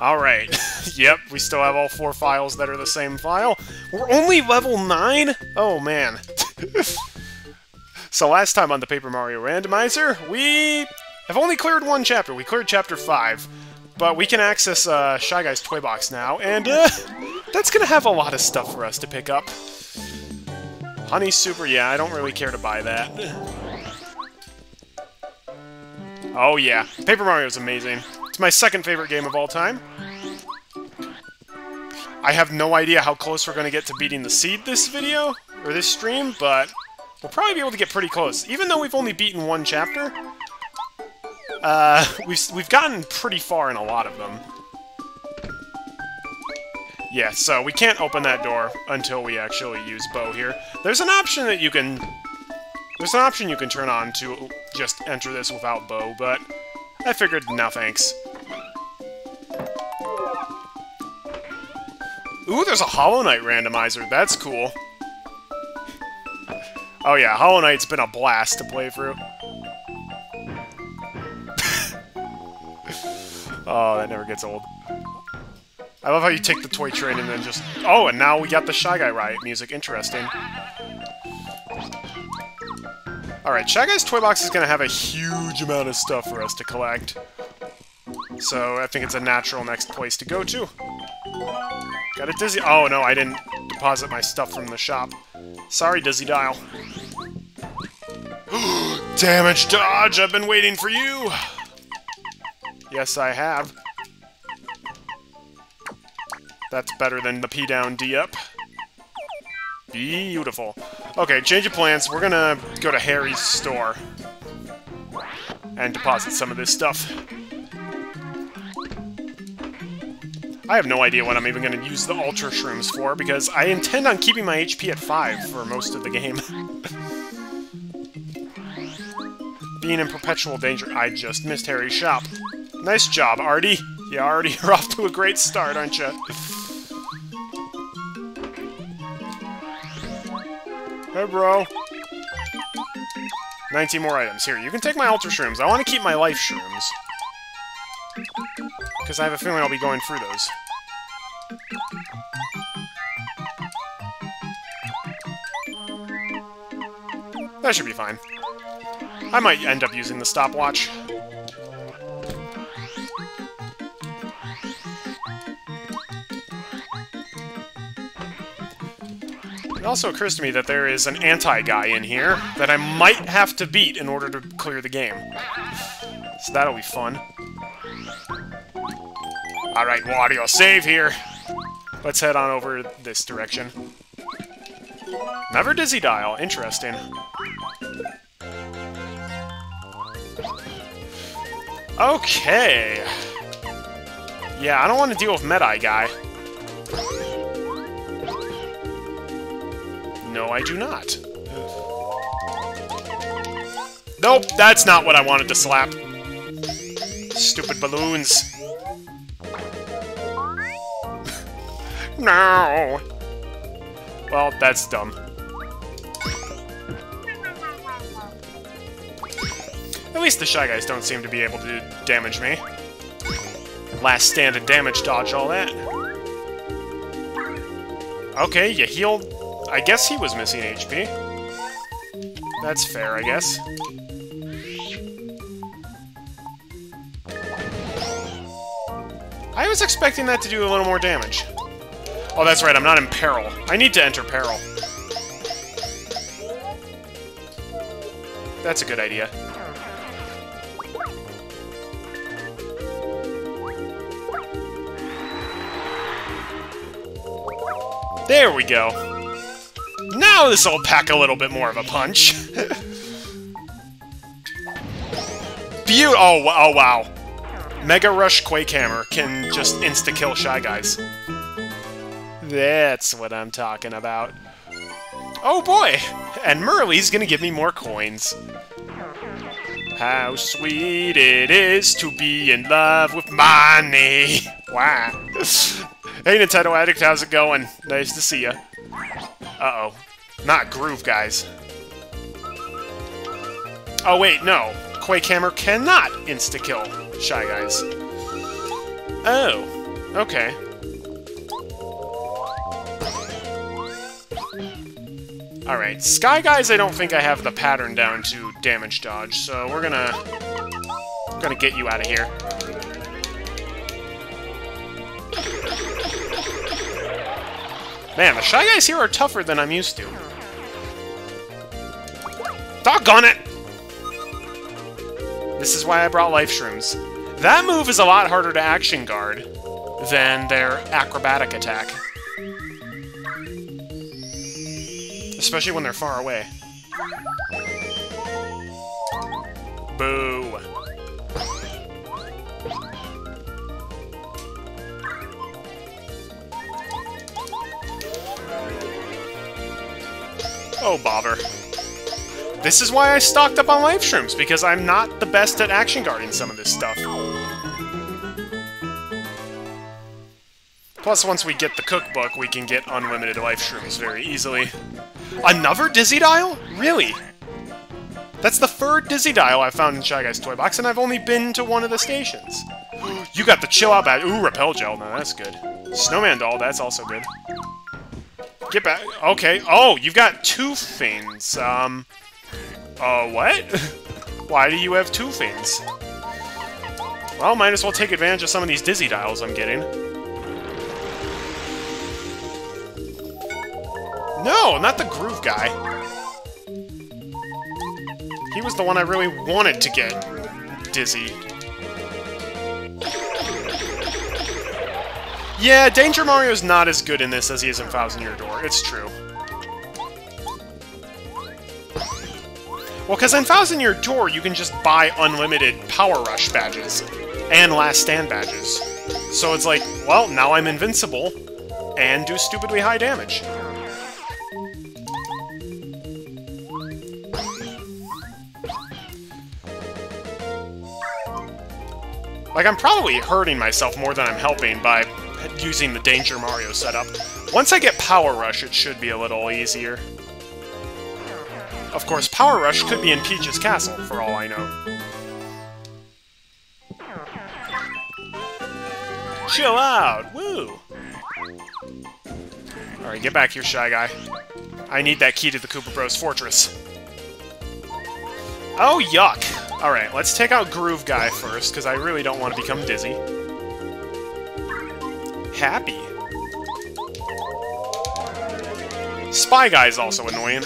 Alright. yep, we still have all four files that are the same file. We're only level 9? Oh, man. so last time on the Paper Mario Randomizer, we have only cleared one chapter. We cleared Chapter 5. But we can access uh, Shy Guy's Toy Box now, and uh, that's gonna have a lot of stuff for us to pick up. Honey Syrup, yeah, I don't really care to buy that. Oh yeah, Paper Mario is amazing. My second favorite game of all time. I have no idea how close we're going to get to beating the Seed this video, or this stream, but we'll probably be able to get pretty close. Even though we've only beaten one chapter, uh, we've, we've gotten pretty far in a lot of them. Yeah, so we can't open that door until we actually use Bow here. There's an option that you can... There's an option you can turn on to just enter this without Bow, but I figured, no thanks. Ooh, there's a Hollow Knight randomizer. That's cool. Oh yeah, Hollow Knight's been a blast to play through. oh, that never gets old. I love how you take the toy train and then just... Oh, and now we got the Shy Guy Riot music. Interesting. Alright, Shy Guy's Toy Box is going to have a huge amount of stuff for us to collect. So I think it's a natural next place to go to. Got a Dizzy... Oh, no, I didn't deposit my stuff from the shop. Sorry, Dizzy Dial. Damage dodge! I've been waiting for you! Yes, I have. That's better than the P down, D up. Beautiful. Okay, change of plans. We're gonna go to Harry's store and deposit some of this stuff. I have no idea what I'm even going to use the Ultra Shrooms for, because I intend on keeping my HP at 5 for most of the game. Being in perpetual danger, I just missed Harry's shop. Nice job, Artie. You already are off to a great start, aren't you? Hey, bro. 19 more items. Here, you can take my Ultra Shrooms. I want to keep my Life Shrooms. Because I have a feeling I'll be going through those. That should be fine. I might end up using the stopwatch. It also occurs to me that there is an anti-guy in here that I might have to beat in order to clear the game. So that'll be fun. Alright, Wario, save here! Let's head on over this direction. Never Dizzy Dial. Interesting. Okay. Yeah, I don't want to deal with Medi Guy. No, I do not. Nope, that's not what I wanted to slap. Stupid balloons. No! Well, that's dumb. At least the Shy Guys don't seem to be able to damage me. Last stand and damage dodge all that. Okay, you healed I guess he was missing HP. That's fair, I guess. I was expecting that to do a little more damage. Oh, that's right, I'm not in peril. I need to enter peril. That's a good idea. There we go. Now this'll pack a little bit more of a punch. Beau- oh, oh wow. Mega Rush Quake Hammer can just insta-kill Shy Guys. That's what I'm talking about. Oh boy! And Merlee's gonna give me more coins. How sweet it is to be in love with money! Wow. hey Nintendo Addict, how's it going? Nice to see ya. Uh-oh. Not Groove, guys. Oh, wait, no. Quake Hammer cannot insta-kill Shy Guys. Oh. Okay. Alright, Sky Guys I don't think I have the pattern down to damage dodge, so we're gonna... gonna get you out of here. Man, the Shy Guys here are tougher than I'm used to. Doggone it! This is why I brought Life Shrooms. That move is a lot harder to action guard than their acrobatic attack. Especially when they're far away. Boo. Oh, bother. This is why I stocked up on life shrooms, because I'm not the best at action guarding some of this stuff. Plus, once we get the cookbook, we can get unlimited life shrooms very easily. Another Dizzy Dial? Really? That's the third Dizzy Dial I've found in Shy Guy's Toy Box, and I've only been to one of the stations. You got the Chill Out Badge. Ooh, Repel Gel. No, that's good. Snowman Doll, that's also good. Get back. Okay. Oh, you've got two things. Um. Uh, what? Why do you have two things? Well, might as well take advantage of some of these Dizzy Dials I'm getting. No, not the Groove guy. He was the one I really wanted to get dizzy. Yeah, Danger Mario's not as good in this as he is in Thousand Year Door. It's true. Well, because in Thousand Year Door, you can just buy unlimited Power Rush badges and Last Stand badges. So it's like, well, now I'm invincible and do stupidly high damage. Like, I'm probably hurting myself more than I'm helping by using the Danger Mario setup. Once I get Power Rush, it should be a little easier. Of course, Power Rush could be in Peach's castle, for all I know. Chill out! Woo! Alright, get back here, Shy Guy. I need that key to the Koopa Bros fortress. Oh, yuck! Alright, let's take out Groove Guy first, because I really don't want to become dizzy happy. Spy Guy's also annoying.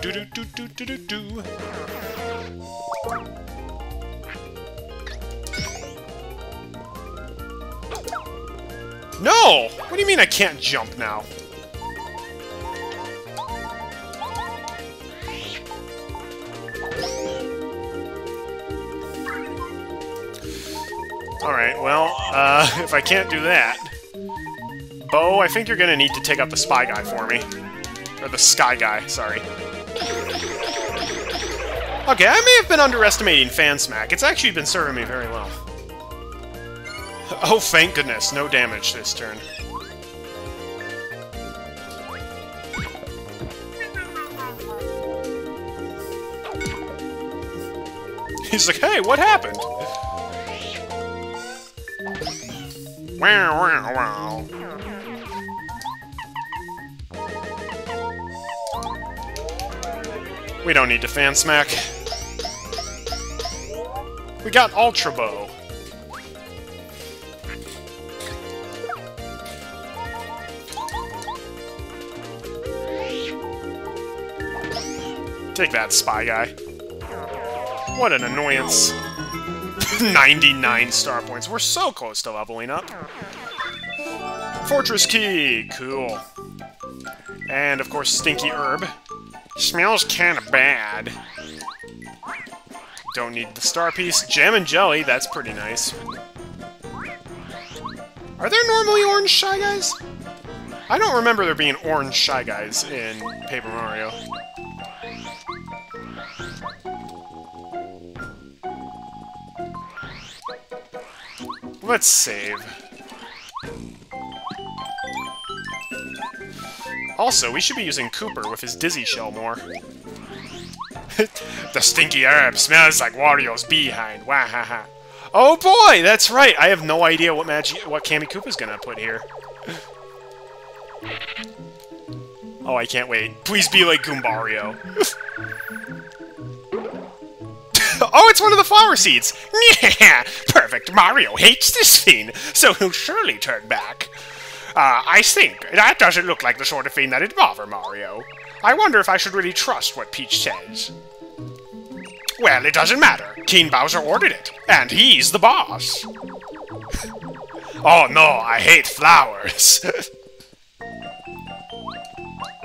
Do, do, do, do, do, do, do, do. No! What do you mean I can't jump now? Alright, well, uh, if I can't do that... Bow, I think you're gonna need to take out the Spy Guy for me. Or the Sky Guy, sorry. Okay, I may have been underestimating Fan Smack. It's actually been serving me very well. Oh, thank goodness, no damage this turn. He's like, hey, what happened? Wow, wow, wow. We don't need to fan smack. We got Ultra Bow. Take that, Spy Guy. What an annoyance. 99 star points. We're so close to leveling up. Fortress Key! Cool. And, of course, Stinky Herb. Smells kinda bad. Don't need the star piece. Jam and Jelly, that's pretty nice. Are there normally orange Shy Guys? I don't remember there being orange Shy Guys in Paper Mario. Let's save. Also, we should be using Kooper with his Dizzy Shell more. the stinky herb smells like Wario's behind. Wahaha. Oh boy, that's right. I have no idea what magic, what Kammy Koopa's gonna put here. Oh, I can't wait. Please be like Goombario. oh, it's one of the flower seeds! Yeah, perfect. Mario hates this fiend, so he'll surely turn back. Uh, I think that doesn't look like the sort of fiend that'd bother Mario. I wonder if I should really trust what Peach says. Well, it doesn't matter. King Bowser ordered it, and he's the boss. oh no, I hate flowers.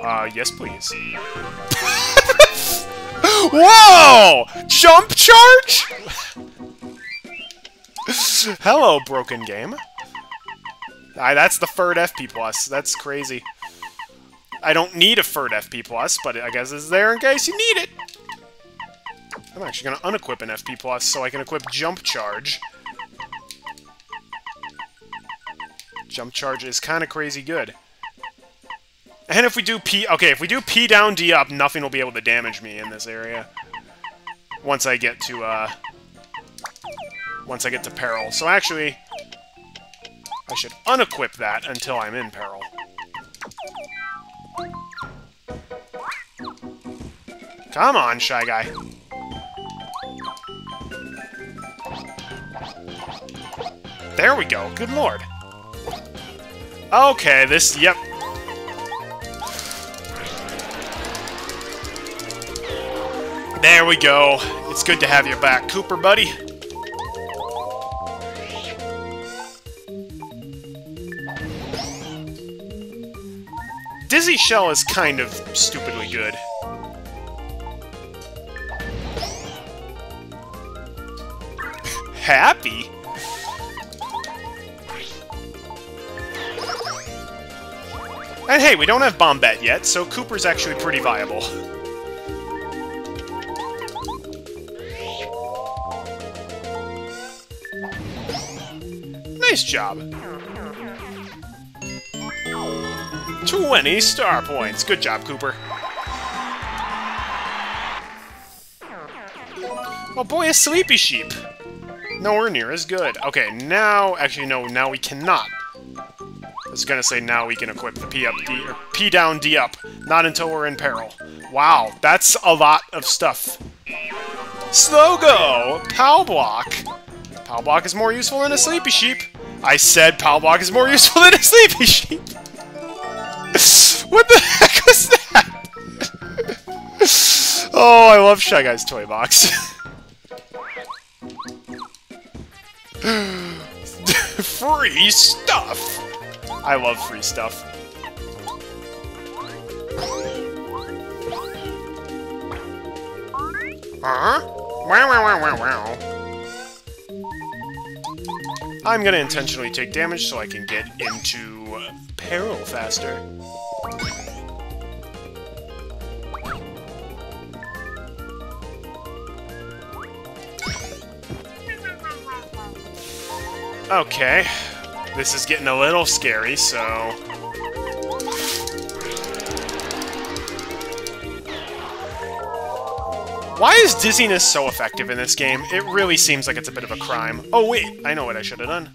uh, yes please. Whoa! Jump charge? Hello, broken game. That's the third FP+. plus. That's crazy. I don't need a third FP+, plus, but I guess it's there in case you need it. I'm actually going to unequip an FP+, plus so I can equip Jump Charge. Jump Charge is kind of crazy good. And if we do P... Okay, if we do P down, D up, nothing will be able to damage me in this area. Once I get to, uh... Once I get to Peril. So actually, I should unequip that until I'm in Peril. Come on, Shy Guy. There we go. Good lord. Okay, this... Yep, There we go. It's good to have you back, Kooper, buddy. Dizzy Shell is kind of stupidly good. Happy? And hey, we don't have Bombette yet, so Kooper's actually pretty viable. Nice job. 20 star points. Good job, Kooper. Oh boy, a sleepy sheep. Nowhere near as good. Okay, now... Actually, no, now we cannot. I was gonna say now we can equip the P up, D, or P down, D up. Not until we're in peril. Wow, that's a lot of stuff. Slow Go! Pow Block! Pow Block is more useful than a Sleepy Sheep. I said Pow Block is more useful than a Sleepy Sheep. what the heck was that? oh, I love Shy Guy's Toy Box. free stuff! I love free stuff. Huh? Wow, wow, wow, wow, wow. I'm gonna intentionally take damage so I can get into uh, peril faster. Okay. This is getting a little scary, so... Why is dizziness so effective in this game? It really seems like it's a bit of a crime. Oh wait, I know what I should have done.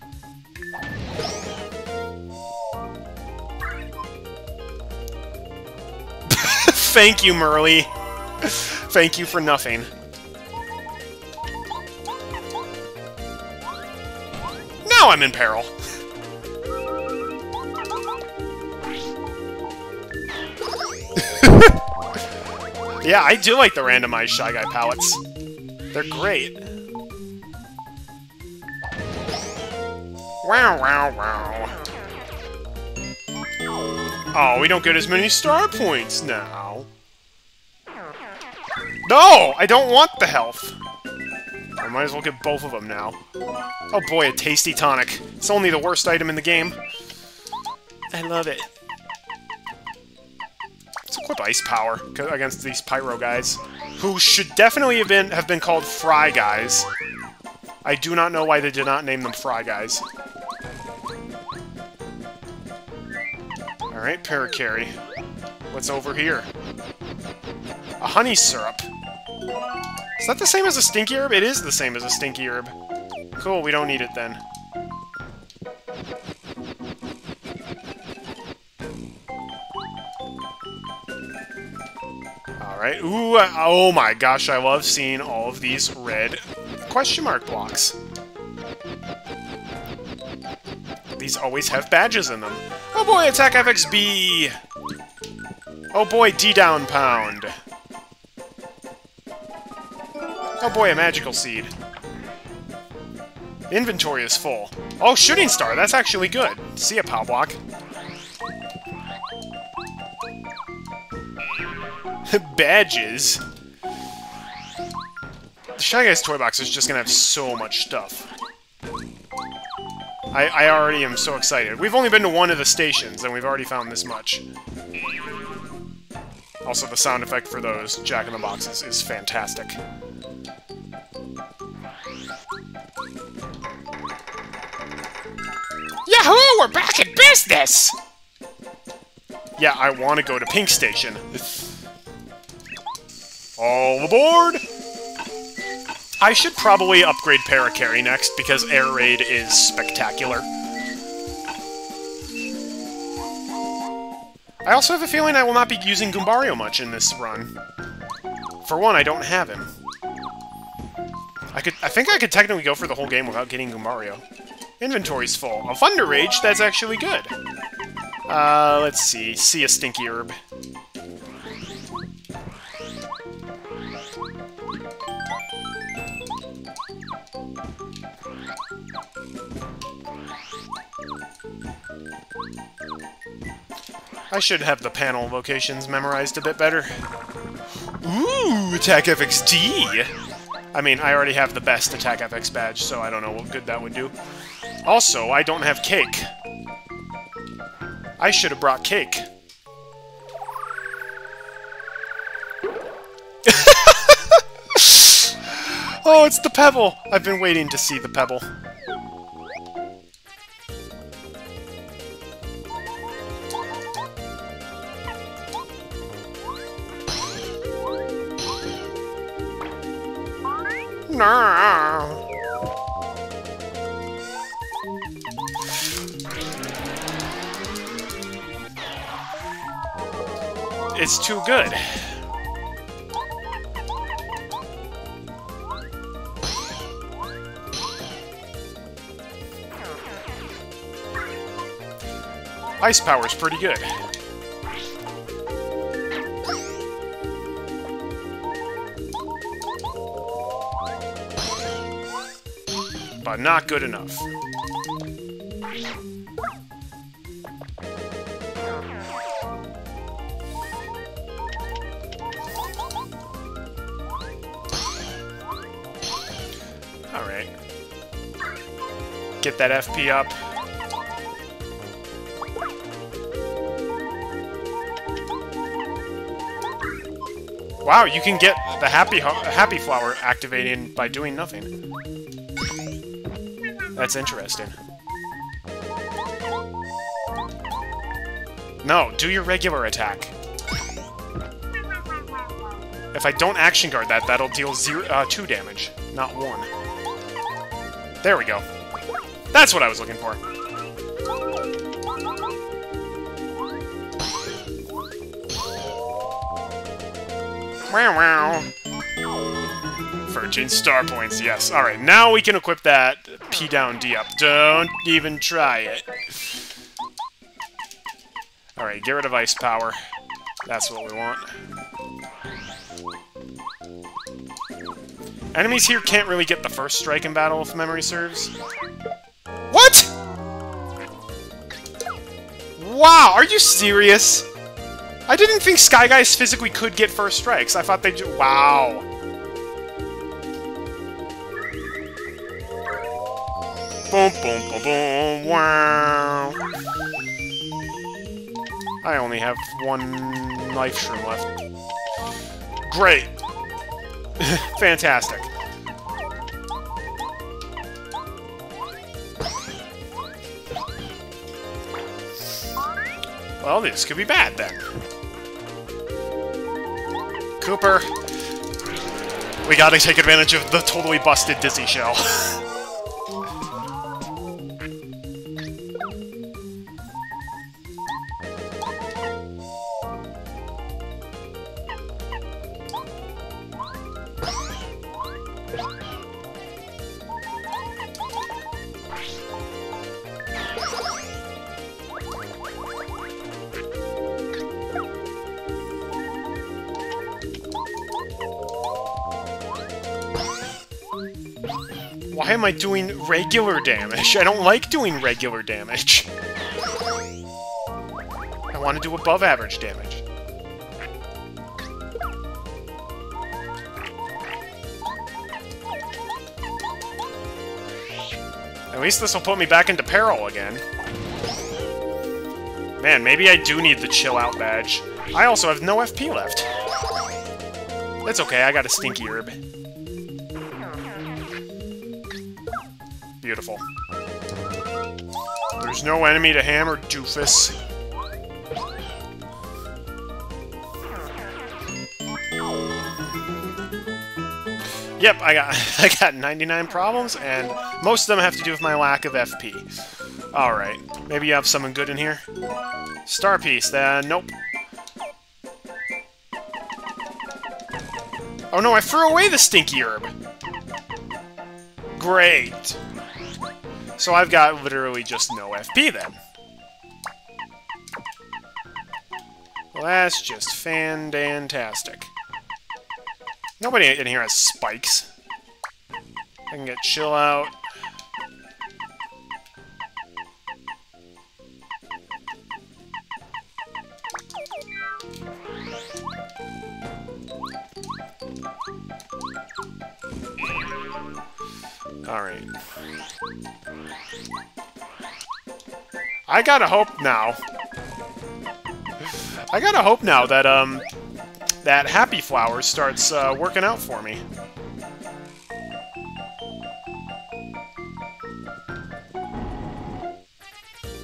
Thank you, Merlee. Thank you for nothing. Now I'm in peril. Yeah, I do like the randomized Shy Guy palettes. They're great. Wow, wow, wow. Oh, we don't get as many star points now. No! I don't want the health. I might as well get both of them now. Oh boy, a tasty tonic. It's only the worst item in the game. I love it. Let's equip Ice Power against these Pyro guys, who should definitely have been have been called Fry guys. I do not know why they did not name them Fry guys. Alright, Parakarry. What's over here? A honey syrup. Is that the same as a stinky herb? It is the same as a stinky herb. Cool, we don't need it then. Alright, ooh, oh my gosh, I love seeing all of these red question mark blocks. These always have badges in them. Oh boy, attack FXB! Oh boy, D-down pound. Oh boy, a magical seed. Inventory is full. Oh, shooting star, that's actually good. See a POW block. Badges. The Shy Guys toy box is just gonna have so much stuff. I, I already am so excited. We've only been to one of the stations, and we've already found this much. Also, the sound effect for those Jack-in-the-Boxes is fantastic. We're back in business! Yeah, I want to go to Pink Station. All aboard! I should probably upgrade Parakarry next, because Air Raid is spectacular. I also have a feeling I will not be using Goombario much in this run. For one, I don't have him. I could, I think I could technically go for the whole game without getting Goombario. Inventory's full. A Thunder Rage, that's actually good. Uh, let's see. See a Stinky Herb. I should have the panel locations memorized a bit better. Ooh, Attack FXD! I mean, I already have the best Attack FX badge, so I don't know what good that would do. Also, I don't have cake. I should have brought cake. oh, it's the pebble! I've been waiting to see the pebble. No. It's too good. Ice power's pretty good. but not good enough. Alright. Get that FP up. Wow, you can get the Happy Happy Flower activating by doing nothing. That's interesting. No, do your regular attack. If I don't action guard that, that'll deal zero, uh, 2 damage, not 1. There we go. That's what I was looking for. Wow wow. 13 star points, yes. Alright, now we can equip that P down, D up. Don't even try it. Alright, get rid of ice power. That's what we want. Enemies here can't really get the first strike in battle, if memory serves. What?! Wow, are you serious? I didn't think Sky Guys physically could get first strikes. I thought they would Wow. Boom, boom, boom, boom, wow. I only have one life shroom left. Great! Fantastic. Well, this could be bad, then. Kooper, We gotta take advantage of the totally busted Dizzy Shell. am I doing regular damage? I don't like doing regular damage. I want to do above average damage. At least this will put me back into peril again. Man, maybe I do need the chill out badge. I also have no FP left. That's okay, I got a stinky herb. Beautiful. There's no enemy to hammer, doofus. Yep, I got I got 99 problems, and most of them have to do with my lack of FP. Alright, maybe you have someone good in here? Star piece, then nope. Oh no, I threw away the stinky herb! Great! So I've got literally just no FP then. Well, that's just fantastic. Nobody in here has spikes. I can get chill out. Alright. I gotta hope now. I gotta hope now that, um, that Happy Flower starts uh, working out for me.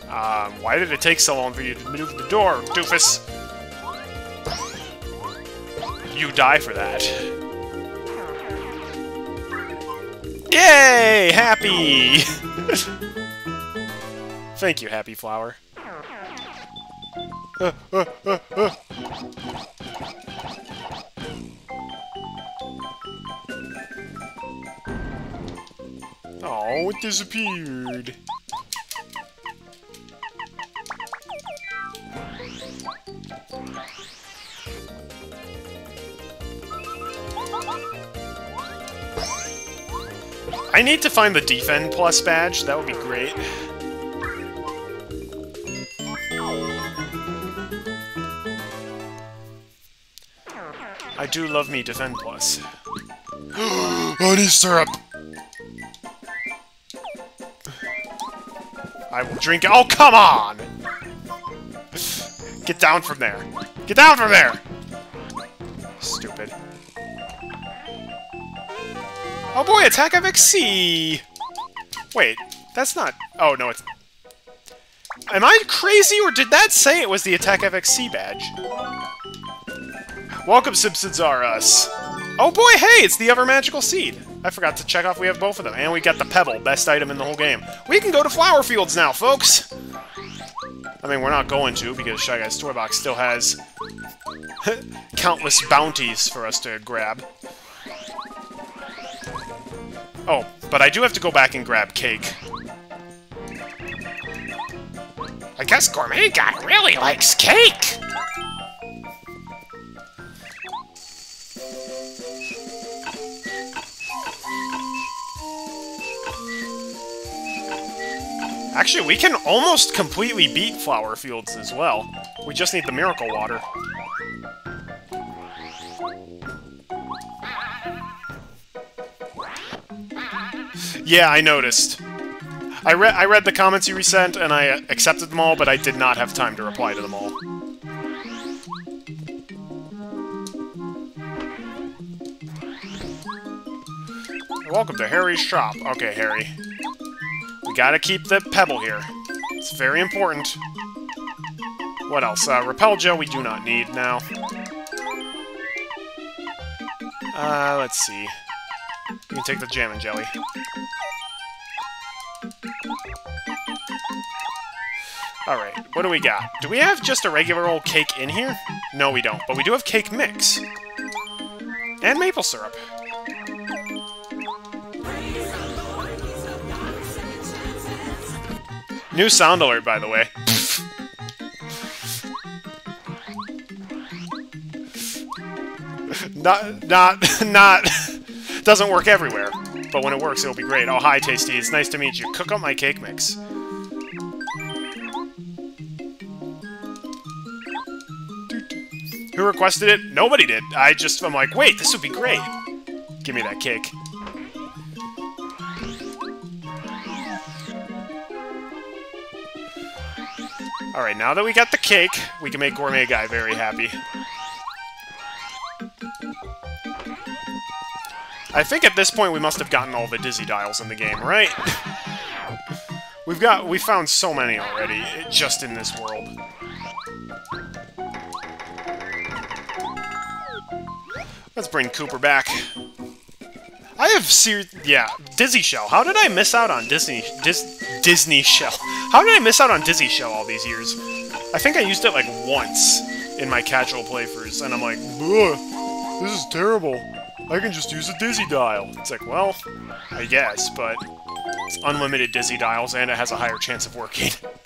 Um, why did it take so long for you to move the door, doofus? You die for that. Yay! Happy! Thank you, Happy Flower. Uh, uh, uh, oh, it disappeared. I need to find the Defend Plus badge. That would be great. I do love me Defend Plus. Oh, Honey syrup! I will drink it. Oh, come on! Get down from there. Get down from there! Stupid. Oh boy, Attack of XC! Wait, that's not... Oh, no, it's... Am I crazy, or did that say it was the Attack of XC badge? Welcome, Simpsons R Us. Oh boy, hey, it's the Ever Magical Seed. I forgot to check off we have both of them. And we got the Pebble, best item in the whole game. We can go to Flower Fields now, folks! I mean, we're not going to, because Shy Guy's Toy Box still has countless bounties for us to grab. Oh, but I do have to go back and grab cake. I guess Gourmet Guy really likes cake! Actually, we can almost completely beat Flower Fields as well. We just need the Miracle Water. Yeah, I noticed. I read I read the comments you resent, and I accepted them all, but I did not have time to reply to them all. Welcome to Harry's shop. Okay, Harry. We gotta keep the pebble here. It's very important. What else? Uh, Repel Gel we do not need now. Uh, let's see. You can take the jam and jelly. Alright, what do we got? Do we have just a regular old cake in here? No, we don't, but we do have cake mix. And maple syrup. New sound alert, by the way. not, not, not, doesn't work everywhere, but when it works, it'll be great. Oh, hi, Tasty. It's nice to meet you. Cook up my cake mix. Who requested it? Nobody did. I just, I'm like, wait, this would be great. Give me that cake. Alright, now that we got the cake, we can make Gourmet Guy very happy. I think at this point we must have gotten all the Dizzy Dials in the game, right? We've got, we found so many already, just in this world. Let's bring Kooper back. I have ser- yeah, Dizzy Shell. How did I miss out on Disney Dis Disney Shell? How did I miss out on Dizzy Shell all these years? I think I used it like once in my casual playthroughs, and I'm like, this is terrible. I can just use a Dizzy Dial. It's like, well, I guess, but it's unlimited Dizzy Dials, and it has a higher chance of working.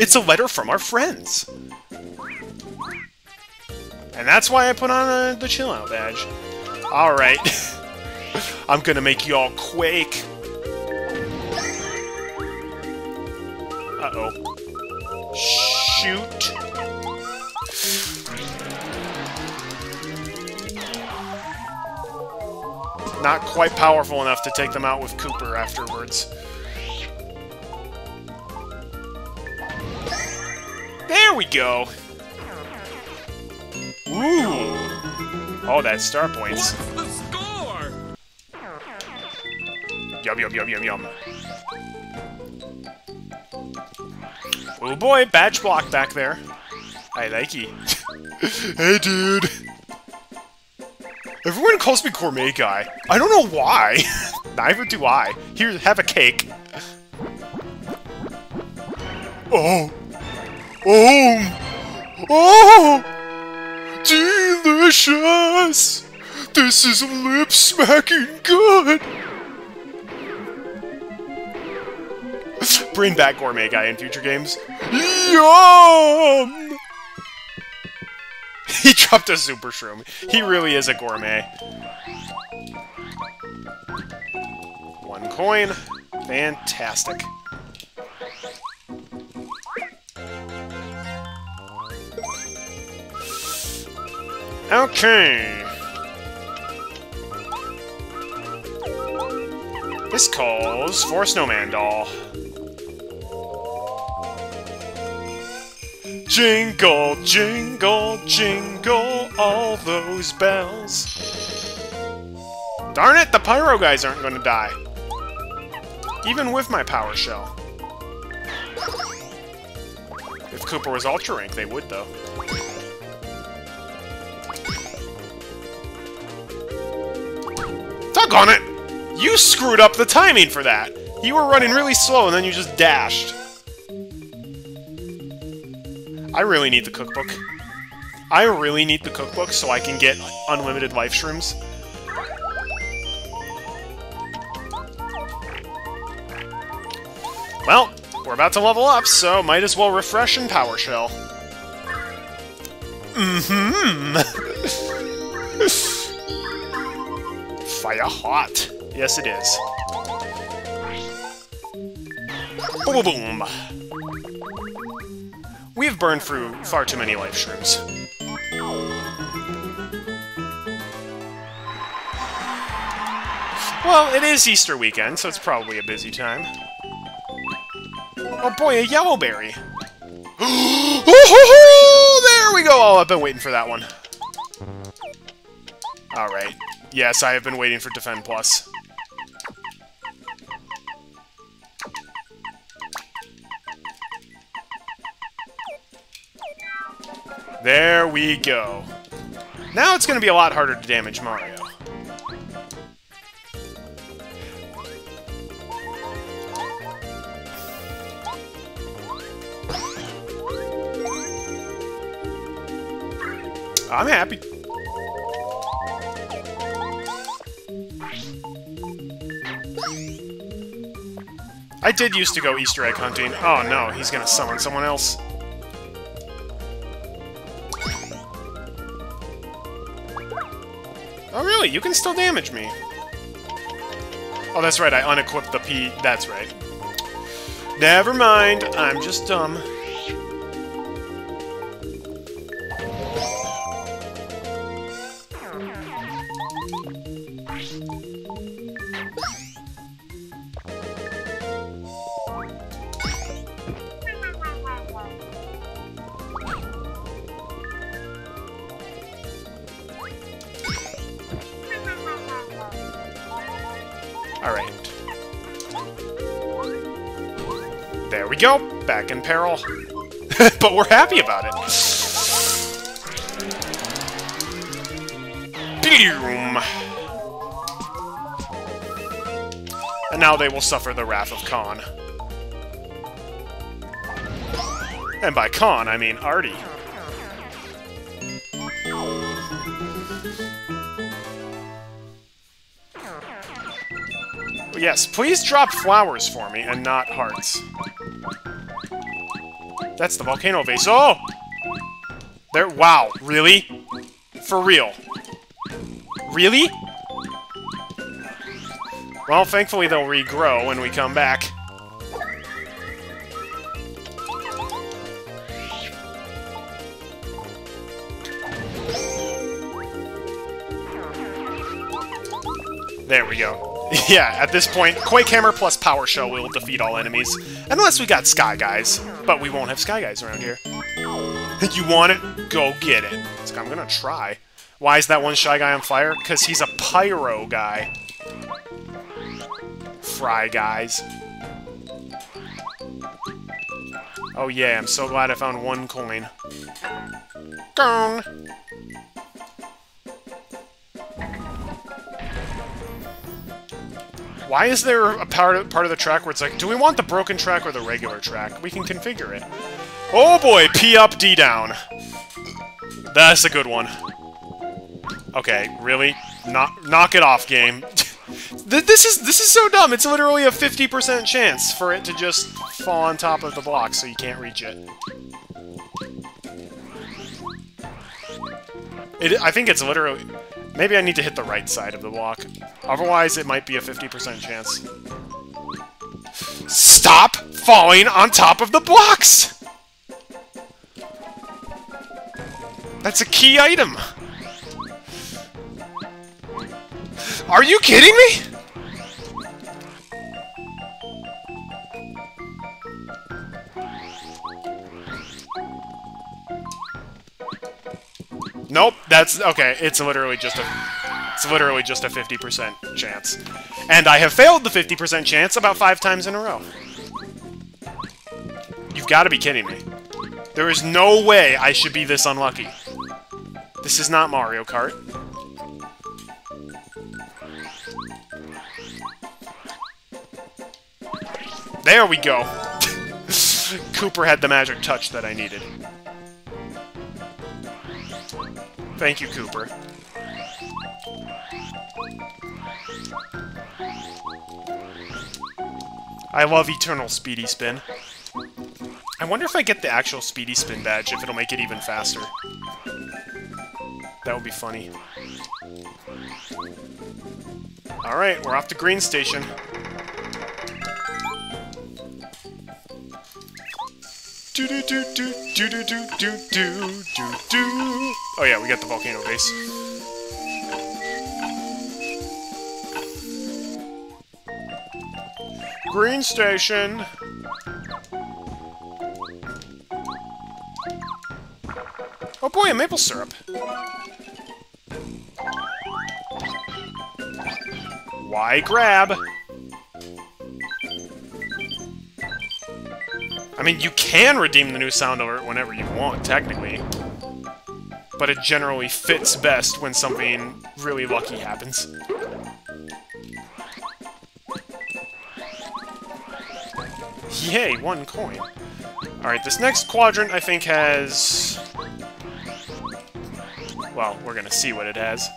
it's a letter from our friends! And that's why I put on uh, the chill out badge. Alright. I'm gonna make you all quake. Uh-oh. Shoot. Not quite powerful enough to take them out with Kooper afterwards. There we go! Ooh! Oh, that's star points. What's the score? Yum, yum, yum, yum, yum. Oh boy, badge block back there. I like you. hey, dude. Everyone calls me Gourmet Guy. I don't know why. Neither do I. Here, have a cake. Oh. Oh. Oh. Delicious! This is lip-smacking good! Bring back Gourmet Guy in future games. Yum! he dropped a Super Shroom. He really is a gourmet. One coin. Fantastic. Okay. This calls for Snowman Doll. Jingle, jingle, jingle all those bells. Darn it, the Pyro guys aren't to die. Even with my Power Shell. If Kooper was Ultra Rank, they would, though. Tug on it! You screwed up the timing for that! You were running really slow and then you just dashed. I really need the cookbook. I really need the cookbook so I can get unlimited life shrooms. Well, we're about to level up, so might as well refresh in PowerShell. Mm-hmm. Fire hot. Yes, it is. Boom, boom. We've burned through far too many life shrooms. Well, it is Easter weekend, so it's probably a busy time. Oh boy, a yellow berry! there we go! Oh, I've been waiting for that one. Alright. Yes, I have been waiting for Defend Plus. There we go. Now it's going to be a lot harder to damage Mario. I'm happy. I did used to go Easter egg hunting. Oh no, he's gonna summon someone else. Oh, really? You can still damage me. Oh, that's right, I unequipped the P... That's right. Never mind, I'm just dumb. Go! Back in peril. but we're happy about it. Boom! And now they will suffer the wrath of Khan. And by Khan, I mean Arty. Yes, please drop flowers for me and not hearts. That's the volcano vase. Oh! There. Wow, really? For real? Really? Well, thankfully they'll regrow when we come back. yeah, at this point, Quake Hammer plus Power Shell will defeat all enemies. Unless we got Sky Guys. But we won't have Sky Guys around here. you want it? Go get it. I'm gonna try. Why is that one Shy Guy on fire? Because he's a Pyro guy. Fry Guys. Oh yeah, I'm so glad I found one coin. Gong! Why is there a part of, part of the track where it's like, do we want the broken track or the regular track? We can configure it. Oh boy, P up, D down. That's a good one. Okay, really? Knock, knock it off, game. this is this is so dumb. It's literally a 50% chance for it to just fall on top of the block so you can't reach it. It, I think it's literally... Maybe I need to hit the right side of the block. Otherwise, it might be a 50% chance. Stop falling on top of the blocks! That's a key item! Are you kidding me? Nope, that's okay. It's literally just a it's literally just a 50% chance. And I have failed the 50% chance about five times in a row. You've got to be kidding me. There is no way I should be this unlucky. This is not Mario Kart. There we go! Kooper had the magic touch that I needed. Thank you, Kooper. I love Eternal Speedy Spin. I wonder if I get the actual Speedy Spin badge, if it'll make it even faster. That would be funny. Alright, we're off to Green Station. Do do do do do do do do do do do. Oh yeah, we got the volcano vase. Green station. Oh boy, a maple syrup. Why grab? I mean, you can redeem the new sound alert whenever you want, technically. But it generally fits best when something really lucky happens. Yay, one coin. Alright, this next quadrant, I think, has... Well, we're gonna see what it has.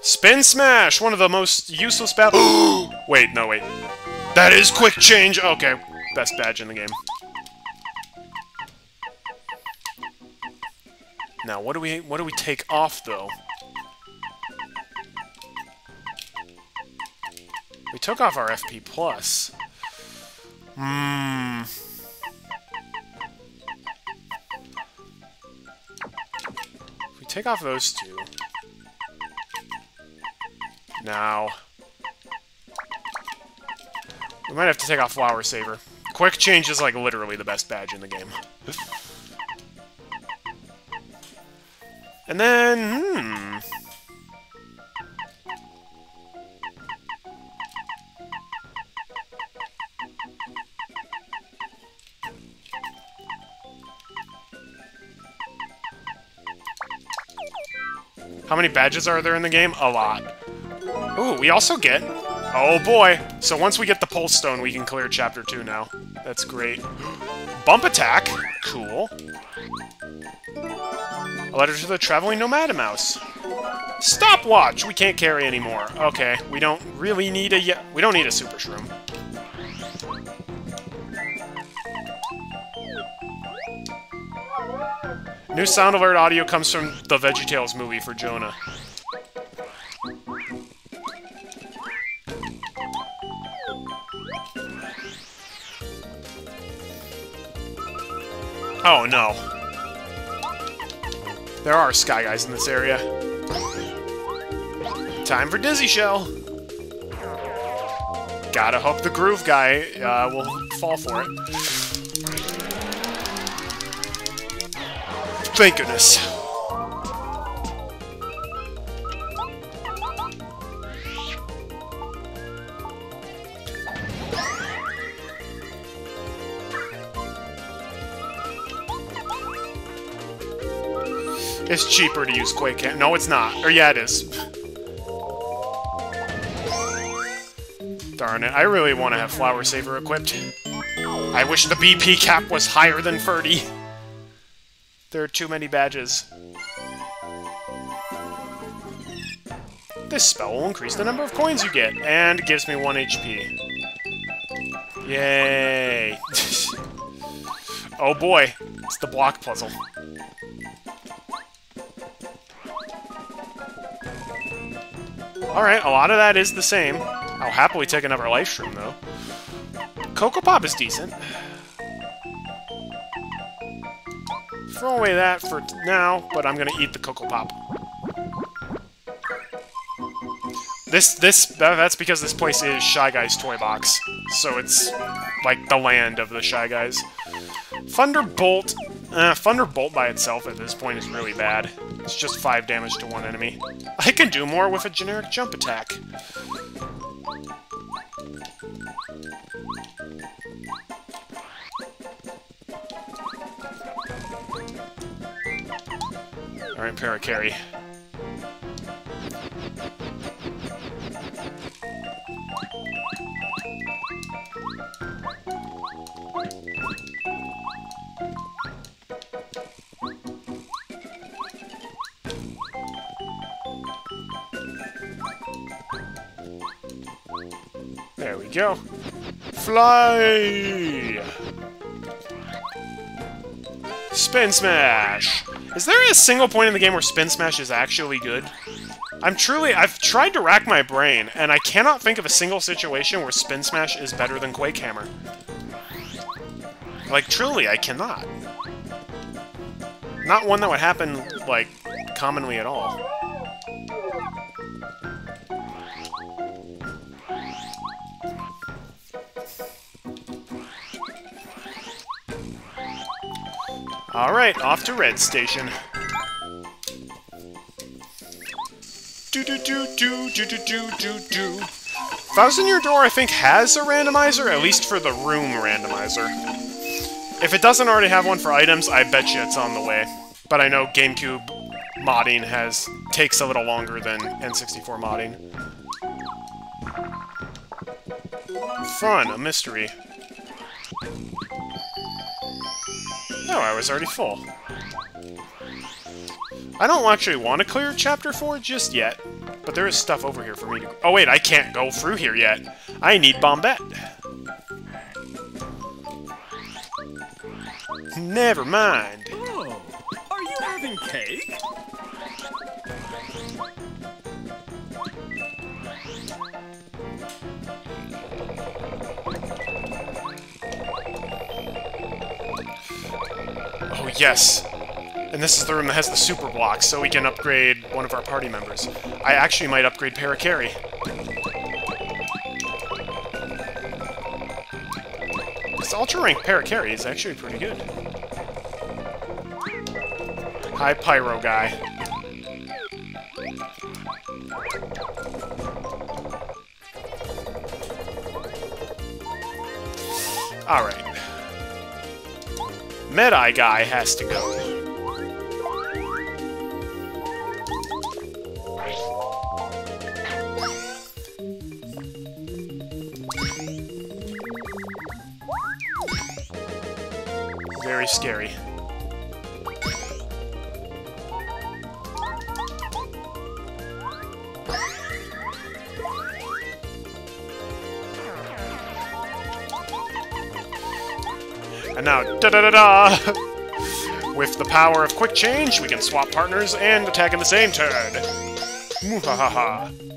Spin Smash! One of the most useless battle- Wait, no, wait. That is Quick Change! Okay, best badge in the game. Now, what do we what do we take off though? We took off our FP plus. Hmm. If we take off those two. Now. We might have to take off Flower Saver. Quick Change is like literally the best badge in the game. and then, hmm... How many badges are there in the game? A lot. Ooh, we also get... Oh boy! So once we get the Pulse Stone, we can clear Chapter 2 now. That's great. Bump Attack! Cool. A letter to the Traveling Nomad Mouse. Stopwatch! We can't carry anymore. Okay, we don't really need a... We don't need a Super Shroom. New sound alert audio comes from the VeggieTales movie for Jonah. Oh no. There are Sky Guys in this area. Time for Dizzy Shell! Gotta hope the Groove Guy uh, will fall for it. Thank goodness. It's cheaper to use Quake Cam. No, it's not. Or yeah, it is. Darn it. I really want to have Flower Saver equipped. I wish the BP cap was higher than 30. There are too many badges. This spell will increase the number of coins you get, and gives me 1 HP. Yay! oh boy, it's the block puzzle. Alright, a lot of that is the same. I'll happily take another life stream, though. Coco Pop is decent. throw away that for now, but I'm gonna eat the Coco Pop. This, this, that's because this place is Shy Guy's Toy Box, so it's, like, the land of the Shy Guys. Thunderbolt, uh, Thunderbolt by itself at this point is really bad. It's just 5 damage to one enemy. I can do more with a generic jump attack. Alright, Parakarry. There we go. Fly! Spin Smash! Is there a single point in the game where Spin Smash is actually good? I'm truly... I've tried to rack my brain, and I cannot think of a single situation where Spin Smash is better than Quake Hammer. Like, truly, I cannot. Not one that would happen, like, commonly at all. Alright, off to Red Station. Do do do do do do do do do. Thousand Year Door, I think, has a randomizer, at least for the room randomizer. If it doesn't already have one for items, I bet you it's on the way. But I know GameCube modding has takes a little longer than N64 modding. Fun, a mystery. No, I was already full. I don't actually want to clear Chapter 4 just yet, but there is stuff over here for me to... Oh wait, I can't go through here yet. I need Bombette. Never mind. Yes. And this is the room that has the super blocks, so we can upgrade one of our party members. I actually might upgrade Parakarry. This Ultra Rank Parakarry is actually pretty good. Hi, Pyro Guy. Alright. Medi Guy has to go. And now, da-da-da-da! With the power of quick change, we can swap partners and attack in the same turn. Muhahaha.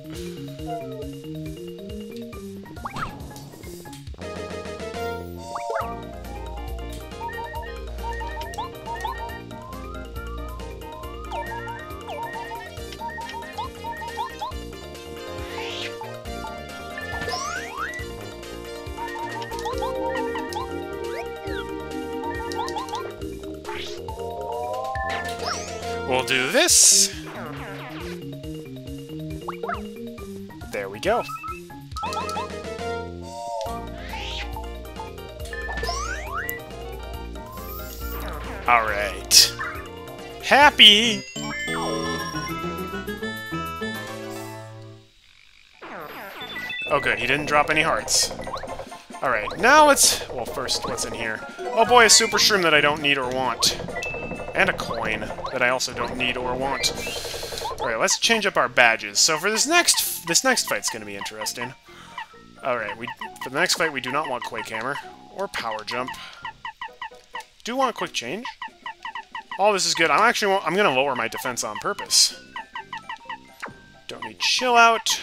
Go. Alright. Happy! Oh good, he didn't drop any hearts. Alright, now let's... Well, first, what's in here? Oh boy, a super shroom that I don't need or want. And a coin that I also don't need or want. Alright, let's change up our badges. So for this next this next fight's gonna be interesting. Alright, we for the next fight we do not want Quake Hammer or Power Jump. Do want a quick change. All this is good. I'm actually I'm gonna lower my defense on purpose. Don't need chill out.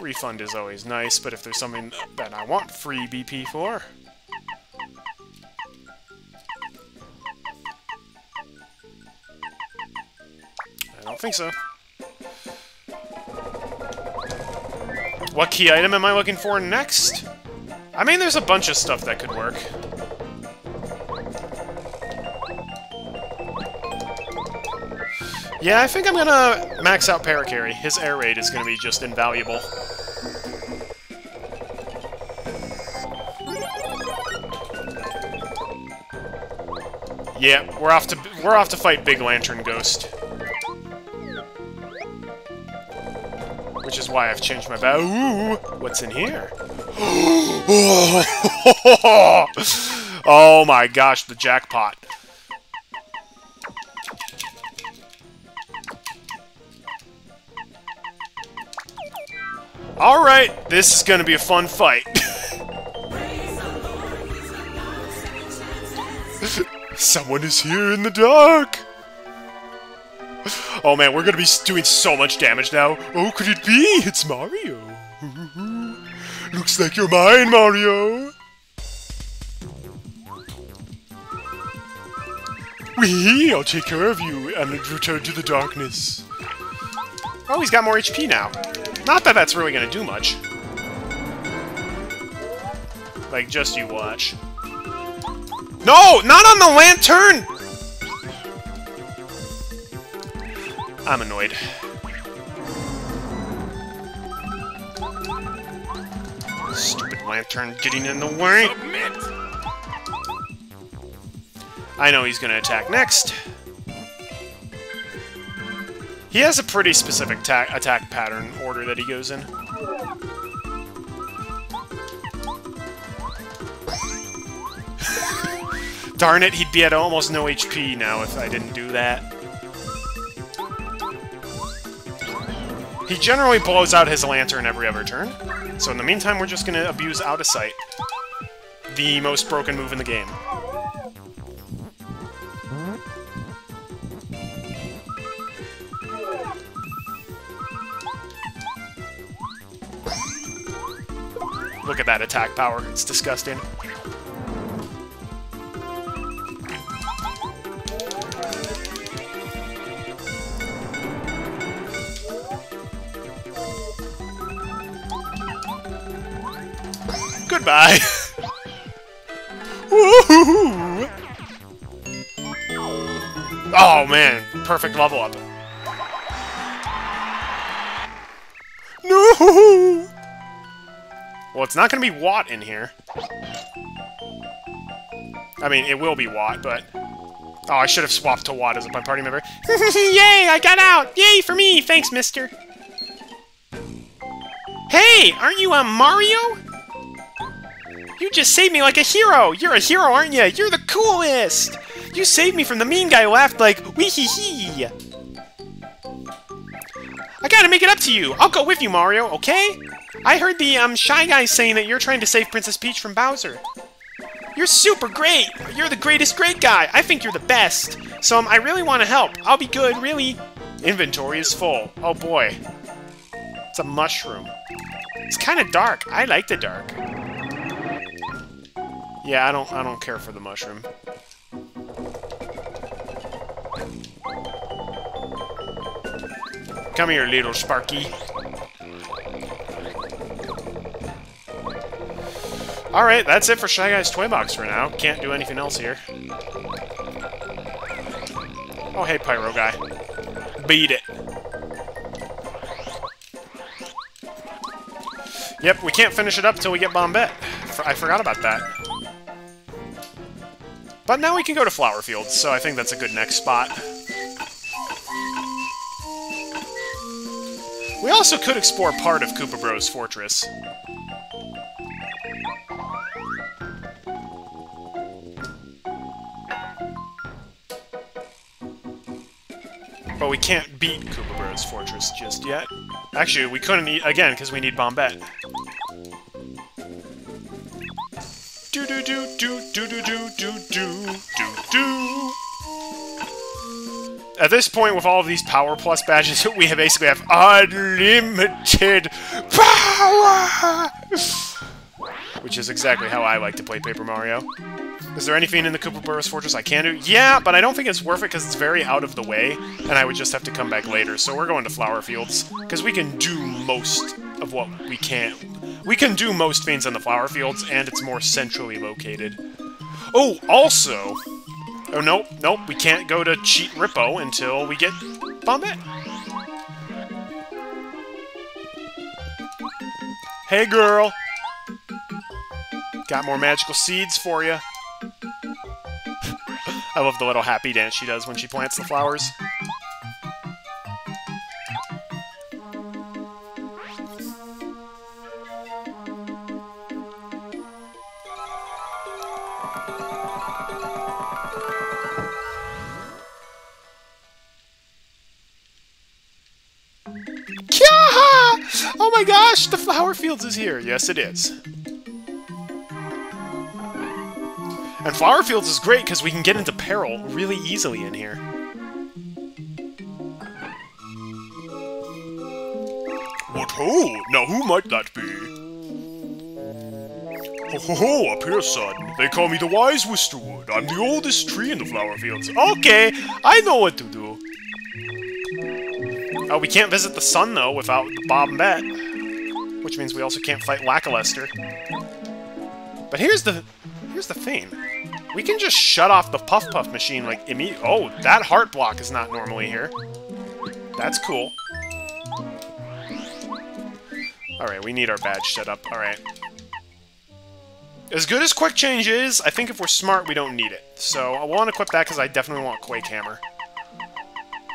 Refund is always nice, but if there's something that I want free BP for, I don't think so. What key item am I looking for next? I mean, there's a bunch of stuff that could work. Yeah, I think I'm gonna max out Parakarry. His air raid is gonna be just invaluable. Yeah, we're off to we're off to fight Big Lantern Ghost. Which is why I've changed my bow. Ooh, what's in here? oh my gosh, the jackpot. Alright, this is gonna be a fun fight. Someone is here in the dark! Oh man, we're gonna be doing so much damage now. Oh, could it be? It's Mario. Looks like you're mine, Mario. Wee, I'll take care of you and return to the darkness. Oh, he's got more HP now. Not that that's really gonna do much. Like, just you watch. No! Not on the lantern! I'm annoyed. Stupid lantern getting in the way. I know he's gonna attack next. He has a pretty specific attack pattern order that he goes in. Darn it, he'd be at almost no HP now if I didn't do that. He generally blows out his lantern every other turn, so in the meantime we're just gonna abuse Out of Sight. The most broken move in the game. Look at that attack power, it's disgusting. Goodbye. oh man, perfect level up. No! Well, it's not to be Watt in here. I mean, it will be Watt, but... Oh, I should have swapped to Watt as a party member. Yay, I got out! Yay for me! Thanks, mister! Hey, aren't you a Mario? You just saved me like a hero! You're a hero, aren't you? You're the coolest! You saved me from the mean guy who laughed like, wee hee hee! I gotta make it up to you! I'll go with you, Mario, okay? I heard the, um, Shy Guy saying that you're trying to save Princess Peach from Bowser. You're super great! You're the greatest great guy! I think you're the best! So, um, I really want to help. I'll be good, really. Inventory is full. Oh boy. It's a mushroom. It's kind of dark. I like the dark. Yeah, I don't I don't care for the mushroom. Come here, little Sparky. Alright, that's it for Shy Guy's Toy Box for now. Can't do anything else here. Oh, hey, Pyro Guy. Beat it. Yep, we can't finish it up until we get Bombette. I forgot about that. But now we can go to Flower Fields, so I think that's a good next spot. We also could explore part of Koopa Bros. Fortress. But we can't beat Koopa Bros. Fortress just yet. Actually, we couldn't, eat again, because we need Bombette. Do do do do do do do do do do do. At this point, with all of these Power Plus badges, we basically have unlimited power! Which is exactly how I like to play Paper Mario. Is there anything in the Koopa Bros. Fortress I can do? Yeah, but I don't think it's worth it because it's very out of the way, and I would just have to come back later. So we're going to Flower Fields, because we can do most of what we can. We can do most things in the Flower Fields, and it's more centrally located. Oh, also... Oh, nope, nope, we can't go to Chet Rippo until we get Bombette. Hey, girl! Got more magical seeds for you. I love the little happy dance she does when she plants the flowers. Oh my gosh, the Flower Fields is here! Yes, it is. And Flower Fields is great because we can get into peril really easily in here. What ho! Now who might that be? Ho ho ho, up here, son. They call me the Wise Wisterwood. I'm the oldest tree in the Flower Fields. Okay, I know what to do. Oh, we can't visit the sun, though, without the Bombette. Which means we also can't fight Lakilester. But here's the... Here's the thing. We can just shut off the Puff Puff machine, like, immediately. Oh, that heart block is not normally here. That's cool. Alright, we need our badge set up. Alright. As good as Quick Change is, I think if we're smart, we don't need it. So, I want to equip that because I definitely want Quake Hammer.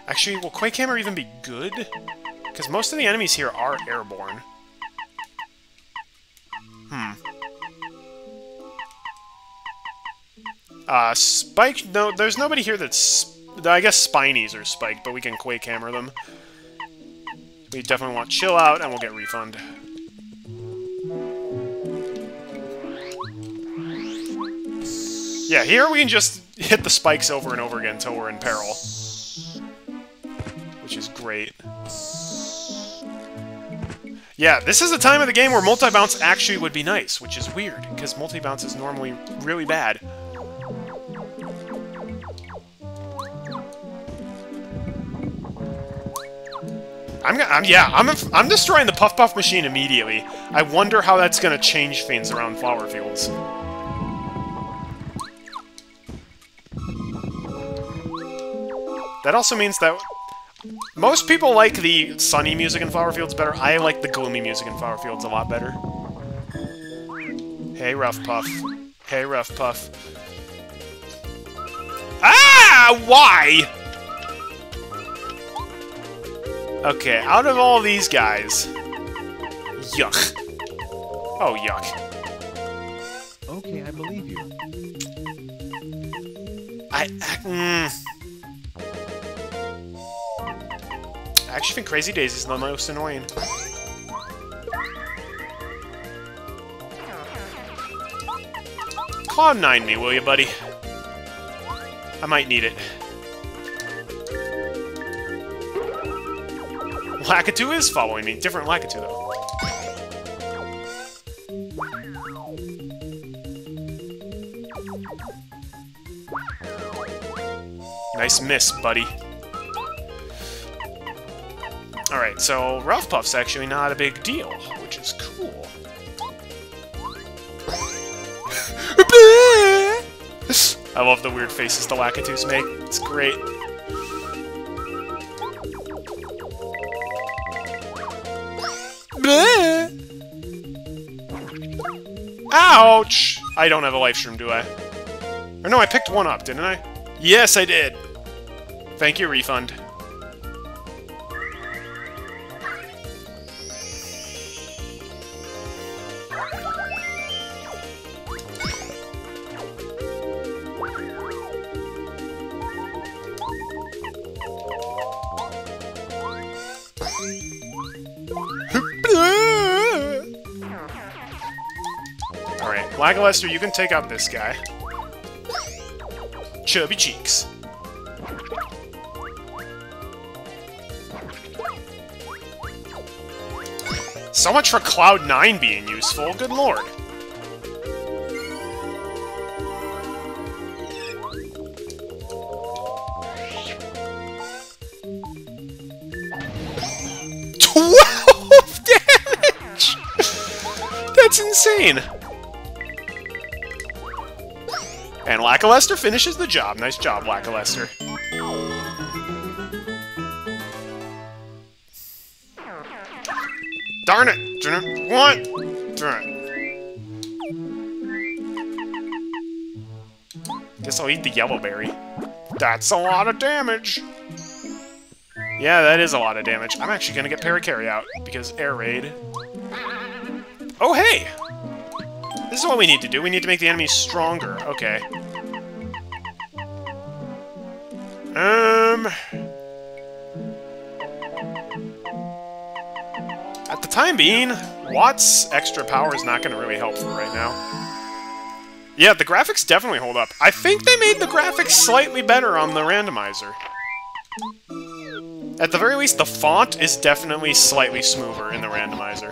Actually, will Quake Hammer even be good? Because most of the enemies here are airborne. Hmm. Uh, Spike? No, there's nobody here that's... I guess Spinies are spiked, but we can Quake Hammer them. We definitely want Chill Out, and we'll get Refund. Yeah, here we can just hit the spikes over and over again until we're in peril. Which is great. Yeah, this is the time of the game where multi-bounce actually would be nice, which is weird, because multi-bounce is normally really bad. I'm, I'm yeah, I'm, I'm destroying the Puff Puff machine immediately. I wonder how that's going to change things around Flower Fields. That also means that most people like the sunny music in Flower Fields better. I like the gloomy music in Flower Fields a lot better. Hey, Rough Puff. Hey, Rough Puff. Ah! Why? Okay, out of all these guys... Yuck. Oh, yuck. Okay, I believe you. I... I mm. I actually think Crazy Daisy is the most annoying. Cloud 9 me, will you, buddy? I might need it. Lakitu is following me. Different Lakitu, though. Nice miss, buddy. Alright, so Rough Puff's actually not a big deal, which is cool. I love the weird faces the Lakitus make. It's great. Ouch! I don't have a life shroom, do I? Or no, I picked one up, didn't I? Yes, I did! Thank you, refund. Lakilester, you can take out this guy. Chubby cheeks. So much for Cloud9 being useful, good lord. Twelve damage! That's insane! And Lackluster finishes the job. Nice job, Lackluster. Darn it! Darn it! What? Darn it. Guess I'll eat the yellow berry. That's a lot of damage! Yeah, that is a lot of damage. I'm actually gonna get Parakarry out, because Air Raid. Oh, hey! This is what we need to do. We need to make the enemies stronger. Okay. Um... At the time being, Watt's extra power is not going to really help for right now. Yeah, the graphics definitely hold up. I think they made the graphics slightly better on the randomizer. At the very least, the font is definitely slightly smoother in the randomizer.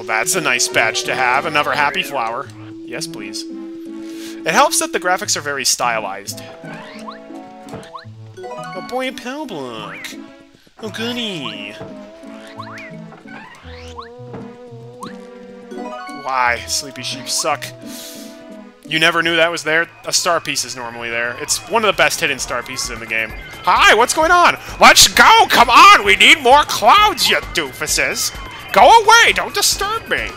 Well, that's a nice badge to have. Another happy flower. Yes, please. It helps that the graphics are very stylized. Oh boy, a Pal Block! Oh goody! Why? Sleepy Sheep suck. You never knew that was there? A star piece is normally there. It's one of the best hidden star pieces in the game. Hi, what's going on? Let's go! Come on! We need more clouds, you doofuses! Go away! Don't disturb me!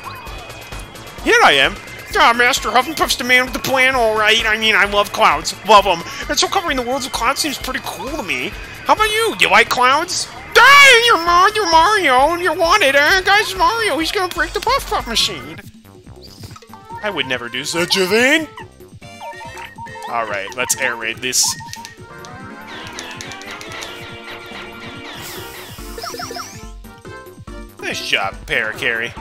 Here I am, Ah, Master Hufflepuff's the man with the plan, alright. I mean, I love clouds. Love them. And so covering the worlds of clouds seems pretty cool to me. How about you? You like clouds? Die! You're, Mar you're Mario! You're wanted, eh? Guys, Mario! He's gonna break the Puff Puff machine! I would never do such a thing! Alright, let's air raid this. Nice job, Parakarry.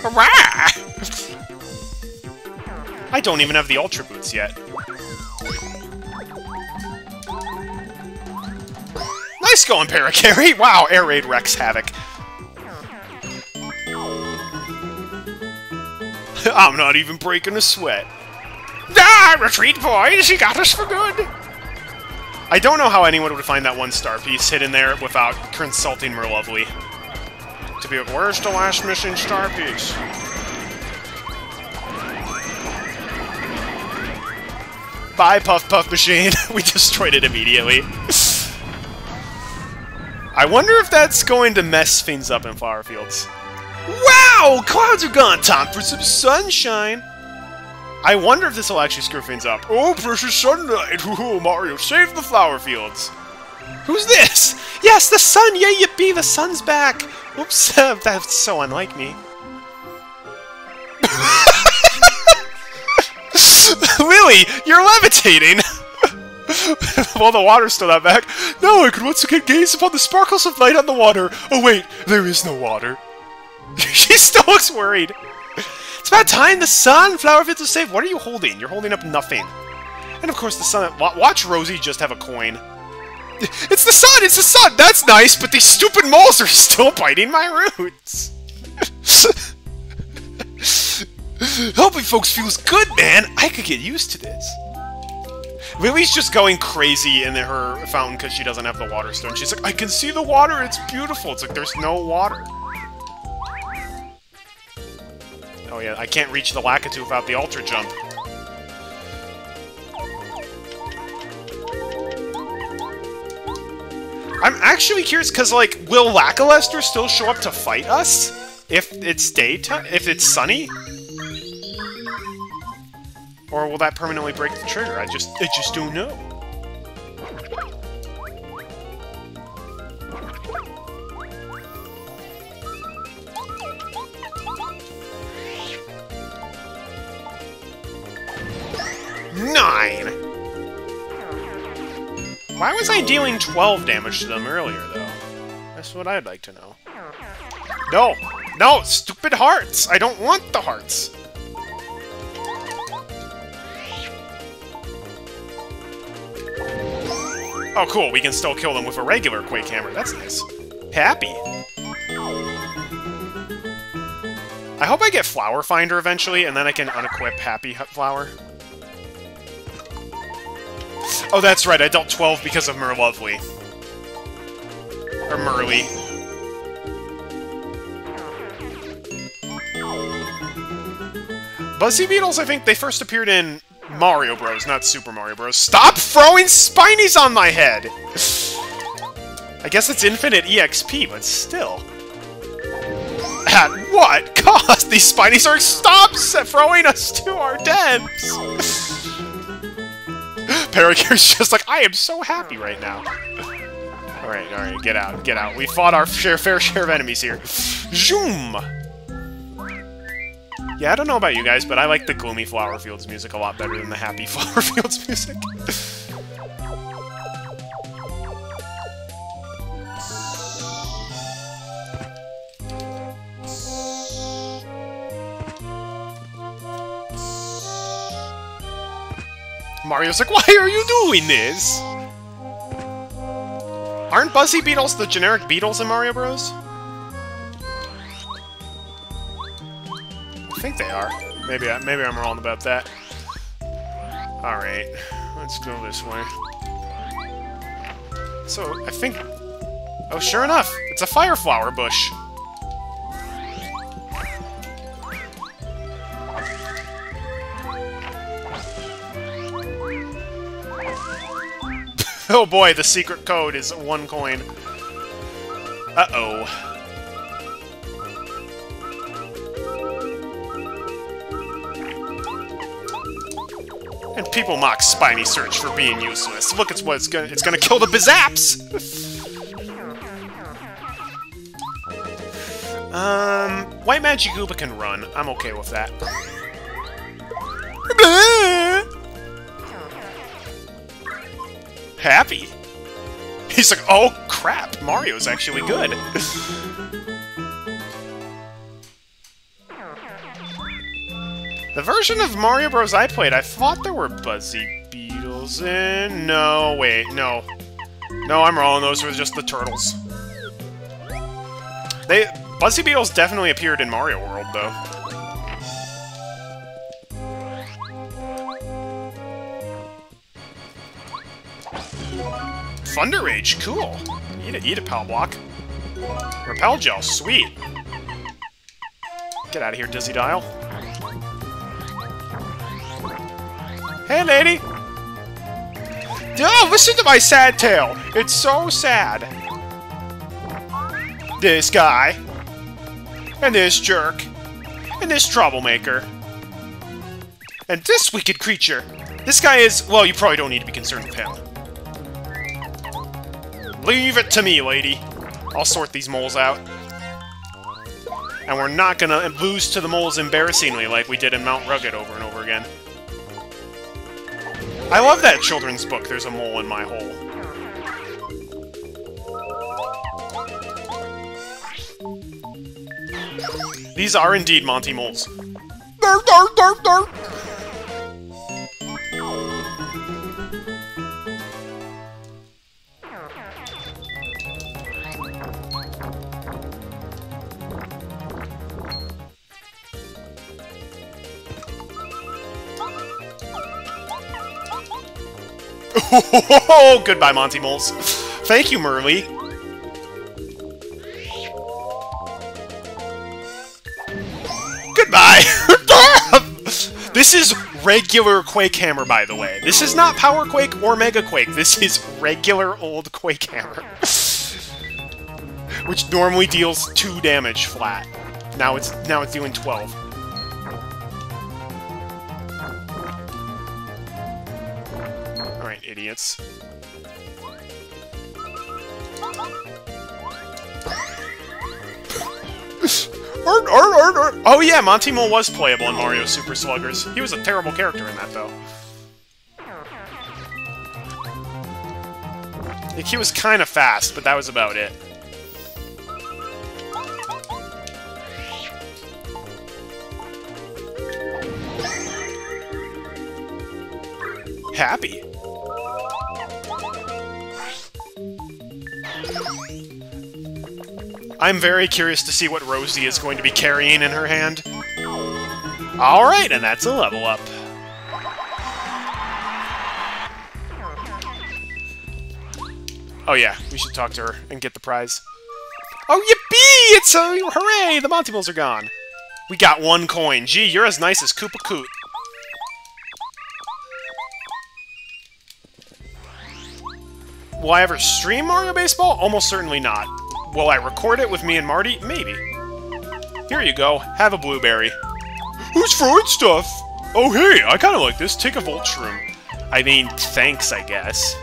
Hurrah! I don't even have the Ultra Boots yet. Nice going, Parakarry! Wow, Air Raid wrecks havoc. I'm not even breaking a sweat. Ah! Retreat, boys! He got us for good! I don't know how anyone would find that one star piece hidden there without consulting Merluvlee. To be like, where's the last missing star piece? Bye, Puff Puff Machine. we destroyed it immediately. I wonder if that's going to mess things up in Flower Fields. Wow! Clouds are gone! Time for some sunshine! I wonder if this will actually screw things up. Oh, precious sunlight! Mario, save the flower fields! Who's this? Yes, the sun! Yay, yippee, the sun's back! Oops, that's so unlike me. Lily, you're levitating! While the water's still not back. Now I can once again gaze upon the sparkles of light on the water. Oh wait, there is no water. she still looks worried. It's about time the sun! Flower Fields are safe! What are you holding? You're holding up nothing. And of course the sun... Watch Rosie just have a coin. It's the sun! It's the sun! That's nice, but these stupid moles are still biting my roots! Helping folks feels good, man! I could get used to this. Lily's just going crazy in her fountain because she doesn't have the water stone. She's like, I can see the water, it's beautiful. It's like, there's no water. Oh yeah, I can't reach the Lakitu without the Ultra Jump. I'm actually curious, because, like, will Lakilester still show up to fight us? If it's daytime? If it's sunny? Or will that permanently break the trigger? I just, I just don't know. Nine! Why was I dealing 12 damage to them earlier, though? That's what I'd like to know. No! No! Stupid hearts! I don't want the hearts! Oh, cool. We can still kill them with a regular Quake Hammer. That's nice. Happy. I hope I get Flower Finder eventually, and then I can unequip Happy Flower. Oh, that's right, I dealt 12 because of Merluvlee. Or Merlee. Buzzy Beetles, I think they first appeared in Mario Bros, not Super Mario Bros. Stop throwing Spinies on my head! I guess it's infinite EXP, but still. At what cost? These Spinies are- Stop throwing us to our deaths! Parakar's just like, I am so happy oh, right now. Alright, alright, get out, get out. We fought our share, fair share of enemies here. Zoom! Yeah, I don't know about you guys, but I like the Gloomy Flower Fields music a lot better than the Happy Flower Fields music. Mario's like, why are you doing this? Aren't Buzzy Beetles the generic Beetles in Mario Bros? I think they are. Maybe, I, maybe I'm wrong about that. Alright, let's go this way. So, I think... Oh, sure enough! It's a fire flower bush! Oh boy, the secret code is one coin. Uh-oh. And people mock Spiny Surge for being useless. Look, it's what it's gonna it's gonna kill the Bzzaps! um White Magikoopa can run. I'm okay with that. happy. He's like, oh crap, Mario's actually good. the version of Mario Bros. I played, I thought there were Buzzy Beetles in... No, wait, no. No, I'm wrong. Those were just the turtles. They Buzzy Beetles definitely appeared in Mario World, though. Thunder Rage, cool. Eat it, eat it, Pal Block. Repel Gel, sweet. Get out of here, Dizzy Dial. Hey, lady! Oh, listen to my sad tale! It's so sad! This guy, and this jerk, and this troublemaker, and this wicked creature. This guy is, well, you probably don't need to be concerned with him. Leave it to me, lady. I'll sort these moles out. And we're not gonna lose to the moles embarrassingly like we did in Mount Rugged over and over again. I love that children's book, There's a Mole in My Hole. These are indeed Monty Moles. Oh, goodbye, Monty Moles. Thank you, Merly. Goodbye! this is regular Quake Hammer, by the way. This is not Power Quake or Mega Quake. This is regular old Quake Hammer. Which normally deals 2 damage flat. Now it's now it's doing 12. Idiots. Arr, arr, arr, arr. Oh yeah, Monty Mole was playable in Mario Super Sluggers. He was a terrible character in that, though. Like, he was kind of fast, but that was about it. Happy. I'm very curious to see what Rosie is going to be carrying in her hand. Alright, and that's a level up. Oh yeah, we should talk to her and get the prize. Oh yippee! It's a hooray! The Monty Moles are gone. We got one coin. Gee, you're as nice as Koopa Koot. Will I ever stream Mario Baseball? Almost certainly not. Will I record it with me and Marty? Maybe. Here you go. Have a blueberry. Who's throwing stuff? Oh, hey, I kind of like this. Take a Volt Shroom. I mean, thanks, I guess.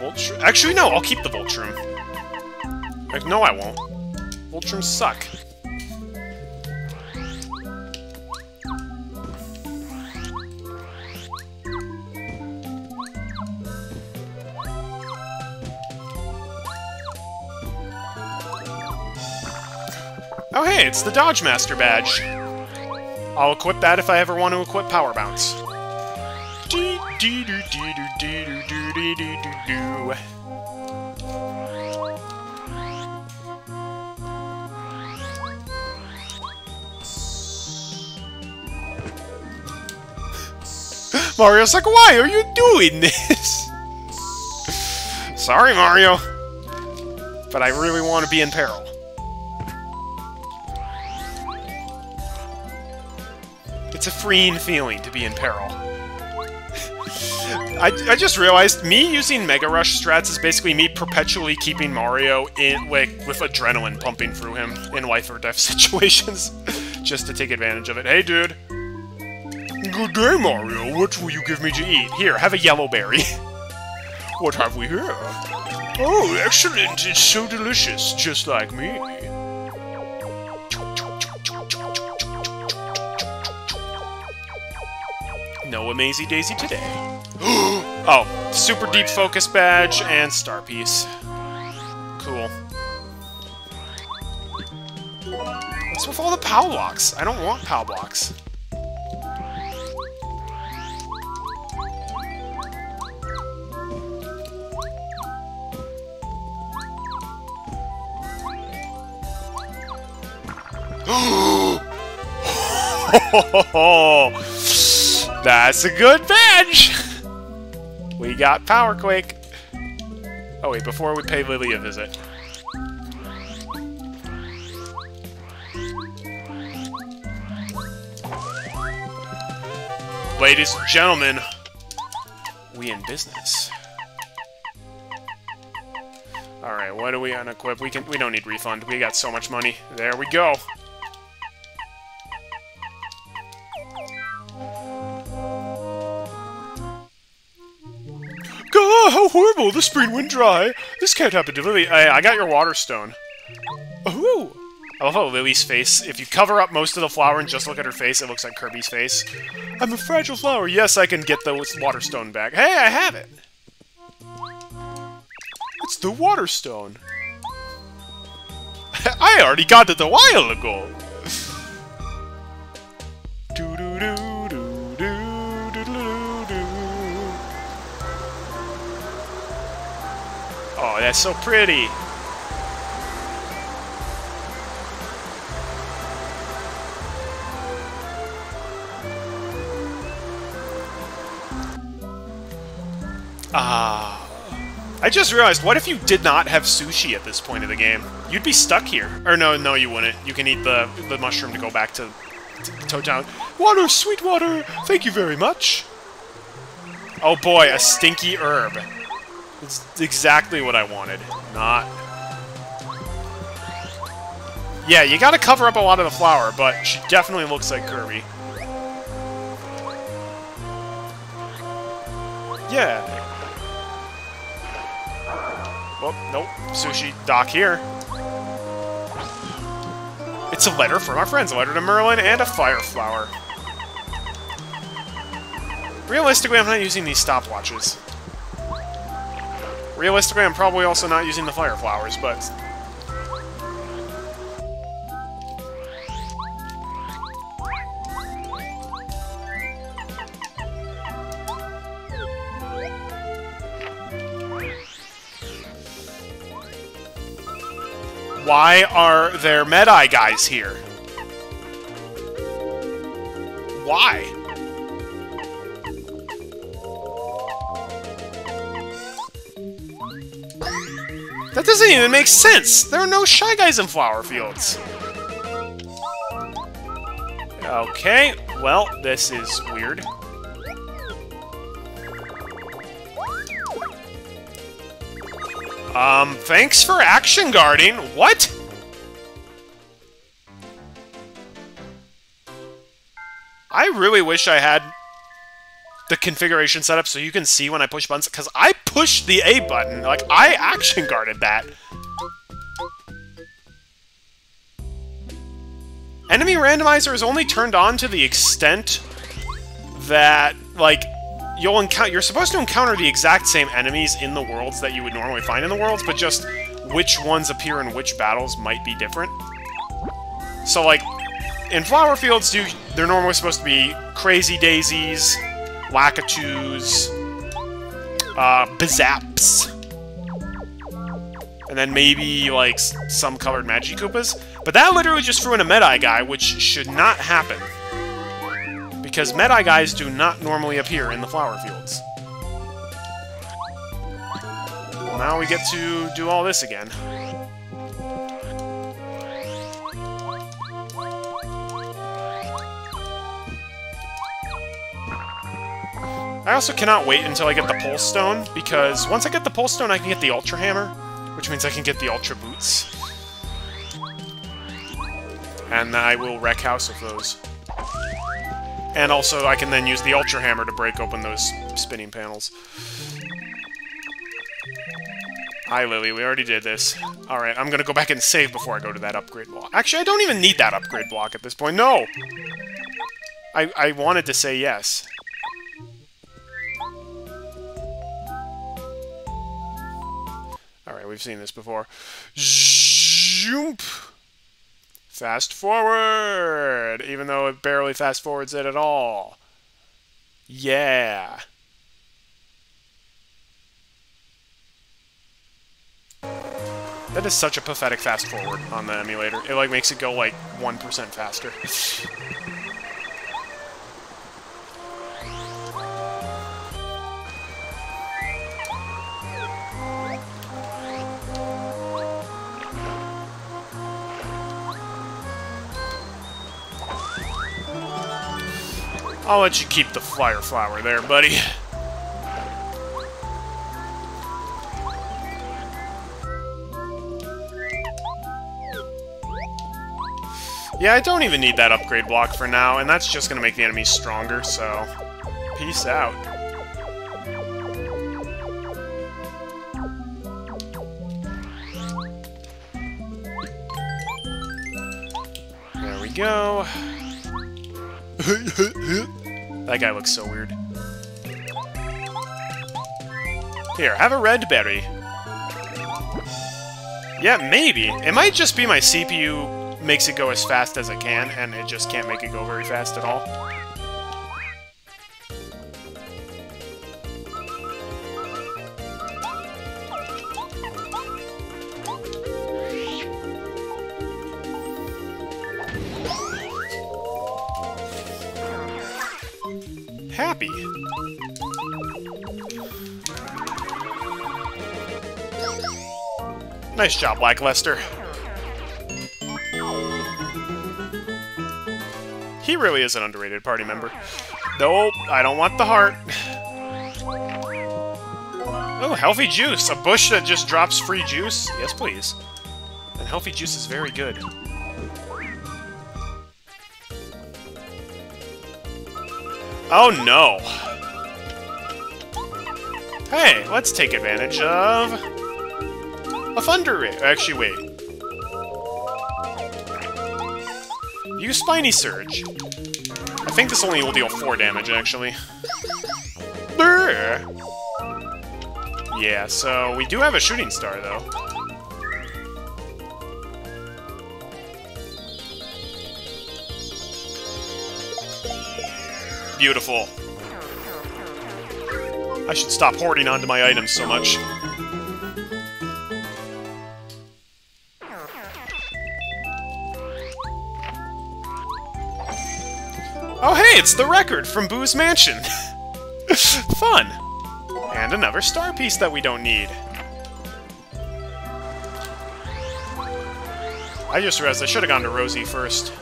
Volt Shroom? Actually, no, I'll keep the Volt Shroom. Like, no, I won't. Volt Shrooms suck. Oh hey, it's the Dodge Master badge. I'll equip that if I ever want to equip Power Bounce. Mario's like, why are you doing this? Sorry, Mario. But I really want to be in peril. It's a freeing feeling to be in peril. I, I just realized me using Mega Rush strats is basically me perpetually keeping Mario in like with adrenaline pumping through him in life or death situations, just to take advantage of it. Hey, dude. Good day, Mario. What will you give me to eat? Here, have a yellow berry. what have we here? Oh, excellent. It's so delicious, just like me. No Amazy Dayzee today. oh, Super Deep Focus Badge and Star Piece. Cool. What's with all the POW blocks? I don't want POW blocks. oh, That's a good bench! We got Power Quake. Oh wait, before we pay Lily a visit. Ladies and gentlemen, we in business. Alright, what do we unequip? We can we don't need refund. We got so much money. There we go. God, how horrible! The spring went dry. This can't happen to Lily. I, I got your water stone. Ooh! I love how Lily's face, if you cover up most of the flower and just look at her face, it looks like Kirby's face. I'm a fragile flower. Yes, I can get the water stone back. Hey, I have it! It's the water stone. I already got it a while ago. doo doo doo Oh, that's so pretty. Ah. I just realized, what if you did not have Sushie at this point of the game? You'd be stuck here. Or no, no, you wouldn't. You can eat the, the mushroom to go back to, to Town. Water, sweet water! Thank you very much! Oh boy, a stinky herb. It's exactly what I wanted. Not... Yeah, you gotta cover up a lot of the flower, but she definitely looks like Kirby. Yeah, Oh, nope. Sushie dock here. It's a letter from our friends. A letter to Merlon and a fire flower. Realistically, I'm not using these stopwatches. Realistically, I'm probably also not using the fire flowers, but... Why are there Medi Guys here? Why? That doesn't even make sense! There are no Shy Guys in Flower Fields! Okay, well, this is weird. Um, thanks for action guarding. What? I really wish I had the configuration setup so you can see when I push buttons, because I pushed the A button. Like, I action guarded that. Enemy randomizer is only turned on to the extent that, like, you'll encounter you're supposed to encounter the exact same enemies in the worlds that you would normally find in the worlds, but just which ones appear in which battles might be different. So like in Flower Fields, you they're normally supposed to be Crazy Dayzees, Lakitus, uh, Bzzaps, and then maybe like some colored Magikoopas. But that literally just threw in a Medi Guy, which should not happen because Medi Guys do not normally appear in the flower fields. Well, now we get to do all this again. I also cannot wait until I get the Pulse Stone, because once I get the Pulse Stone, I can get the Ultra Hammer, which means I can get the Ultra Boots. And I will wreck house with those. And also, I can then use the Ultra Hammer to break open those spinning panels. Hi, Lily. We already did this. Alright, I'm gonna go back and save before I go to that upgrade block. Actually, I don't even need that upgrade block at this point. No! I, I wanted to say yes. We've seen this before. Zoom! Fast forward! Even though it barely fast forwards it at all. Yeah. That is such a pathetic fast forward on the emulator. It like makes it go like 1% faster. I'll let you keep the flyer flower there, buddy. Yeah, I don't even need that upgrade block for now, and that's just gonna make the enemies stronger, so... Peace out. There we go. that guy looks so weird. Here, have a red berry. Yeah, maybe. It might just be my CPU makes it go as fast as it can, and it just can't make it go very fast at all. Nice job, Lakilester. He really is an underrated party member. Nope, I don't want the heart. Oh, healthy juice! A bush that just drops free juice? Yes, please. And healthy juice is very good. Oh no! Hey, let's take advantage of... A Thunder Rage. Actually, wait. Use Spiny Surge. I think this only will deal 4 damage, actually. Brr. Yeah, so we do have a Shooting Star, though. Beautiful. I should stop hoarding onto my items so much. It's the record from Boo's Mansion! Fun! And another star piece that we don't need. I just realized I should have gone to Rosie first.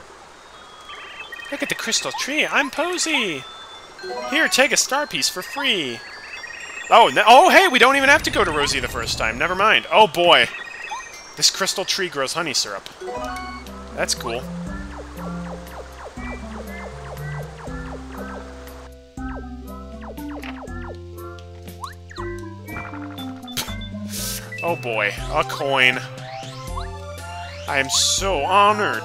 Look at the crystal tree, I'm Posie! Here, take a star piece for free. Oh, oh, hey, we don't even have to go to Rosie the first time. Never mind. Oh, boy. This crystal tree grows honey syrup. That's cool. Oh boy, a coin. I am so honored.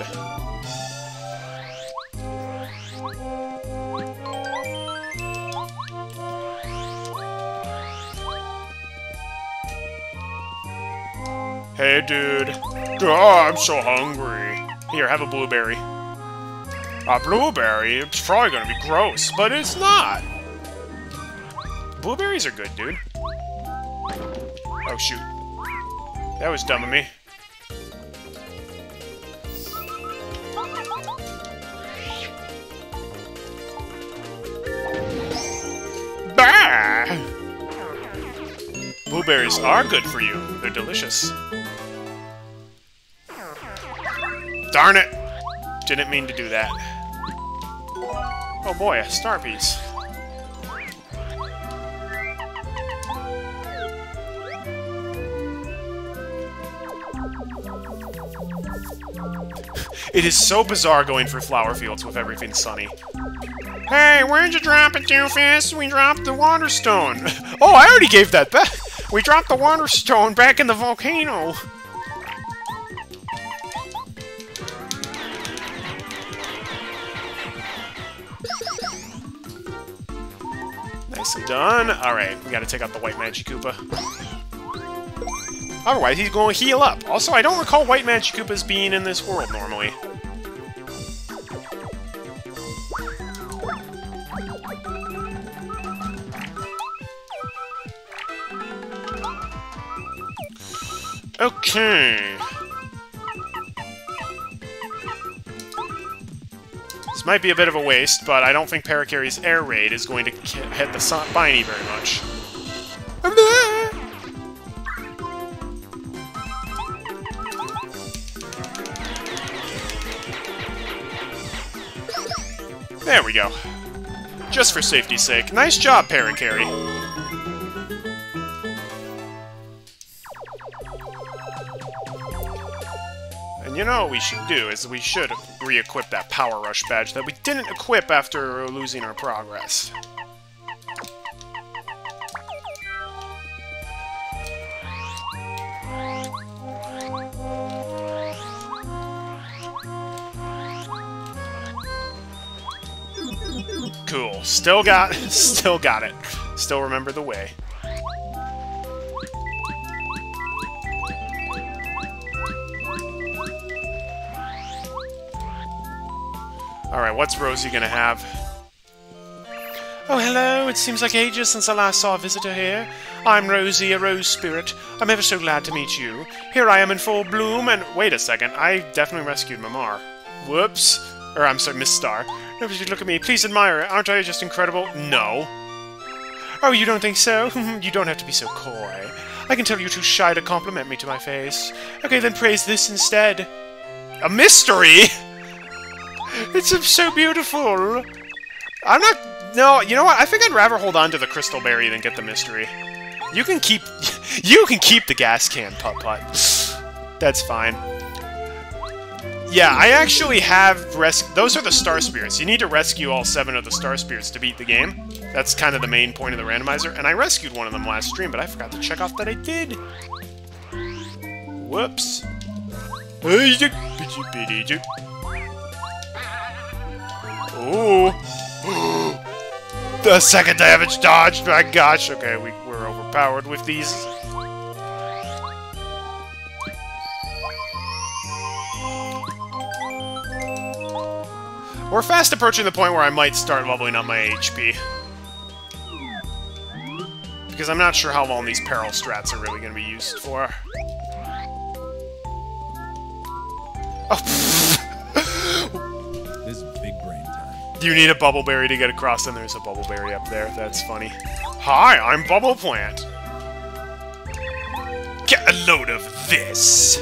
Hey, dude. Oh, I'm so hungry. Here, have a blueberry. A blueberry? It's probably gonna be gross, but it's not. Blueberries are good, dude. Oh, shoot. That was dumb of me. Bah! Blueberries are good for you. They're delicious. Darn it! Didn't mean to do that. Oh boy, a star piece. It is so bizarre going through flower fields with everything sunny. Hey, where'd you drop it, Doofus? We dropped the water stone. Oh, I already gave that back. We dropped the water stone back in the volcano. Nicely done. Alright, we gotta take out the white magic Magikoopa. Otherwise, he's going to heal up. Also, I don't recall white Magikoopas being in this world normally. Okay. This might be a bit of a waste, but I don't think Parakarry's air raid is going to hit the Spiny very much. There we go. Just for safety's sake. Nice job, Parakarry. And you know what we should do is we should re-equip that Power Rush badge that we didn't equip after losing our progress. Cool. Still got still got it. Still remember the way. Alright, what's Rosie gonna have? Oh, hello! It seems like ages since I last saw a visitor here. I'm Rosie, a rose spirit. I'm ever so glad to meet you. Here I am in full bloom, and... Wait a second, I definitely rescued Mamar. Whoops. Or, I'm sorry, Misstar. Nobody should look at me. Please admire it. Aren't I just incredible? No. Oh, you don't think so? you don't have to be so coy. I can tell you're too shy to compliment me to my face. Okay, then praise this instead. A mystery? It's so beautiful. I'm not... No, you know what? I think I'd rather hold on to the Crystal Berry than get the mystery. You can keep... You can keep the gas can, Putt-Putt. That's fine. Yeah, I actually have res- Those are the Star Spirits. You need to rescue all seven of the Star Spirits to beat the game. That's kind of the main point of the randomizer. And I rescued one of them last stream, but I forgot to check off that I did. Whoops. Ooh. the second damage dodge! My gosh! Okay, we, we're overpowered with these. We're fast approaching the point where I might start leveling up my HP. Because I'm not sure how long these peril strats are really going to be used for. Oh, this big brain time. You need a bubble berry to get across, and there's a bubble berry up there. That's funny. Hi, I'm Bubble Plant. Get a load of this.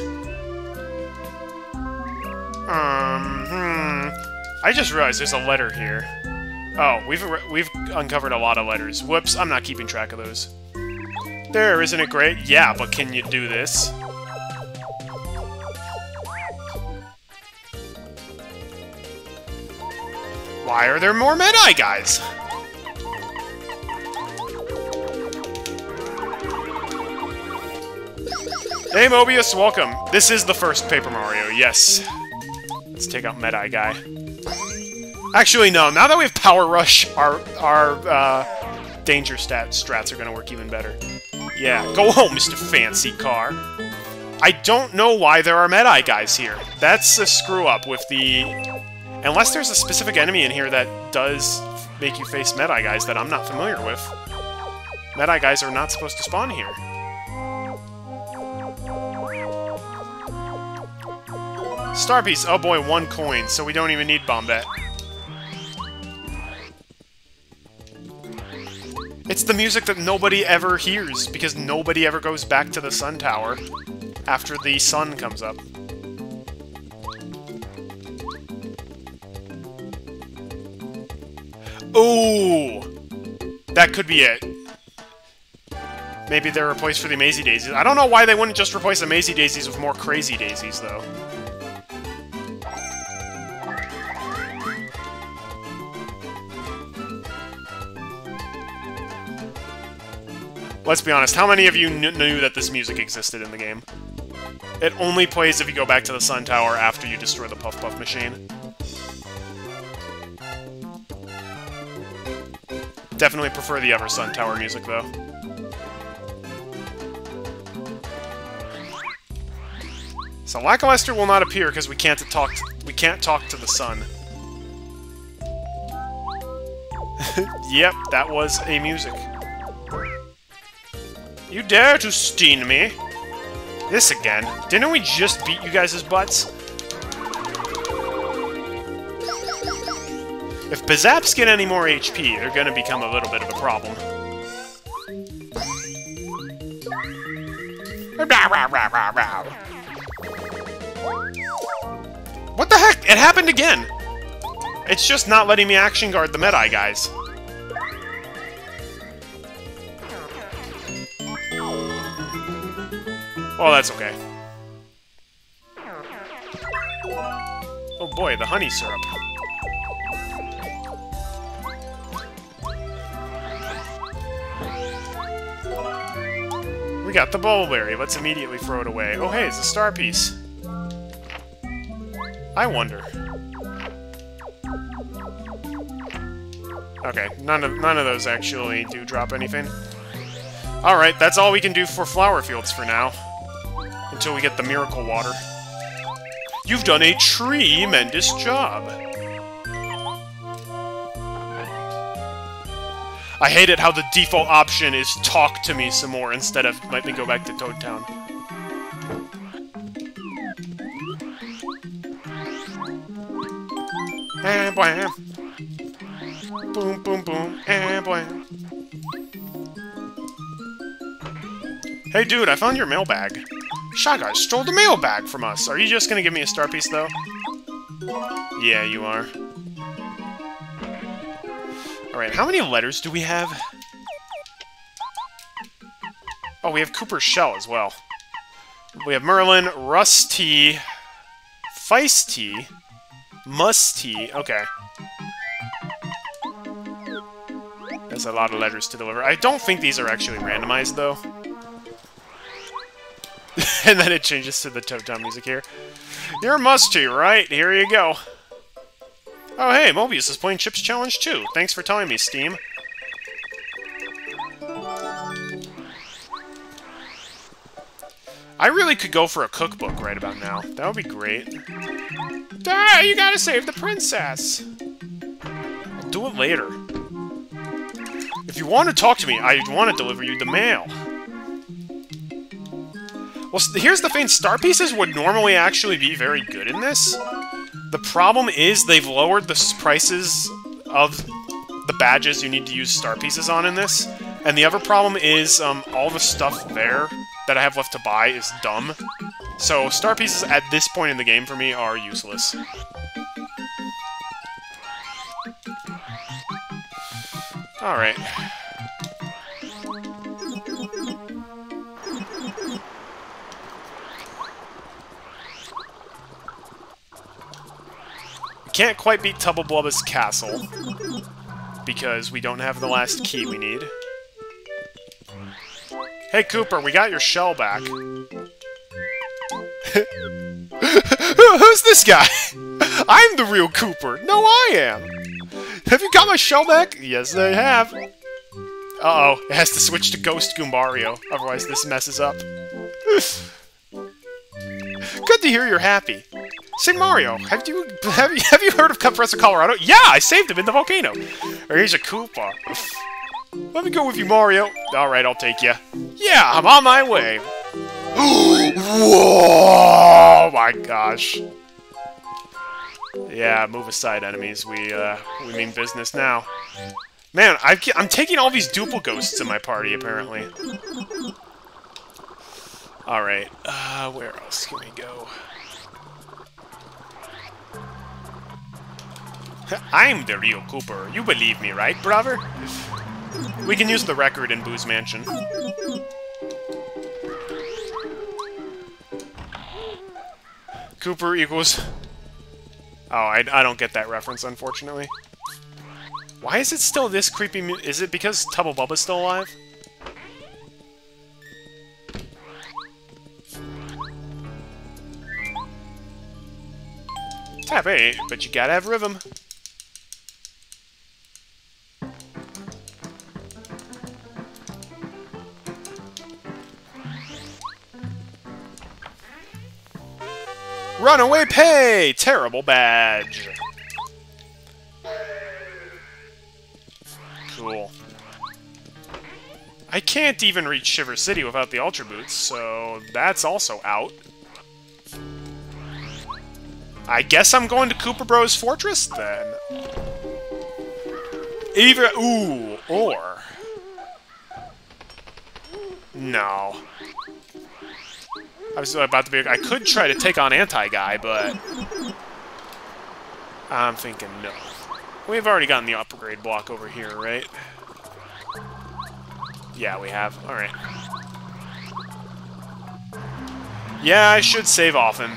Um. I just realized there's a letter here. Oh, we've we've uncovered a lot of letters. Whoops, I'm not keeping track of those. There, isn't it great? Yeah, but can you do this? Why are there more Medi Guys? Hey Mobius, welcome. This is the first Paper Mario, yes. Let's take out Medi Guy. Actually, no. Now that we have Power Rush, our our uh, danger stat strats are going to work even better. Yeah, go home, Mr. Fancy Car. I don't know why there are Medi Guys here. That's a screw-up with the... Unless there's a specific enemy in here that does make you face Medi Guys that I'm not familiar with. Medi Guys are not supposed to spawn here. Star Piece! Oh boy, one coin, so we don't even need Bombette. It's the music that nobody ever hears, because nobody ever goes back to the Sun Tower after the sun comes up. Ooh! That could be it. Maybe they're replaced for the Amazy Dayzees. I don't know why they wouldn't just replace the Amazy Dayzees with more Crazy Dayzees, though. Let's be honest, how many of you kn knew that this music existed in the game? It only plays if you go back to the Sun Tower after you destroy the Puff Puff machine. Definitely prefer the Ever Sun Tower music, though. So Lakilester will not appear because we can't talk. We can't talk to the sun. yep, that was a music. You dare to sting me? This again. Didn't we just beat you guys' butts? If Bzzaps get any more HP, they're gonna become a little bit of a problem. What the heck? It happened again! It's just not letting me action guard the Medi Guys. Oh, that's okay. Oh boy, the honey syrup. We got the Bubble Berry. Let's immediately throw it away. Oh hey, it's a star piece. I wonder. Okay, none of none of those actually do drop anything. Alright, that's all we can do for flower fields for now. Until we get the miracle water. You've done a tremendous job! I hate it how the default option is talk to me some more instead of let me go back to Toad Town. And blam. Boom, boom, boom, and blam. Hey dude, I found your mailbag. Shy stole the mailbag from us. Are you just gonna give me a star piece, though? Yeah, you are. Alright, how many letters do we have? Oh, we have Kooper Shell as well. We have Merlon, Rusty, Fice T., Musty. Okay. That's a lot of letters to deliver. I don't think these are actually randomized, though. and then it changes to the Toad Town music here. You're Muss T., right? Here you go. Oh, hey, Mobius is playing Chips Challenge too. Thanks for telling me, Steam. I really could go for a cookbook right about now. That would be great. Ah, you gotta save the princess! I'll do it later. If you want to talk to me, I want to deliver you the mail. Well, here's the thing. Star Pieces would normally actually be very good in this. The problem is they've lowered the prices of the badges you need to use Star Pieces on in this. And the other problem is um, all the stuff there that I have left to buy is dumb. So Star Pieces at this point in the game for me are useless. Alright. Can't quite beat Tubba Blubba's castle. Because we don't have the last key we need. Hey, Kooper, we got your shell back. Who's this guy? I'm the real Kooper. No, I am. Have you got my shell back? Yes, I have. Uh-oh, it has to switch to Ghost Goombario, otherwise this messes up. Good to hear you're happy. Say Mario, have you have you, have you heard of Compressor Kolorado? Yeah, I saved him in the volcano. Or here's a Koopa. Let me go with you, Mario. All right, I'll take you. Yeah, I'm on my way. Whoa! my gosh. Yeah, move aside, enemies. We uh, we mean business now. Man, I, I'm taking all these duple ghosts in my party, apparently. Alright, uh, where else can we go? I'm the real Kooper. You believe me, right, brother? We can use the record in Boo's Mansion. Kooper equals... Oh, I, I don't get that reference, unfortunately. Why is it still this creepy Is it because Tubba Blubba's still alive? Tap 8, but you gotta have rhythm. Runaway pay! Terrible badge. Cool. I can't even reach Shiver City without the Ultra Boots, so that's also out. I guess I'm going to Koopa Bros Fortress, then. Either... Ooh, or... No. I was about to be... I could try to take on Anti-Guy, but... I'm thinking no. We've already gotten the upgrade block over here, right? Yeah, we have. Alright. Yeah, I should save often.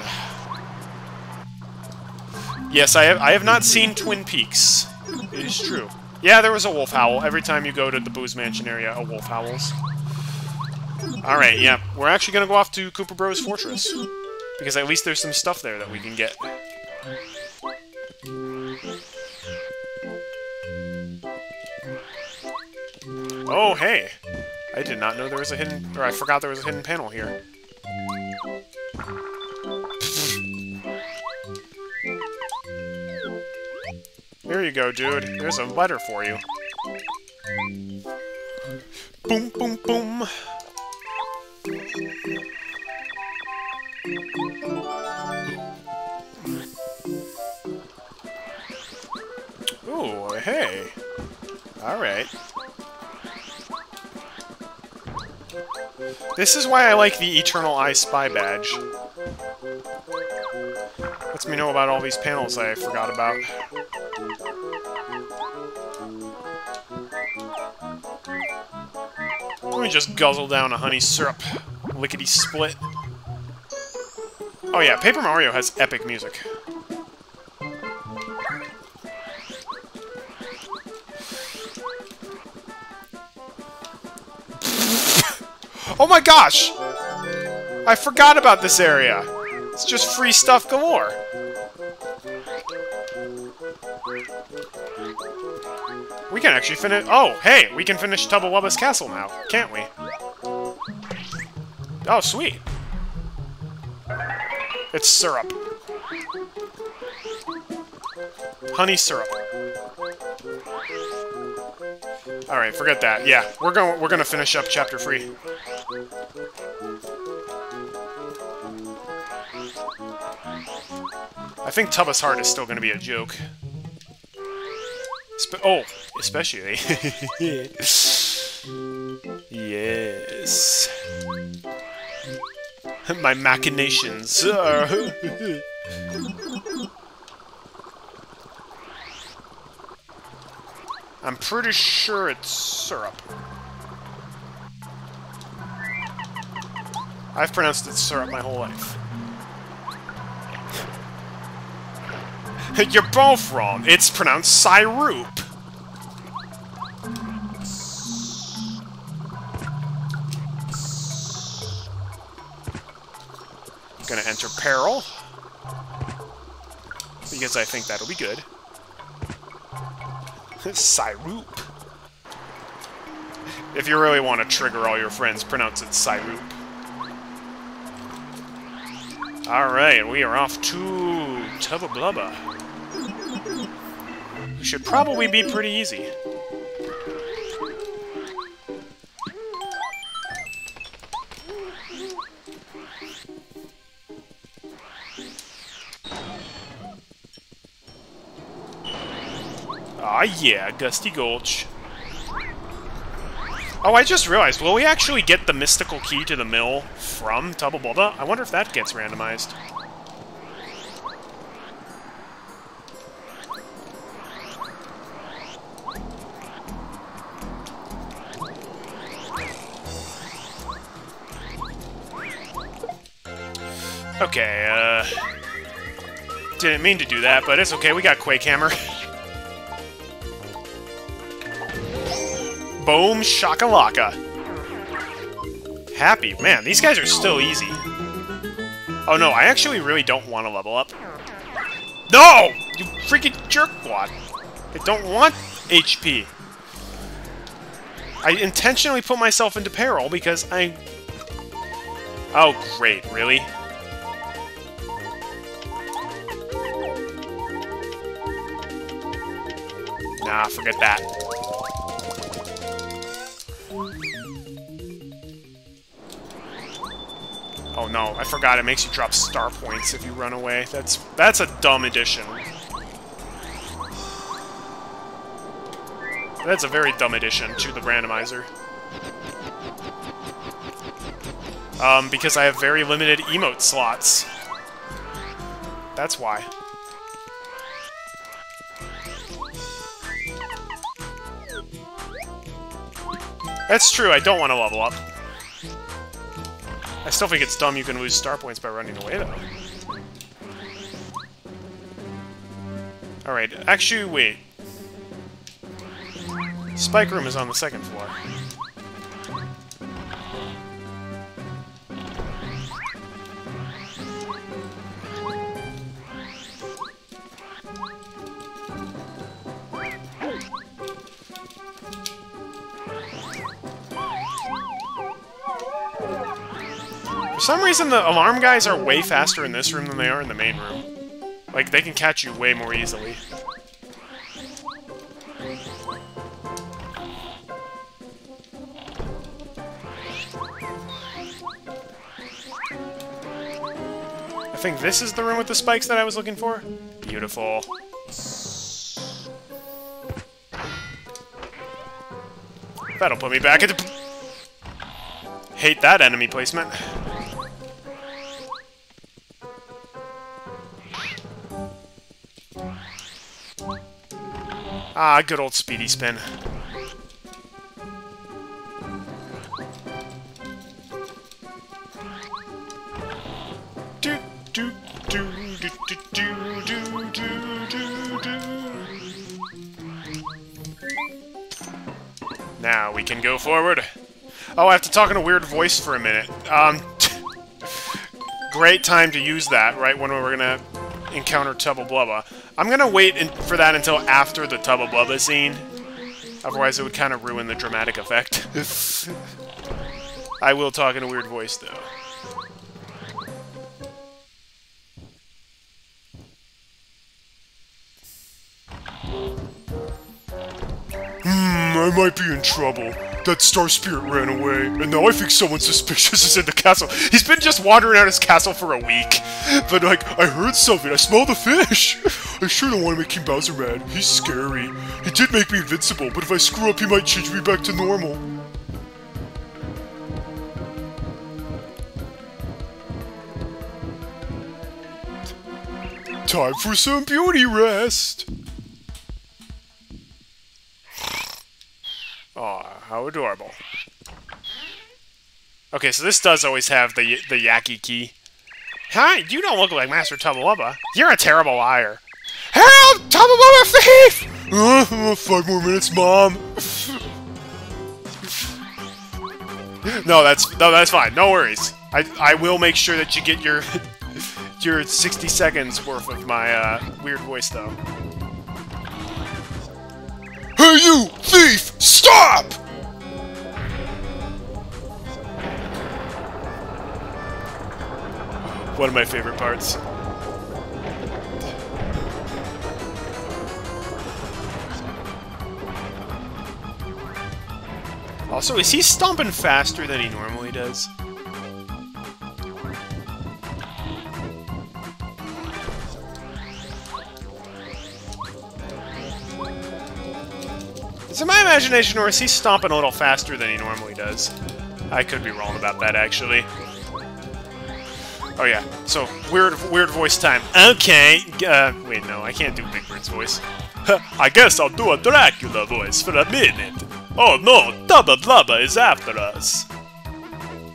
Yes, I have, I have not seen Twin Peaks. It is true. Yeah, there was a wolf howl. Every time you go to the Boo's Mansion area, a wolf howls. Alright, yeah. We're actually gonna go off to Koopa Bros Fortress. Because at least there's some stuff there that we can get. Oh, hey! I did not know there was a hidden... Or I forgot there was a hidden panel here. Here you go, dude. There's a letter for you. Boom, boom, boom. Ooh, hey. Alright. This is why I like the Eternal I Spy badge. Lets me know about all these panels I forgot about. Let me just guzzle down a honey syrup. Lickety split. Oh yeah, Paper Mario has epic music. oh my gosh! I forgot about this area. It's just free stuff galore. We can actually finish- Oh, hey! We can finish Tubba Blubba's castle now, can't we? Oh, sweet. It's syrup. Honey syrup. Alright, forget that. Yeah, we're going we're gonna finish up chapter three. I think Tubba's heart is still gonna be a joke. Spe oh, especially. yes. My machinations. I'm pretty sure it's syrup. I've pronounced it syrup my whole life. You're both wrong. It's pronounced syrup. Gonna enter peril. Because I think that'll be good. Syrup. If you really want to trigger all your friends, pronounce it Syrup. Alright, we are off to Tubba Blubba. Should probably be pretty easy. Ah, yeah, Gusty Gulch. Oh, I just realized, will we actually get the mystical key to the mill from Blubba? I wonder if that gets randomized. Okay, uh... Didn't mean to do that, but it's okay, we got Quake Hammer. Boom shakalaka. Happy. Man, these guys are still easy. Oh no, I actually really don't want to level up. No! You freaking jerkwad. I don't want HP. I intentionally put myself into peril because I... Oh, great. Really? Nah, forget that. Oh no, I forgot it makes you drop star points if you run away. That's that's a dumb addition. That's a very dumb addition to the randomizer. Um, because I have very limited emote slots. That's why. That's true, I don't want to level up. I still think it's dumb you can lose star points by running away, though. Alright, actually, wait. Spike room is on the second floor. For some reason, the alarm guys are way faster in this room than they are in the main room. Like, they can catch you way more easily. I think this is the room with the spikes that I was looking for. Beautiful. That'll put me back into... Hate that enemy placement. Ah, good old speedy spin. Do do do do do do do do. Now we can go forward. Oh, I have to talk in a weird voice for a minute. Um, great time to use that, right when we're gonna encounter Tubba Blubba. I'm gonna wait in, for that until after the Tubba Blubba scene. Otherwise, it would kind of ruin the dramatic effect. I will talk in a weird voice, though. I might be in trouble. That Star Spirit ran away, and now I think someone suspicious is in the castle. He's been just wandering around his castle for a week. But, like, I heard something. I smell the fish. I sure don't want to make King Bowser mad. He's scary. He did make me invincible, but if I screw up, he might change me back to normal. Time for some beauty rest. Aw, how adorable. Okay, so this does always have the the Yakkey. Hi, you don't look like Master Tubba You're a terrible liar. Help! Tubba thief! Uh, five more minutes, Mom. no, that's no, that's fine. No worries. I I will make sure that you get your your 60 seconds worth of my uh, weird voice, though. Hey, you thief! Stop! One of my favorite parts. Also, is he stomping faster than he normally does? It my imagination, or is he stomping a little faster than he normally does? I could be wrong about that, actually. Oh yeah, so, weird weird voice time. Okay, uh, wait, no, I can't do Big Bird's voice. I guess I'll do a Dracula voice for a minute. Oh no, Tubba Blubba is after us.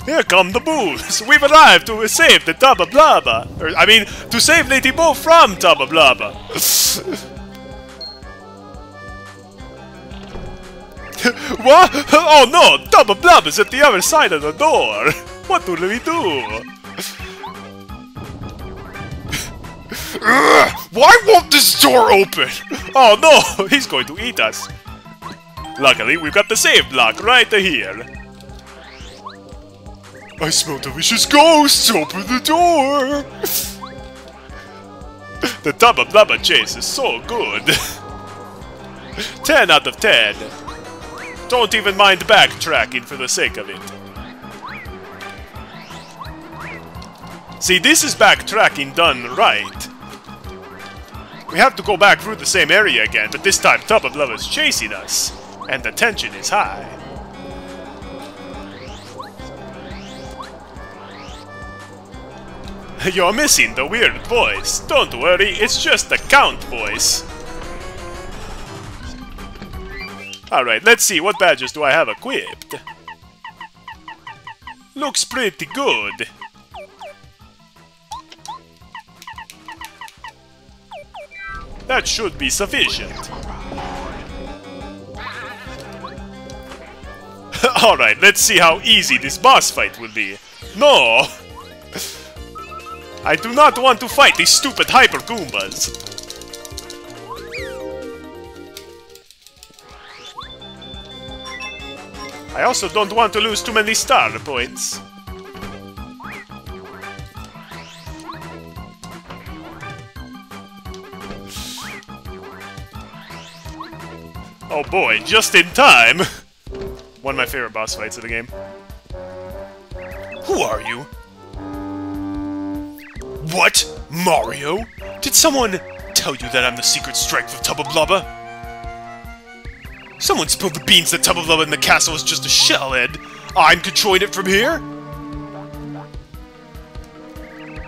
Here come the Boos! We've arrived to save the Tubba Blubba! Or, I mean, to save Lady Bow from Tubba Blubba! what? Oh no! Tubba Blub is at the other side of the door! What do we do? Why won't this door open? Oh no! He's going to eat us! Luckily, we've got the save block right here. I smell delicious ghosts! Open the door! the Tubba Blubba chase is so good! 10 out of 10! Don't even mind backtracking for the sake of it. See, this is backtracking done right. We have to go back through the same area again, but this time Tub of Love is chasing us, and the tension is high. You're missing the weird voice. Don't worry, it's just the count voice. Alright, let's see, what badges do I have equipped? Looks pretty good. That should be sufficient. Alright, let's see how easy this boss fight will be. No! I do not want to fight these stupid Hyper Goombas. I also don't want to lose too many star points. Oh boy, just in time! One of my favorite boss fights of the game. Who are you? What? Mario? Did someone tell you that I'm the secret strength of Tubba Blubba? Someone spilled the beans that Blubba in the castle is just a shellhead. I'm controlling it from here?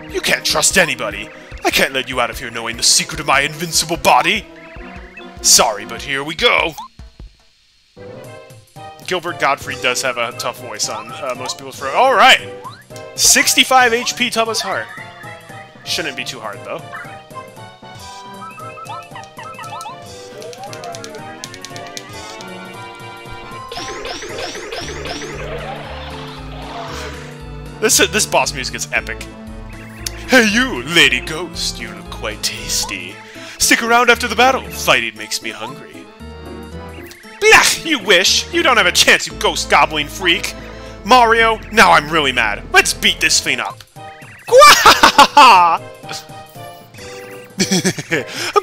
You can't trust anybody. I can't let you out of here knowing the secret of my invincible body. Sorry, but here we go. Gilbert Gottfried does have a tough voice on uh, most people's for. All right, 65 HP Tubba's heart. Shouldn't be too hard though. This uh, this boss music is epic. Hey you, Lady Ghost, you look quite tasty. Stick around after the battle. Fighting makes me hungry. Blech! You wish! You don't have a chance, you ghost gobbling freak! Mario, now I'm really mad. Let's beat this thing up. I'm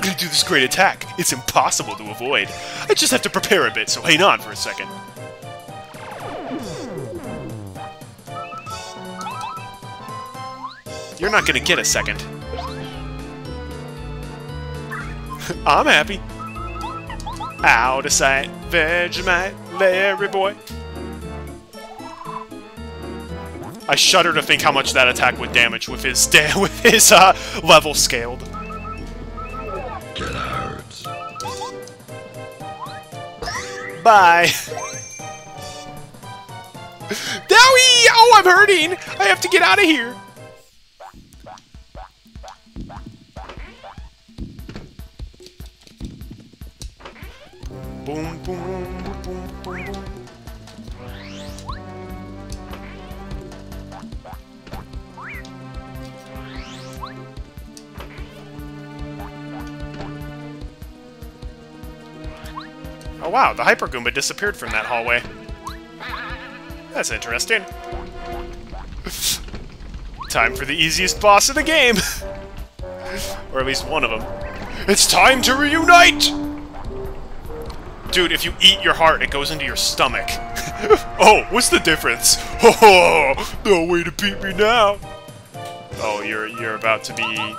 gonna do this great attack. It's impossible to avoid. I just have to prepare a bit, so hang on for a second. You're not gonna get a second. I'm happy. Out of sight, Vegemite, Larry boy. I shudder to think how much that attack would damage with his with his uh, level scaled. Get hurt. Bye. Dowie! Oh, I'm hurting! I have to get out of here. Boom, boom, boom, boom, boom. Oh wow, the Hyper Goomba disappeared from that hallway. That's interesting. time for the easiest boss of the game! or at least one of them. It's time to reunite! Dude, if you eat your heart, it goes into your stomach. oh, what's the difference? Oh, no way to beat me now! Oh, you're you're about to be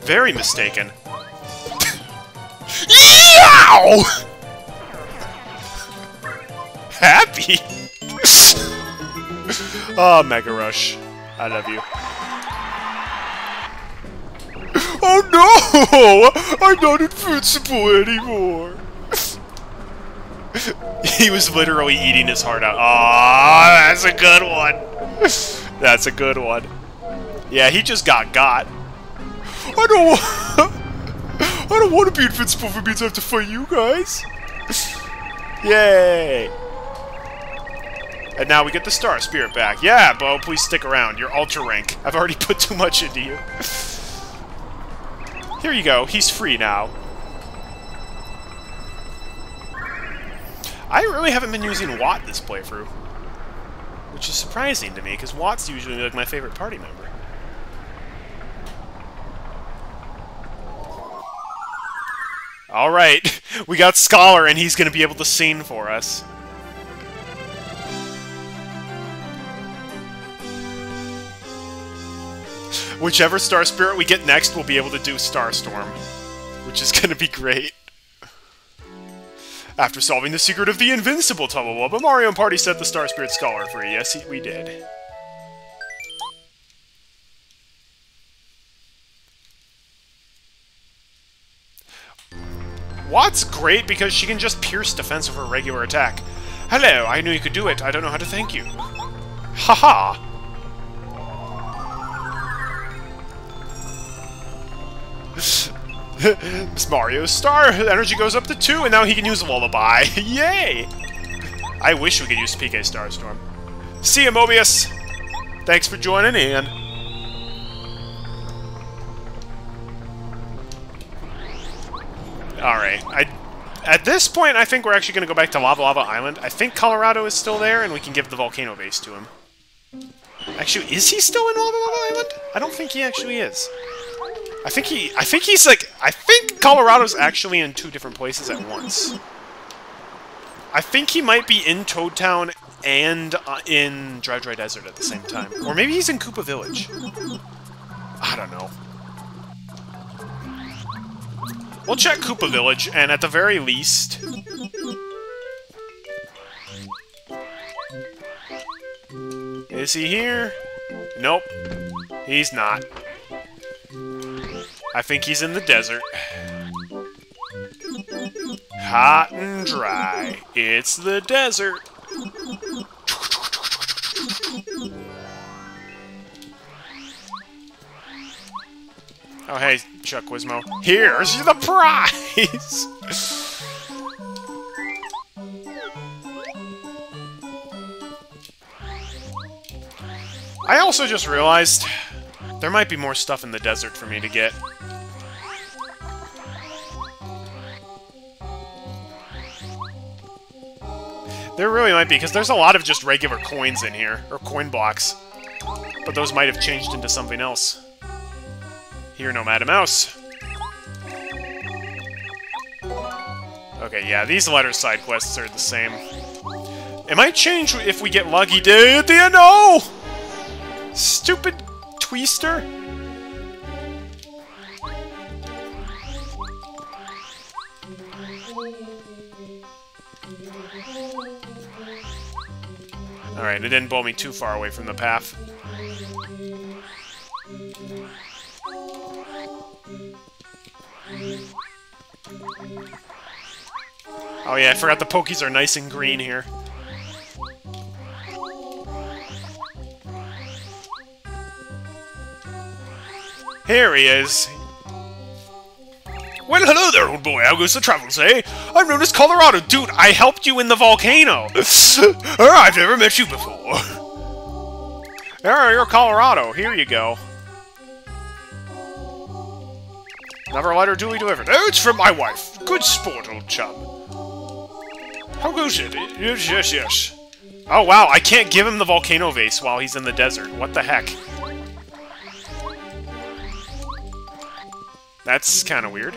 very mistaken. Yow! Happy? oh, Mega Rush. I love you. Oh no! I'm not invincible anymore! he was literally eating his heart out. Ah, that's a good one. That's a good one. Yeah, he just got got. I don't want... I don't want to be invincible for means I have to fight you guys. Yay! And now we get the Star Spirit back. Yeah, Bow, please stick around. You're ultra rank. I've already put too much into you. Here you go. He's free now. I really haven't been using Watt this playthrough. Which is surprising to me, because Watt's usually like my favorite party member. Alright, we got Skolar, and he's going to be able to sing for us. whichever Star Spirit we get next, we'll be able to do Starstorm, which is gonna be great. After solving the secret of the invincible Tubba Wubba, Mario Party set the Star Spirit Skolar free. Yes, we did. Watt's great because she can just pierce defense with her regular attack. Hello, I knew you could do it. I don't know how to thank you. Haha! -ha. Mario's star energy goes up to 2, and now he can use Lullaby. Yay! I wish we could use PK Starstorm. See you, Mobius! Thanks for joining in. Alright, I... At this point, I think we're actually going to go back to Lava Lava Island. I think Kolorado is still there, and we can give the Volcano Vase to him. Actually, is he still in Lava Lava Island? I don't think he actually is. I think he... I think he's like... I think Kolorado's actually in two different places at once. I think he might be in Toad Town and uh, in Dry Dry Desert at the same time. Or maybe he's in Koopa Village. I don't know. We'll check Koopa Village, and at the very least... Is he here? Nope. He's not. I think he's in the desert. Hot and dry. It's the desert. Oh, hey, Chuck Quizmo. Here's the prize! I also just realized there might be more stuff in the desert for me to get. There really might be, because there's a lot of just regular coins in here, or coin blocks. But those might have changed into something else. Here, no Madam Mouse. Okay, yeah, these letter side quests are the same. It might change if we get Lucky at the. No! Oh! Stupid Twister. Alright, it didn't blow me too far away from the path. Oh yeah, I forgot the Pokies are nice and green here. Here he is. Well, hello there, old boy. How goes the travels, eh? I'm known as Kolorado. Dude, I helped you in the volcano. I've never met you before. There, you're Kolorado. Here you go. Never let her duly delivered. Oh, it's from my wife. Good sport, old chum. How goes it? Yes, yes, yes. Oh, wow, I can't give him the volcano vase while he's in the desert. What the heck? That's kind of weird.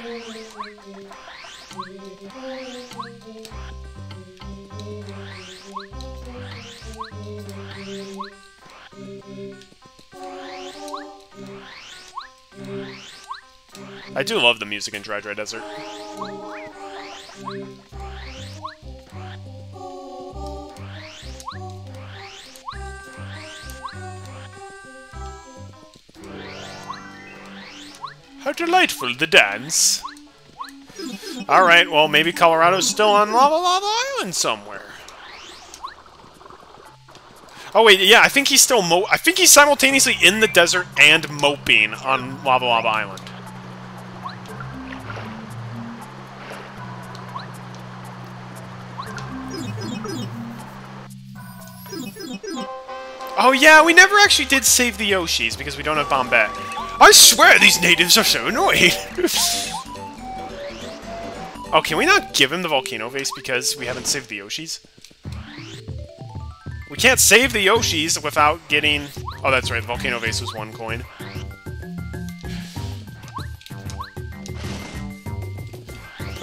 I do love the music in Dry Dry Desert. How delightful, the dance! Alright, well, maybe Kolorado's still on Lava Lava Island somewhere. Oh wait, yeah, I think he's still mo- I think he's simultaneously in the desert and moping on Lava Lava Island. Oh yeah, we never actually did save the Yoshis because we don't have Bombette. I swear these natives are so annoying! oh, can we not give him the Volcano Vase because we haven't saved the Yoshis? We can't save the Yoshis without getting... Oh, that's right, the Volcano Vase was one coin.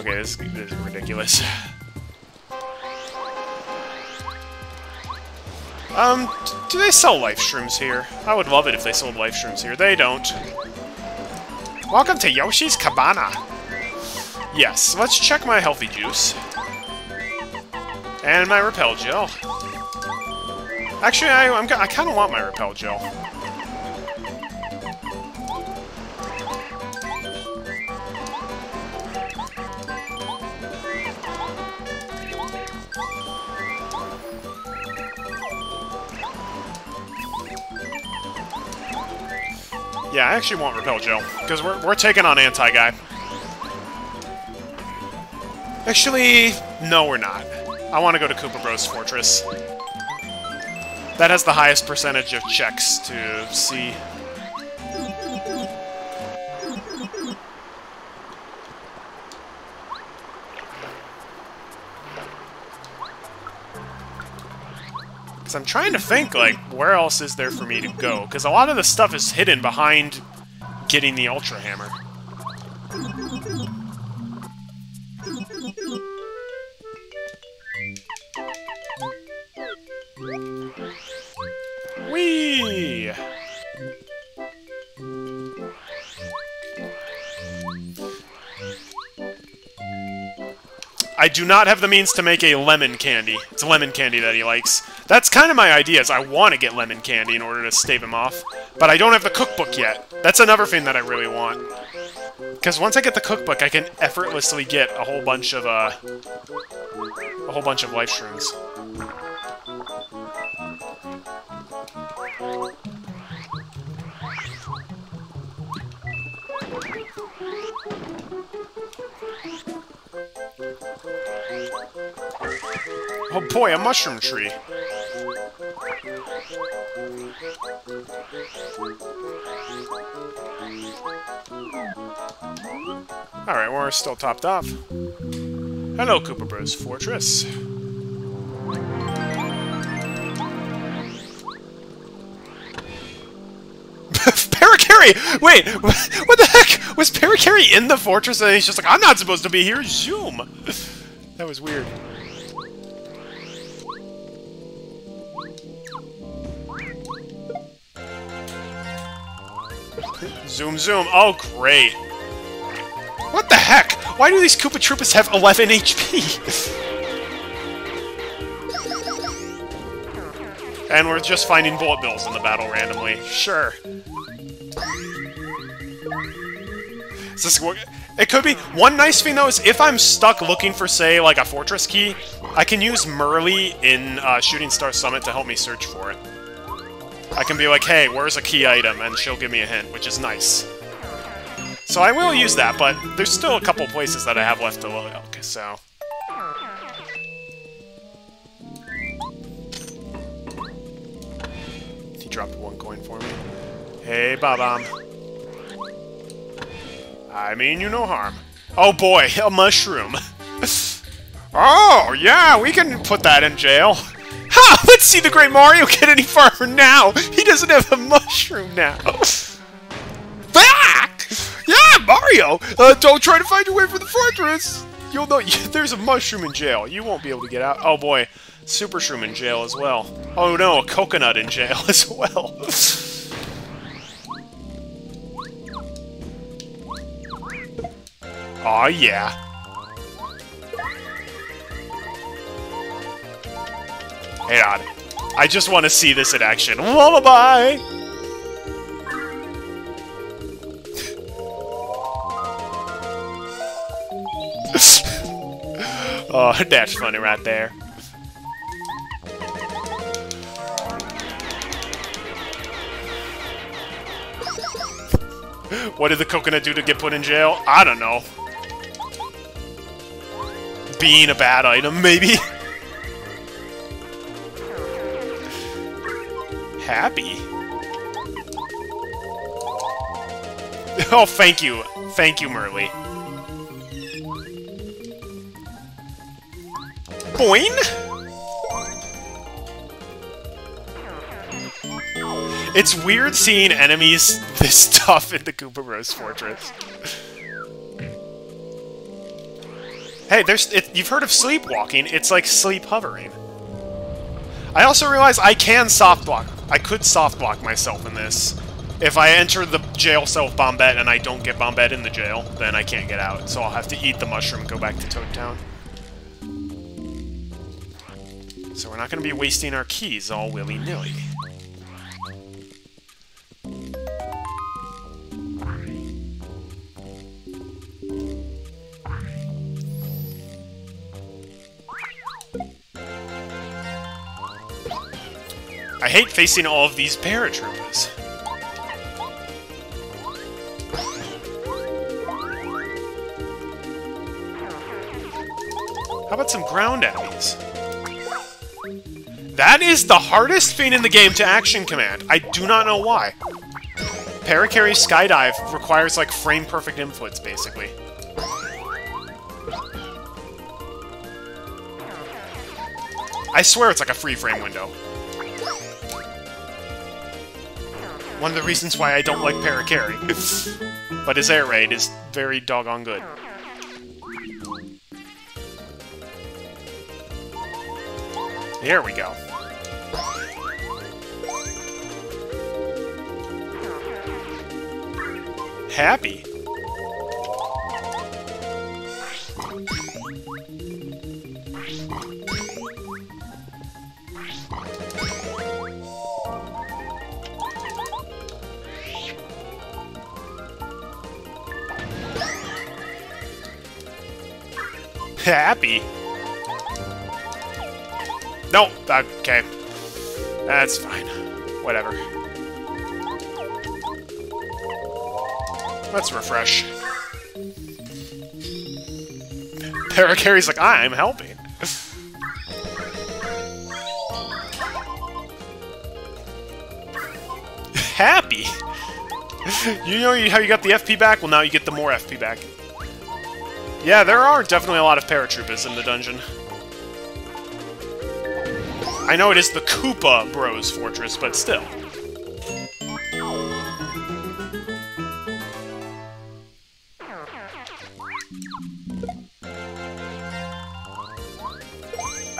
Okay, this, this is ridiculous. Um, do they sell life shrooms here? I would love it if they sold life shrooms here. They don't. Welcome to Yoshi's Cabana. Yes, let's check my healthy juice. And my repel gel. Actually, I, I'm, I kind of want my repel gel. Yeah, I actually want Repel Gel, because we're, we're taking on Anti-Guy. Actually, no we're not. I want to go to Koopa Bros Fortress. That has the highest percentage of checks to see. Because I'm trying to think, like, where else is there for me to go? Because a lot of the stuff is hidden behind getting the Ultra Hammer. Whee! I do not have the means to make a lemon candy. It's lemon candy that he likes. That's kind of my idea, is I want to get lemon candy in order to stave him off. But I don't have the cookbook yet. That's another thing that I really want. Because once I get the cookbook, I can effortlessly get a whole bunch of, uh... A whole bunch of life shrooms. Oh boy, a mushroom tree. Alright, we're still topped off. Hello, Koopa Bros Fortress. Parakarry! Wait, what the heck? Was Parakarry in the fortress and he's just like, I'm not supposed to be here, zoom! That was weird. Zoom, zoom. Oh, great. What the heck? Why do these Koopa Troopas have 11 HP? and we're just finding bullet bills in the battle randomly. Sure. Is this... It could be... One nice thing, though, is if I'm stuck looking for, say, like, a fortress key, I can use Merlee in uh, Shooting Star Summit to help me search for it. I can be like, hey, where's a key item? And she'll give me a hint, which is nice. So I will use that, but there's still a couple places that I have left to look, so... He dropped one coin for me. Hey, Bob-omb. I mean you no harm. Oh boy, a mushroom. oh, yeah, we can put that in jail. Ha! Let's see the Great Mario get any farther now! He doesn't have a mushroom now! Back! Yeah, Mario! Uh, don't try to find your way from the fortress! You'll know- there's a mushroom in jail. You won't be able to get out. Oh boy, Super Shroom in jail as well. Oh no, a coconut in jail as well. Aw, yeah. Hang on. I just want to see this in action. Lullaby! oh, that's funny right there. what did the coconut do to get put in jail? I don't know. Being a bad item, maybe? happy. Oh, thank you. Thank you, Merlee. Boing! It's weird seeing enemies this tough in the Koopa Bros Fortress. Hey, there's it, you've heard of sleepwalking. It's like sleep hovering. I also realize I can soft block. I could soft block myself in this. If I enter the jail cell with Bombette and I don't get Bombette in the jail, then I can't get out. So I'll have to eat the mushroom and go back to Toad Town. So we're not going to be wasting our keys all willy-nilly. I hate facing all of these paratroopers. How about some ground enemies? That is the hardest thing in the game to action command. I do not know why. Parakarry Skydive requires, like, frame-perfect inputs, basically. I swear it's like a free frame window. One of the reasons why I don't like Parakarry. but his air raid is very doggone good. There we go. Happy. Happy. No, okay. That's fine. Whatever. Let's refresh. Parakarry's like, I'm helping. Happy! you know how you got the FP back? Well, now you get the more FP back. Yeah, there are definitely a lot of paratroopers in the dungeon. I know it is the Koopa Bros Fortress, but still.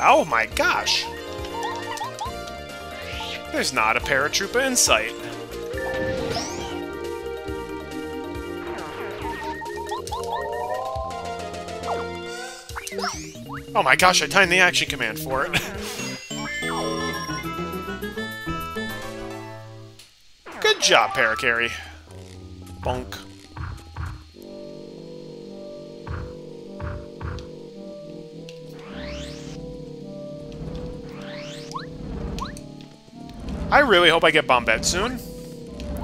Oh my gosh! There's not a paratrooper in sight. Oh my gosh, I timed the action command for it. Good job, Parakarry. Bonk. I really hope I get Bombette soon.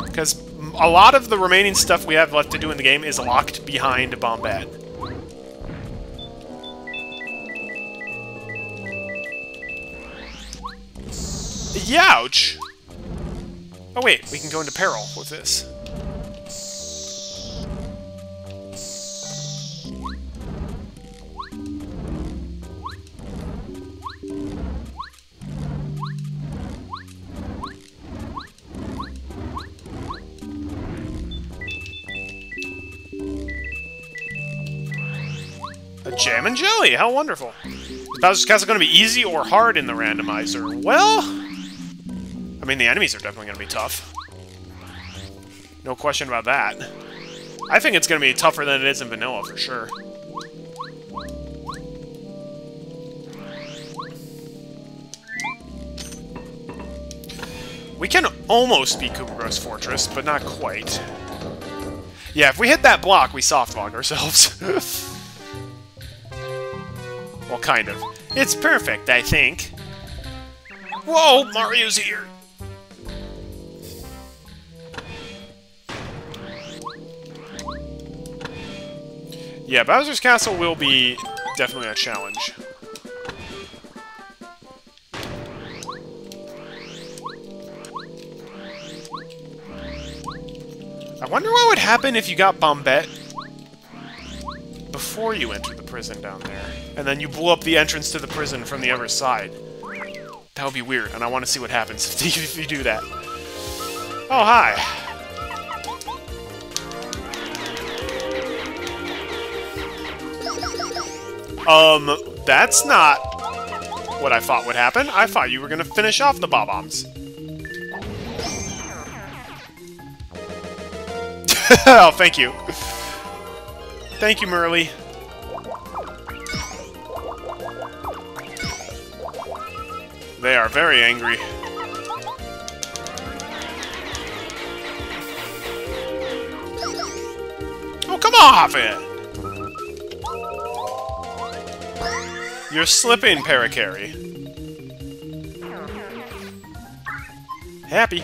Because a lot of the remaining stuff we have left to do in the game is locked behind Bombette. Youch! Oh wait, we can go into peril with this. A jam and jelly! How wonderful! Is Bowser's Castle going to be easy or hard in the randomizer? Well... I mean, the enemies are definitely going to be tough. No question about that. I think it's going to be tougher than it is in vanilla, for sure. We can almost beat Bros Fortress, but not quite. Yeah, if we hit that block, we softlock ourselves. well, kind of. It's perfect, I think. Whoa, Mario's here! Yeah, Bowser's Castle will be definitely a challenge. I wonder what would happen if you got Bombette before you entered the prison down there, and then you blew up the entrance to the prison from the other side. That would be weird, and I want to see what happens if you do that. Oh, hi. Um, that's not... what I thought would happen. I thought you were gonna finish off the Bob-ombs. oh, thank you. Thank you, Merlee. They are very angry. Oh, come off it! You're slipping, Parakarry. Happy.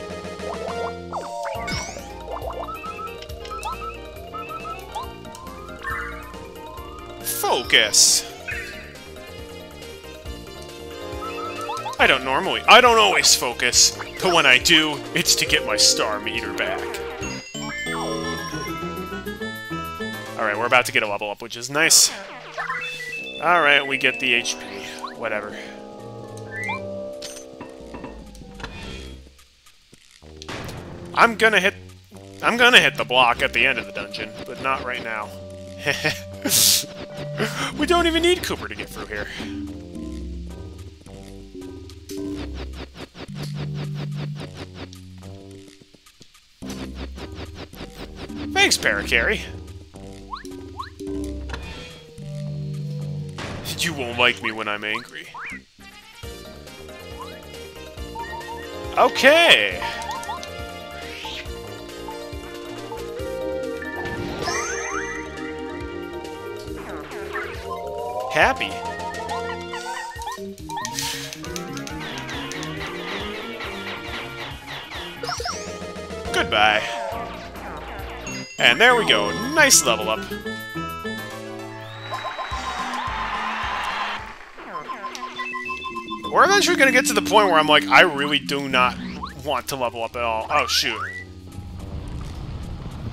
Focus. I don't normally- I don't always focus, but when I do, it's to get my star meter back. Alright, we're about to get a level up, which is nice. Alright, we get the HP. Whatever. I'm gonna hit... I'm gonna hit the block at the end of the dungeon, but not right now. we don't even need Kooper to get through here. Thanks, Parakarry. You won't like me when I'm angry. Okay! Happy. Goodbye. And there we go. Nice level up. We're eventually gonna get to the point where I'm like, I really do not want to level up at all. Oh, shoot.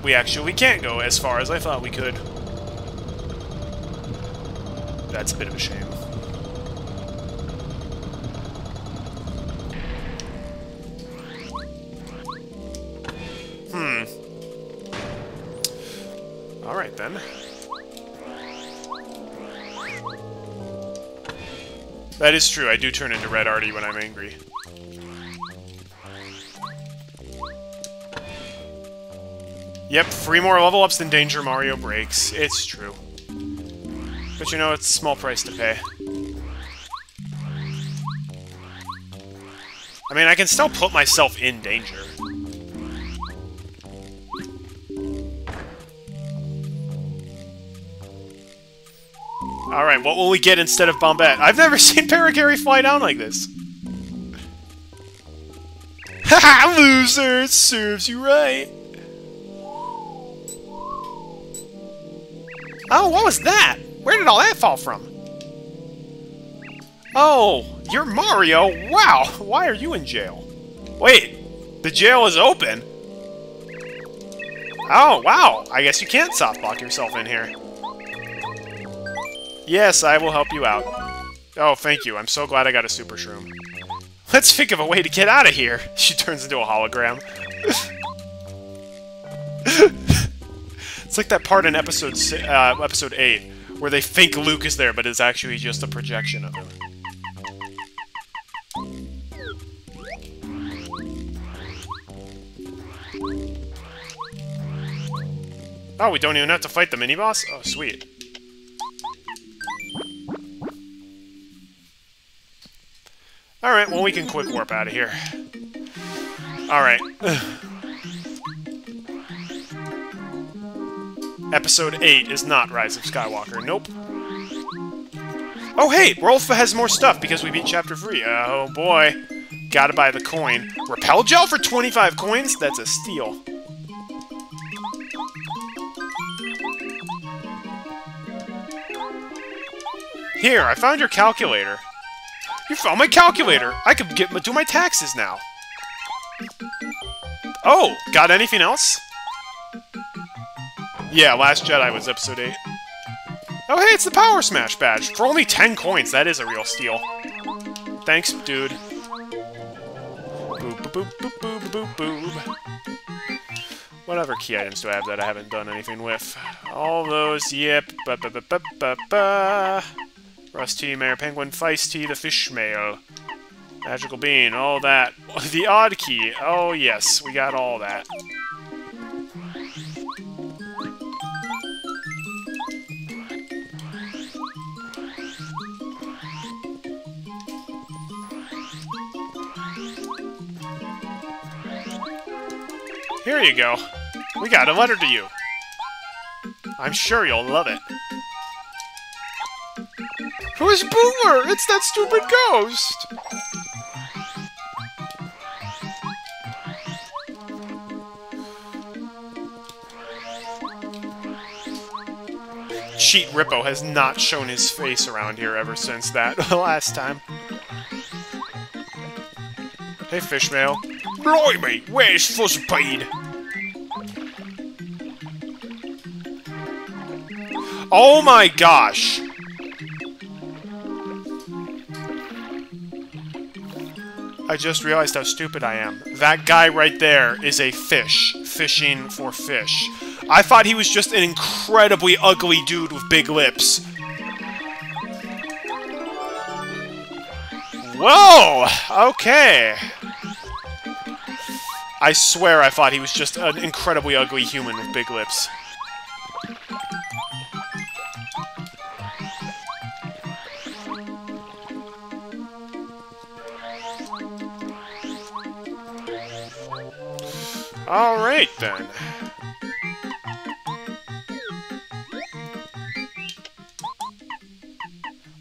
We actually we can't go as far as I thought we could. That's a bit of a shame. That is true, I do turn into Red Arty when I'm angry. Yep, three more level ups than Danger Mario breaks. It's true. But you know, it's a small price to pay. I mean, I can still put myself in danger. Alright, what will we get instead of Bombette? I've never seen Parakarry fly down like this. Haha, loser! It serves you right. Oh, what was that? Where did all that fall from? Oh, you're Mario? Wow, why are you in jail? Wait, the jail is open? Oh, wow, I guess you can't softlock yourself in here. Yes, I will help you out. Oh, thank you. I'm so glad I got a Super Shroom. Let's think of a way to get out of here. She turns into a hologram. it's like that part in episode uh, episode 8, where they think Luke is there, but it's actually just a projection of him. Oh, we don't even have to fight the mini-boss? Oh, sweet. Alright, well we can quick warp out of here. Alright. Episode 8 is not Rise of Skywalker. Nope. Oh hey, Rowf has more stuff because we beat Chapter 3. Oh boy. Gotta buy the coin. Repel Gel for 25 coins? That's a steal. Here, I found your calculator. You found my calculator! I could get do my taxes now. Oh, got anything else? Yeah, Last Jedi was episode 8. Oh hey, it's the Power Smash badge! For only 10 coins, that is a real steal. Thanks, dude. Boop, boop, boop, boop, boop, boop. What other key items do I have that I haven't done anything with? All those, yep. Ba, ba, ba, ba, ba, ba. Russ T, Mayor Penguin, Fice T, the Fishmael. Magical Bean, all that. The Odd Key. Oh, yes, we got all that. Here you go. We got a letter to you. I'm sure you'll love it. Who's Boomer? It's that stupid ghost! Chet Rippo has not shown his face around here ever since that last time. Hey, Fishmael. Blimey, where's Fuzzipede? Oh my gosh! I just realized how stupid I am. That guy right there is a fish, fishing for fish. I thought he was just an incredibly ugly dude with big lips. Whoa! Okay. I swear I thought he was just an incredibly ugly human with big lips. Alright then.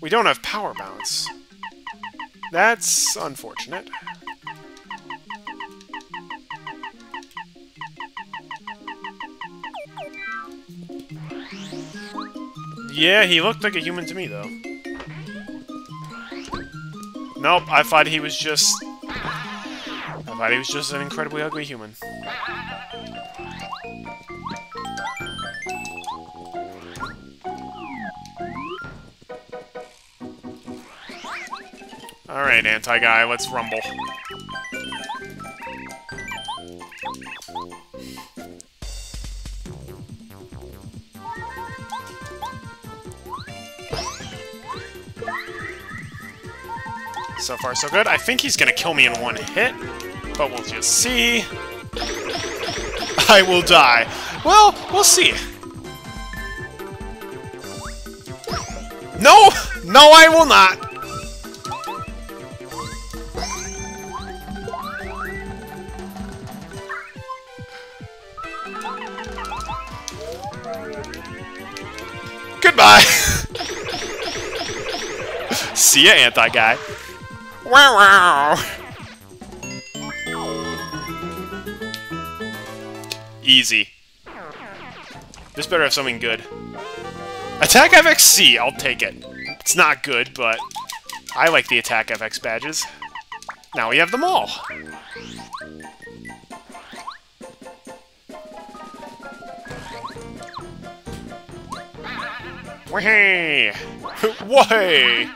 We don't have power bounce. That's unfortunate. Yeah, he looked like a human to me, though. Nope, I thought he was just... Thought he was just an incredibly ugly human. Alright, anti-guy, let's rumble. So far, so good. I think he's gonna kill me in one hit, but we'll just see. I will die. Well, we'll see. No! No, I will not! Goodbye! See ya, anti-guy. Wow, wow! Easy. This better have something good. Attack FX C, I'll take it. It's not good, but I like the Attack FX badges. Now we have them all. Wahey! Wahey!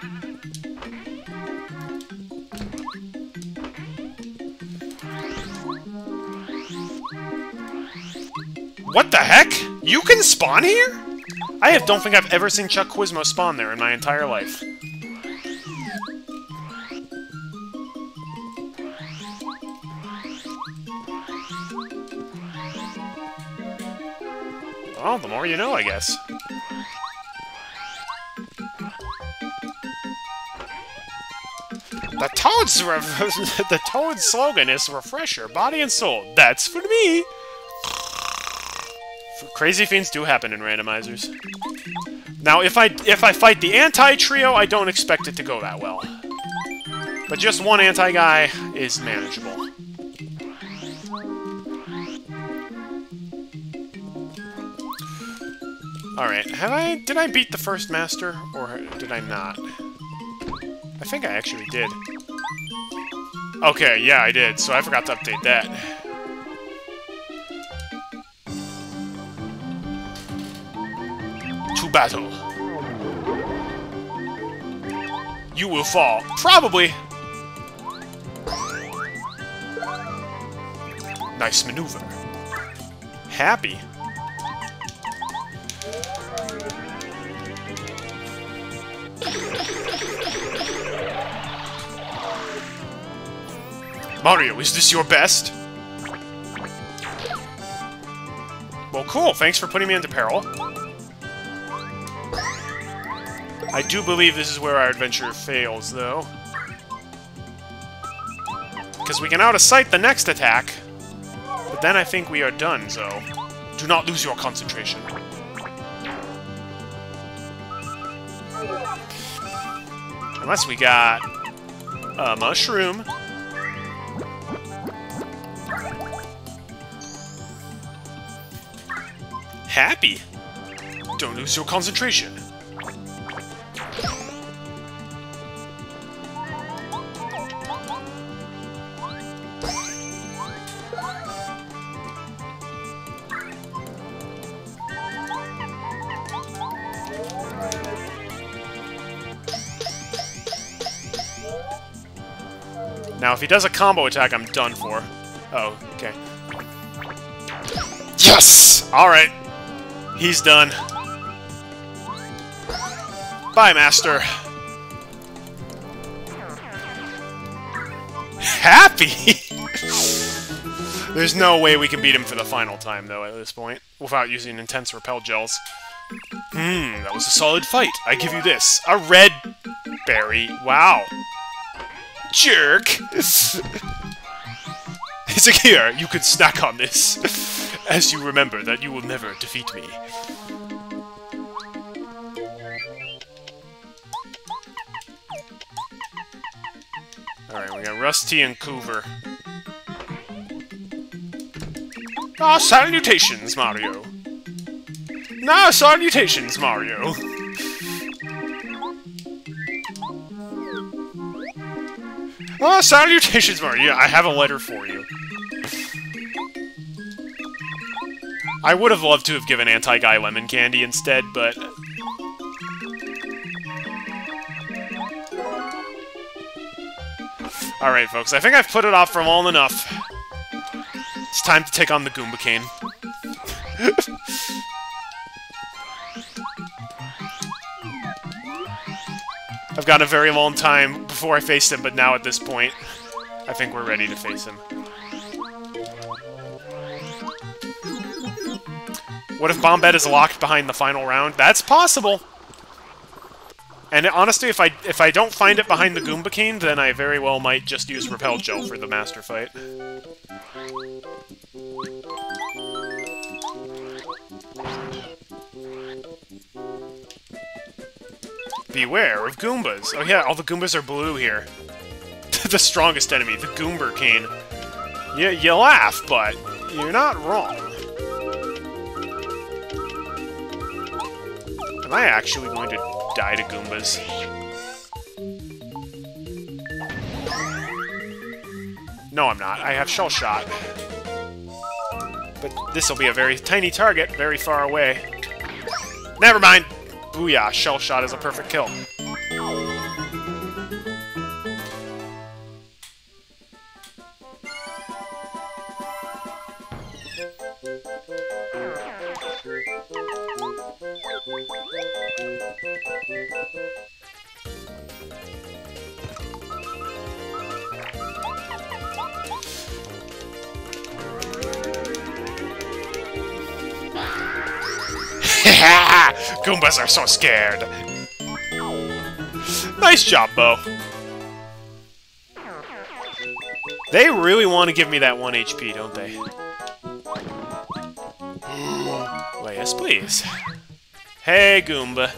What the heck? You can spawn here? I have, don't think I've ever seen Chuck Quizmo spawn there in my entire life. Well, the more you know, I guess. The Toad's the Toad's slogan is "Refresher, body and soul." That's for me. Crazy things do happen in randomizers. Now, if I if I fight the anti-trio, I don't expect it to go that well. But just one anti-guy is manageable. Alright, have I... Did I beat the first master, or did I not? I think I actually did. Okay, yeah, I did, so I forgot to update that. battle. You will fall. Probably. Nice maneuver. Happy. Mario, is this your best? Well, cool. Thanks for putting me into peril. I do believe this is where our adventure fails, though. Because we can out of sight the next attack. But then I think we are done, so... Do not lose your concentration. Unless we got... A mushroom. Happy. Don't lose your concentration. If he does a combo attack, I'm done for. Oh, okay. Yes! Alright. He's done. Bye, Master. Happy? There's no way we can beat him for the final time, though, at this point, without using intense repel gels. Hmm, that was a solid fight. I give you this. A red berry. Wow. Jerk! here, you can snack on this, as you remember that you will never defeat me. Alright, we got Russ T and Koover. Ah, salutations, Mario! Nah, salutations, Mario! Ah, salutations, Mario! I have a letter for you. I would have loved to have given Anti-Guy lemon candy instead, but... Alright, folks, I think I've put it off for long enough. It's time to take on the Goomba King. I've got a very long time before I faced him, but now at this point, I think we're ready to face him. What if Bombette is locked behind the final round? That's possible! And honestly, if I if I don't find it behind the Goomba King, then I very well might just use Repel Gel for the Master Fight. Beware of Goombas! Oh yeah, all the Goombas are blue here. the strongest enemy, the Goomba King. Yeah, you laugh, but you're not wrong. Am I actually going to die to Goombas? No, I'm not. I have Shell Shot. But this will be a very tiny target, very far away. Never mind! Booyah, Shell Shot is a perfect kill. Goombas are so scared. Nice job, Bow. They really want to give me that 1 HP, don't they? Yes, please. Hey, Goomba.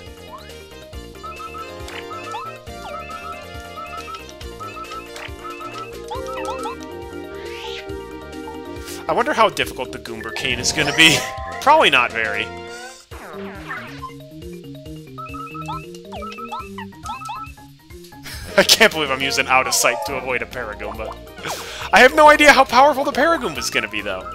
I wonder how difficult the Goomba King is going to be. Probably not very. I can't believe I'm using Out of Sight to avoid a Paragoomba. I have no idea how powerful the Paragoomba is going to be, though.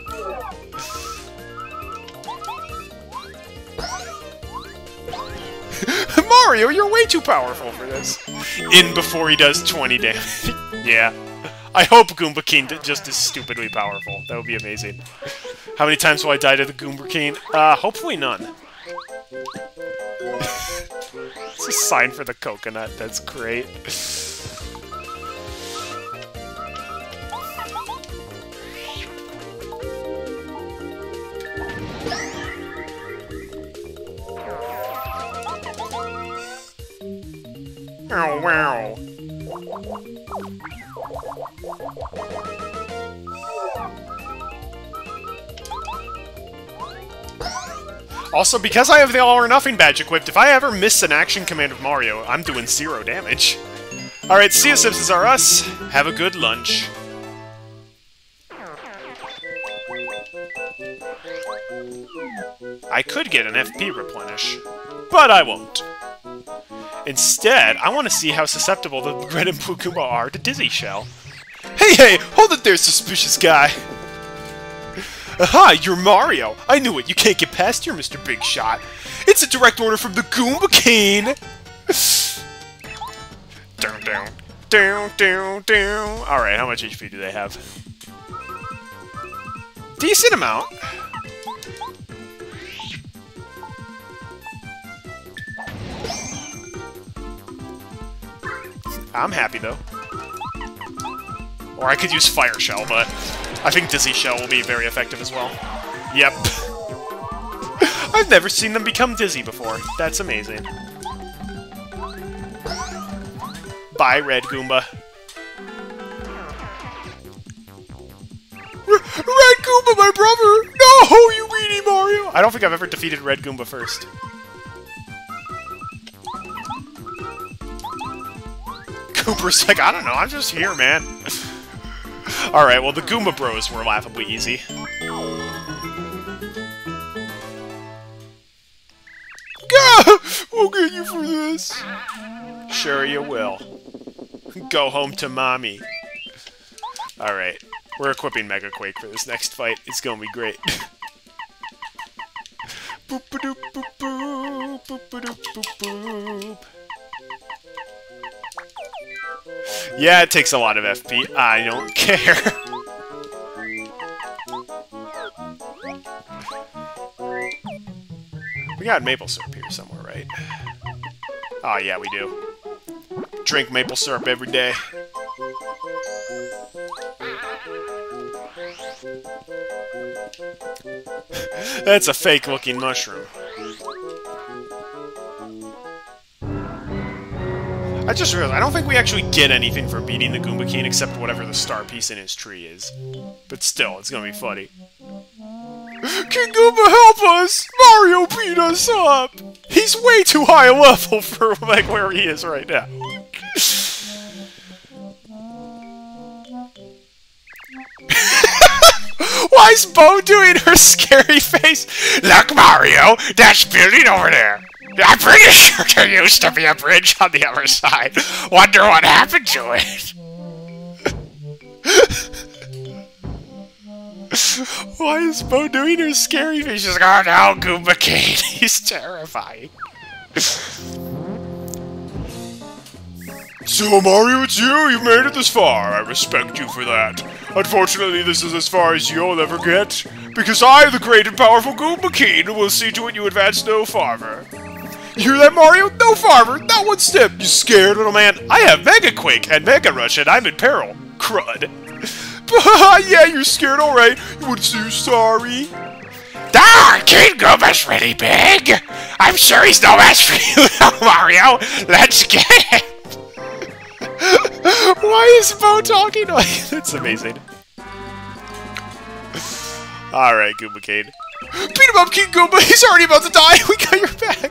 Mario, you're way too powerful for this. In before he does 20 damage. yeah. I hope Goomba King just is stupidly powerful. That would be amazing. How many times will I die to the Goomba King? Uh, hopefully none it's a sign for the coconut. That's great. Oh wow. Also, because I have the All or Nothing badge equipped, if I ever miss an action command of Mario, I'm doing zero damage. Alright, see you, Simpsons are us. Have a good lunch. I could get an FP replenish, but I won't. Instead, I want to see how susceptible the Red and Goomba are to Dizzy Shell. Hey, hey! Hold it there, suspicious guy! Aha, you're Mario! I knew it, you can't get past here, Mr. Big Shot! It's a direct order from the Goomba King! down, down, down, down, down. Alright, how much HP do they have? Decent amount. I'm happy, though. Or I could use Fire Shell, but I think Dizzy Shell will be very effective as well. Yep. I've never seen them become dizzy before. That's amazing. Bye, Red Goomba. R Red Goomba, my brother! No, you weenie Mario! I don't think I've ever defeated Red Goomba first. Kooper's like, I don't know, I'm just here, man. Alright, well, the Goomba Bros were laughably easy. Gah! We'll get you for this. Sure you will. Go home to mommy. Alright, we're equipping Mega Quake for this next fight. It's gonna be great. boop a doop boop boop boop a doop boop boop. Yeah, it takes a lot of FP. I don't care. we got maple syrup here somewhere, right? Oh, yeah, we do. Drink maple syrup every day. That's a fake-looking mushroom. I just realized, I don't think we actually get anything for beating the Goomba King except whatever the star piece in his tree is. But still, it's gonna be funny. King Goomba, help us! Mario beat us up! He's way too high a level for, like, where he is right now. Why is Bow doing her scary face? Look, Mario! That's building over there! I'm pretty sure there used to be a bridge on the other side. Wonder what happened to it. Why is Bow doing her scary face? She's like, oh no, Goomba King. He's terrifying. So, Mario, it's you! You've made it this far! I respect you for that. Unfortunately, this is as far as you'll ever get, because I, the great and powerful Goomba King, will see to it you advance no farther. You hear that, Mario? No farther! Not one step! You scared, little man? I have Mega Quake and Mega Rush, and I'm in peril. Crud. yeah, you're scared, alright. You wouldn't say you're sorry. Ah, King Goomba's really big! I'm sure he's no match for you, Mario! Let's get it! Why is Bow talking like That's amazing. Alright, Goomba King. Beat him up, King Goomba! He's already about to die! We got your back!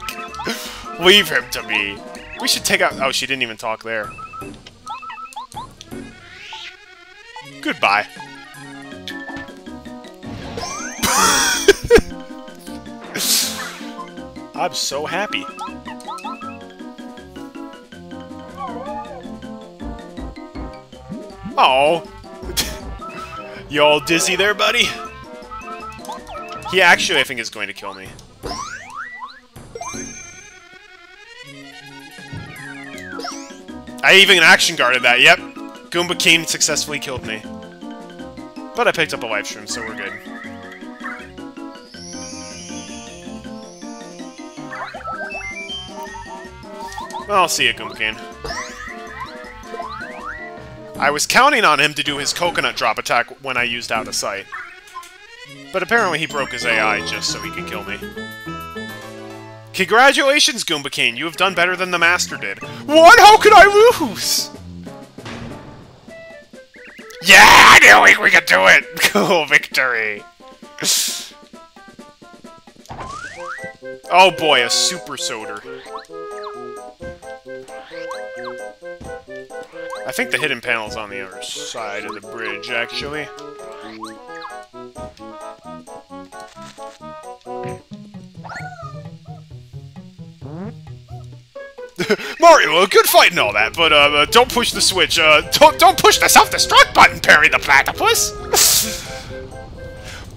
Leave him to me. We should take out... Oh, she didn't even talk there. Goodbye. I'm so happy. Oh. you all dizzy there, buddy? He actually, I think, is going to kill me. I even action guarded that, yep. Goomba King successfully killed me. But I picked up a Life Shroom, so we're good. Well, I'll see you, Goomba King. I was counting on him to do his coconut drop attack when I used out of sight. But apparently he broke his AI just so he could kill me. Congratulations, Goomba King. You have done better than the Master did. What? How could I lose? Yeah, I knew we, we could do it! Cool victory! oh boy, a super soda. I think the hidden panel's on the other side of the bridge, actually. Mario, good fight and all that, but uh, uh, don't push the switch. Uh, don't don't push the self-destruct button, Perry the Platypus.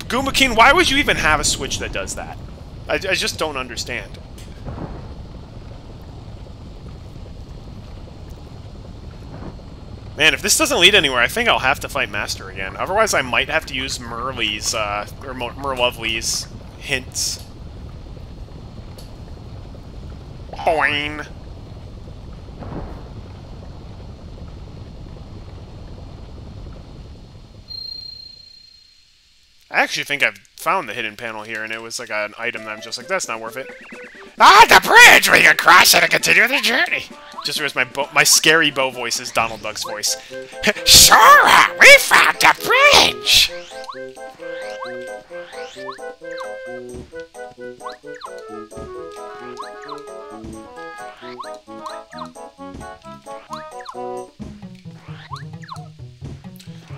Goomba King, why would you even have a switch that does that? I, I just don't understand. Man, if this doesn't lead anywhere, I think I'll have to fight Master again. Otherwise, I might have to use Merlee's, uh, or Merluvlee's hints. Boing! I actually think I've found the hidden panel here, and it was like an item that I'm just like, that's not worth it. Ah, the bridge! We can cross it and continue the journey! Just where's my my scary bow voice is Donald Duck's voice. Sora, we found the bridge!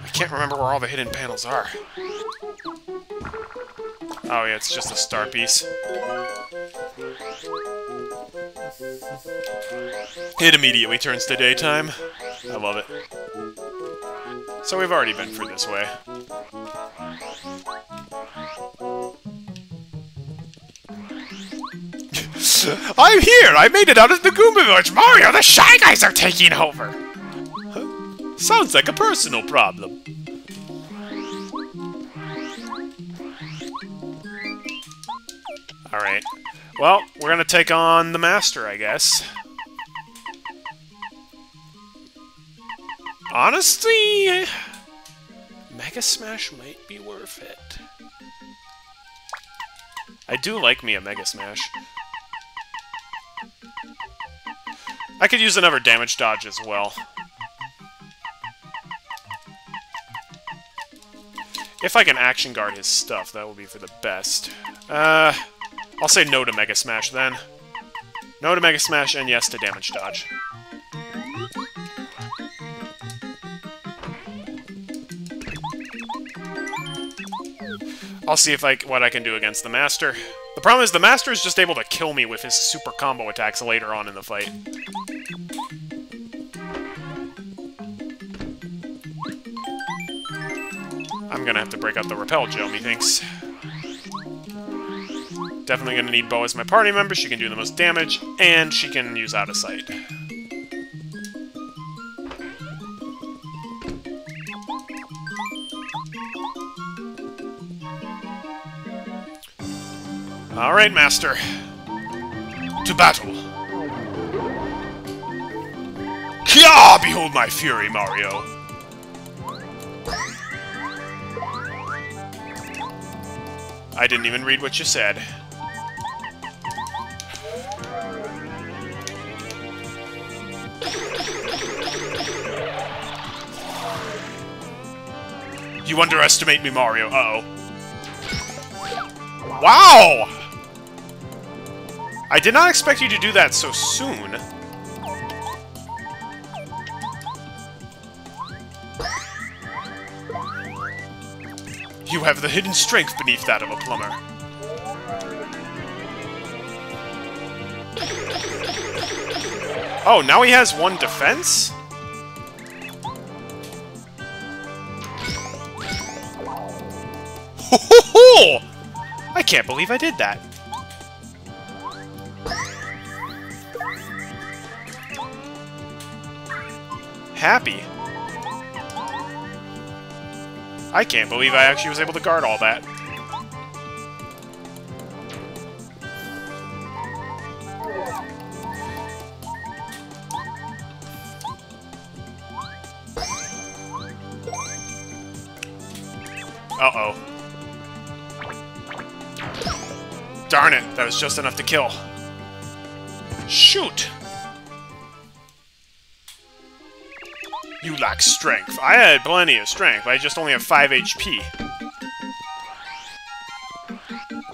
I can't remember where all the hidden panels are. Oh yeah, it's just a star piece. It immediately turns to daytime. I love it. So we've already been through this way. I'm here! I made it out of the Goomba Village! Mario, the Shy Guys are taking over! Sounds like a personal problem. Alright. Well, we're gonna take on the Master, I guess. Honestly, Mega Smash might be worth it. I do like me a Mega Smash. I could use another damage dodge as well. If I can action guard his stuff, that would be for the best. Uh... I'll say no to Mega Smash then. No to Mega Smash, and yes to Damage Dodge. I'll see if I what I can do against the Master. The problem is the Master is just able to kill me with his super combo attacks later on in the fight. I'm gonna have to break out the Repel Gel, methinks. Definitely going to need Bow as my party member. She can do the most damage, and she can use Out of Sight. Alright, Master. To battle! Kya! Behold my fury, Mario! I didn't even read what you said. You underestimate me, Mario. Uh oh Wow! I did not expect you to do that so soon. You have the hidden strength beneath that of a plumber. Oh, now he has one defense? I can't believe I did that. Happy. I can't believe I actually was able to guard all that. That was just enough to kill. Shoot! You lack strength. I had plenty of strength, I just only have 5 HP.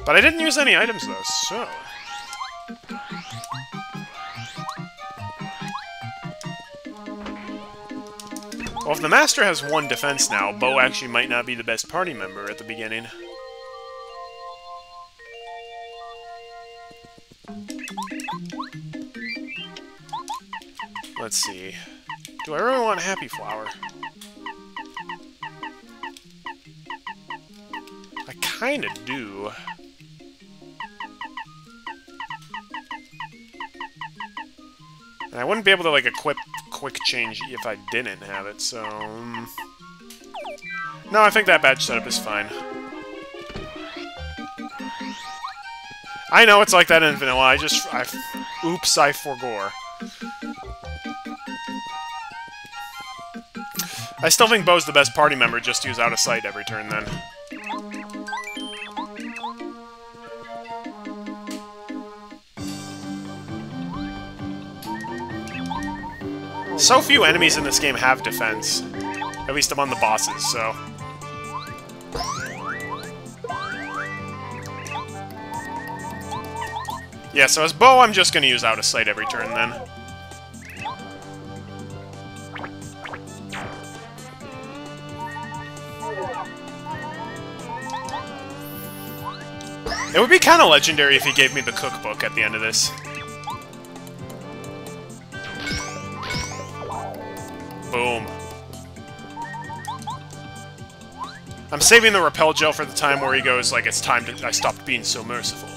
But I didn't use any items, though, so... Well, if the Master has one defense now, Bow actually might not be the best party member at the beginning. Let's see. Do I really want Happy Flower? I kinda do. And I wouldn't be able to, like, equip Quick Change if I didn't have it, so... Um... No, I think that badge setup is fine. I know it's like that in vanilla, I just... I, oops, I forgore. I still think Bow's the best party member, just use out of sight every turn then. So few enemies in this game have defense. At least among the bosses, so... Yeah, so as Bow, I'm just gonna use out of sight every turn then. It would be kind of legendary if he gave me the cookbook at the end of this. Boom. I'm saving the repel gel for the time where he goes, like, it's time to- I stopped being so merciful.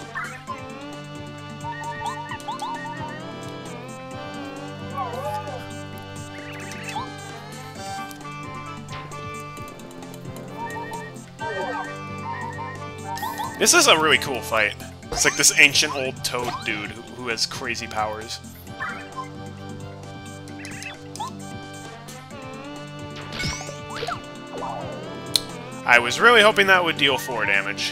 This is a really cool fight. It's like this ancient old toad dude who, who has crazy powers. I was really hoping that would deal 4 damage.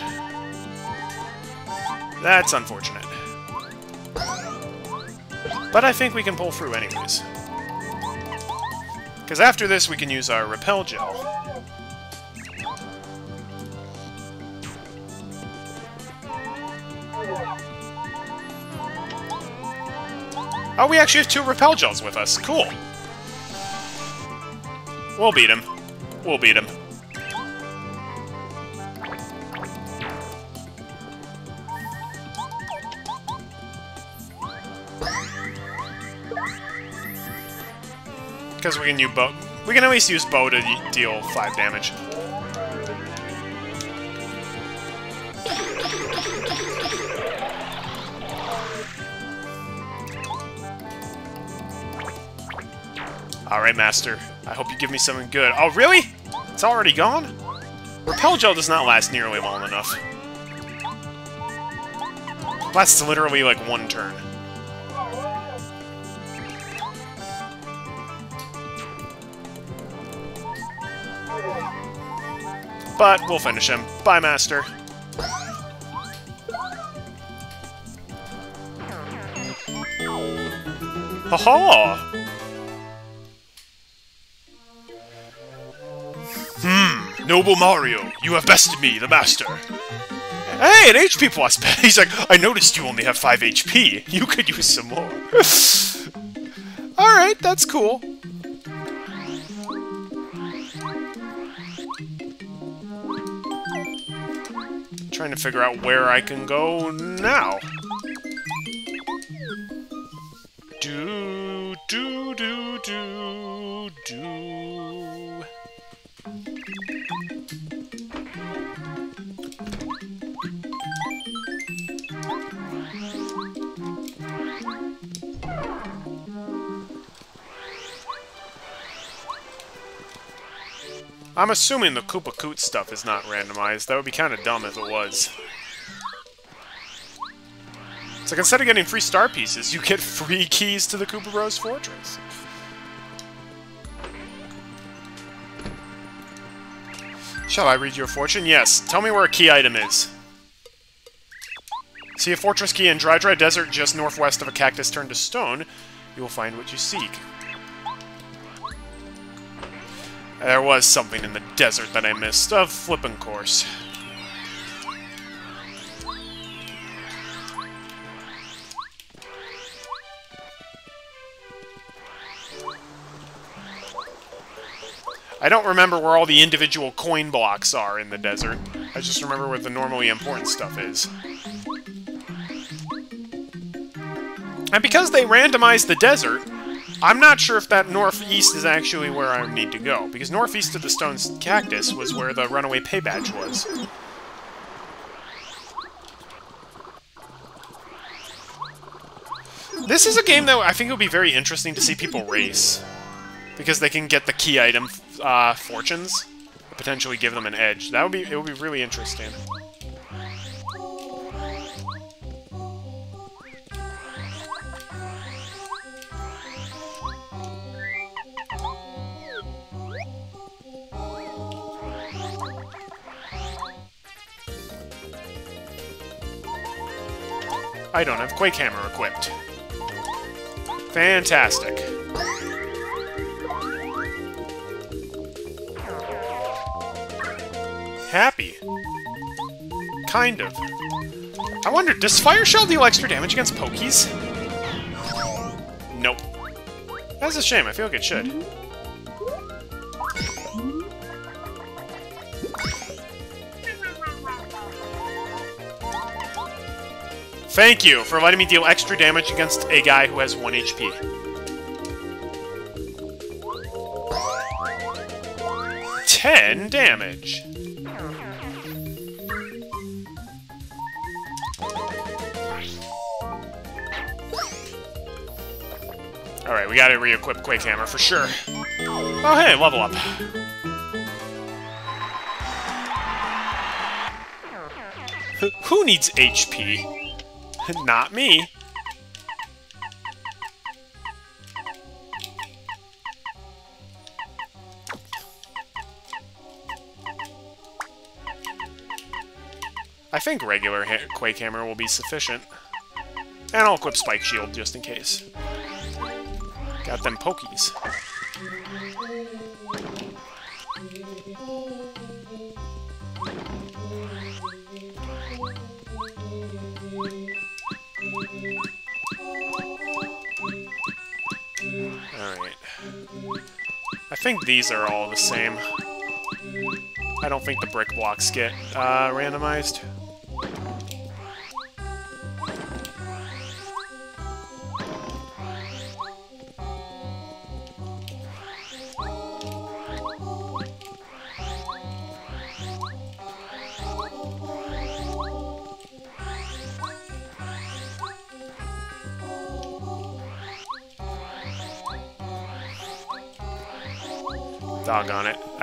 That's unfortunate. But I think we can pull through anyways. Because after this, we can use our Repel Gel. Oh, we actually have two Repel Gels with us. Cool. We'll beat him. We'll beat him. Because we can use bow. We can at least use bow to deal 5 damage. Alright, Master. I hope you give me something good. Oh, really? It's already gone? Repel Gel does not last nearly long enough. Lasts literally like one turn. But we'll finish him. Bye, Master. Ha Noble Mario, you have bested me, the Master. Hey, an HP plus pad! He's like, I noticed you only have 5 HP. You could use some more. Alright, that's cool. Trying to figure out where I can go now. I'm assuming the Koopa Koot stuff is not randomized. That would be kind of dumb if it was. It's like instead of getting free star pieces, you get free keys to the Koopa Bros Fortress. Shall I read your fortune? Yes. Tell me where a key item is. See a fortress key in Dry Dry Desert just northwest of a cactus turned to stone. You will find what you seek. There was something in the desert that I missed. A flipping course. I don't remember where all the individual coin blocks are in the desert. I just remember where the normally important stuff is. And because they randomized the desert, I'm not sure if that northeast is actually where I need to go, because northeast of the stone cactus was where the runaway pay badge was. This is a game that I think it would be very interesting to see people race, because they can get the key item uh, fortunes, potentially give them an edge. That would be it would be really interesting. I don't have Quake Hammer equipped. Fantastic. Happy. Kind of. I wonder, does Fire Shell deal extra damage against Pokies? Nope. That's a shame, I feel like it should. Thank you for letting me deal extra damage against a guy who has 1 HP. Ten damage. Alright, we gotta re-equip Quake Hammer for sure. Oh hey, level up. Who needs HP? Not me. I think regular ha Quake Hammer will be sufficient. And I'll equip Spike Shield just in case. Got them pokies. Think these are all the same. I don't think the brick blocks get uh, randomized.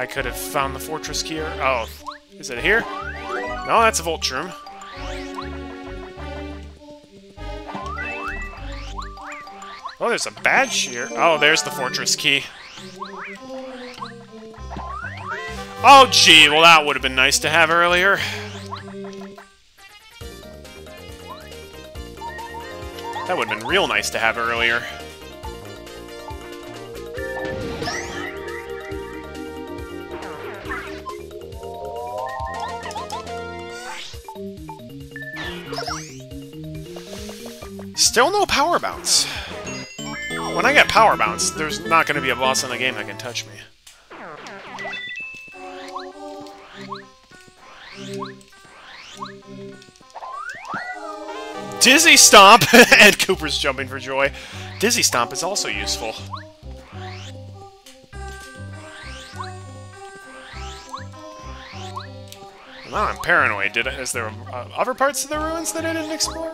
I could have found the fortress key. Oh, is it here? No, that's a Vulture. Oh, there's a badge here. Oh, there's the fortress key. Oh, gee, well that would have been nice to have earlier. That would have been real nice to have earlier. Still no power bounce. When I get power bounce, there's not going to be a boss in the game that can touch me. Dizzy Stomp! and Kooper's jumping for joy. Dizzy Stomp is also useful. Now I'm paranoid. Did is there uh, other parts of the ruins that I didn't explore?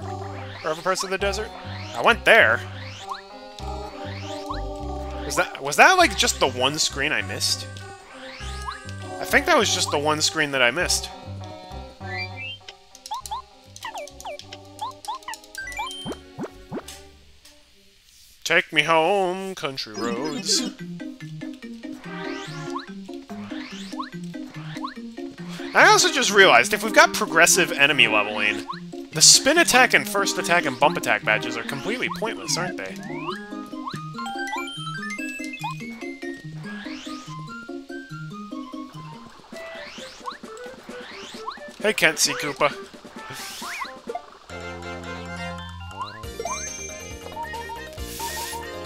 Or other parts of the desert? I went there. Was that was that like just the one screen I missed? I think that was just the one screen that I missed. Take me home, country roads. I also just realized, if we've got progressive enemy leveling, The spin attack and first attack and bump attack badges are completely pointless, aren't they? Hey, Kent C. Koopa.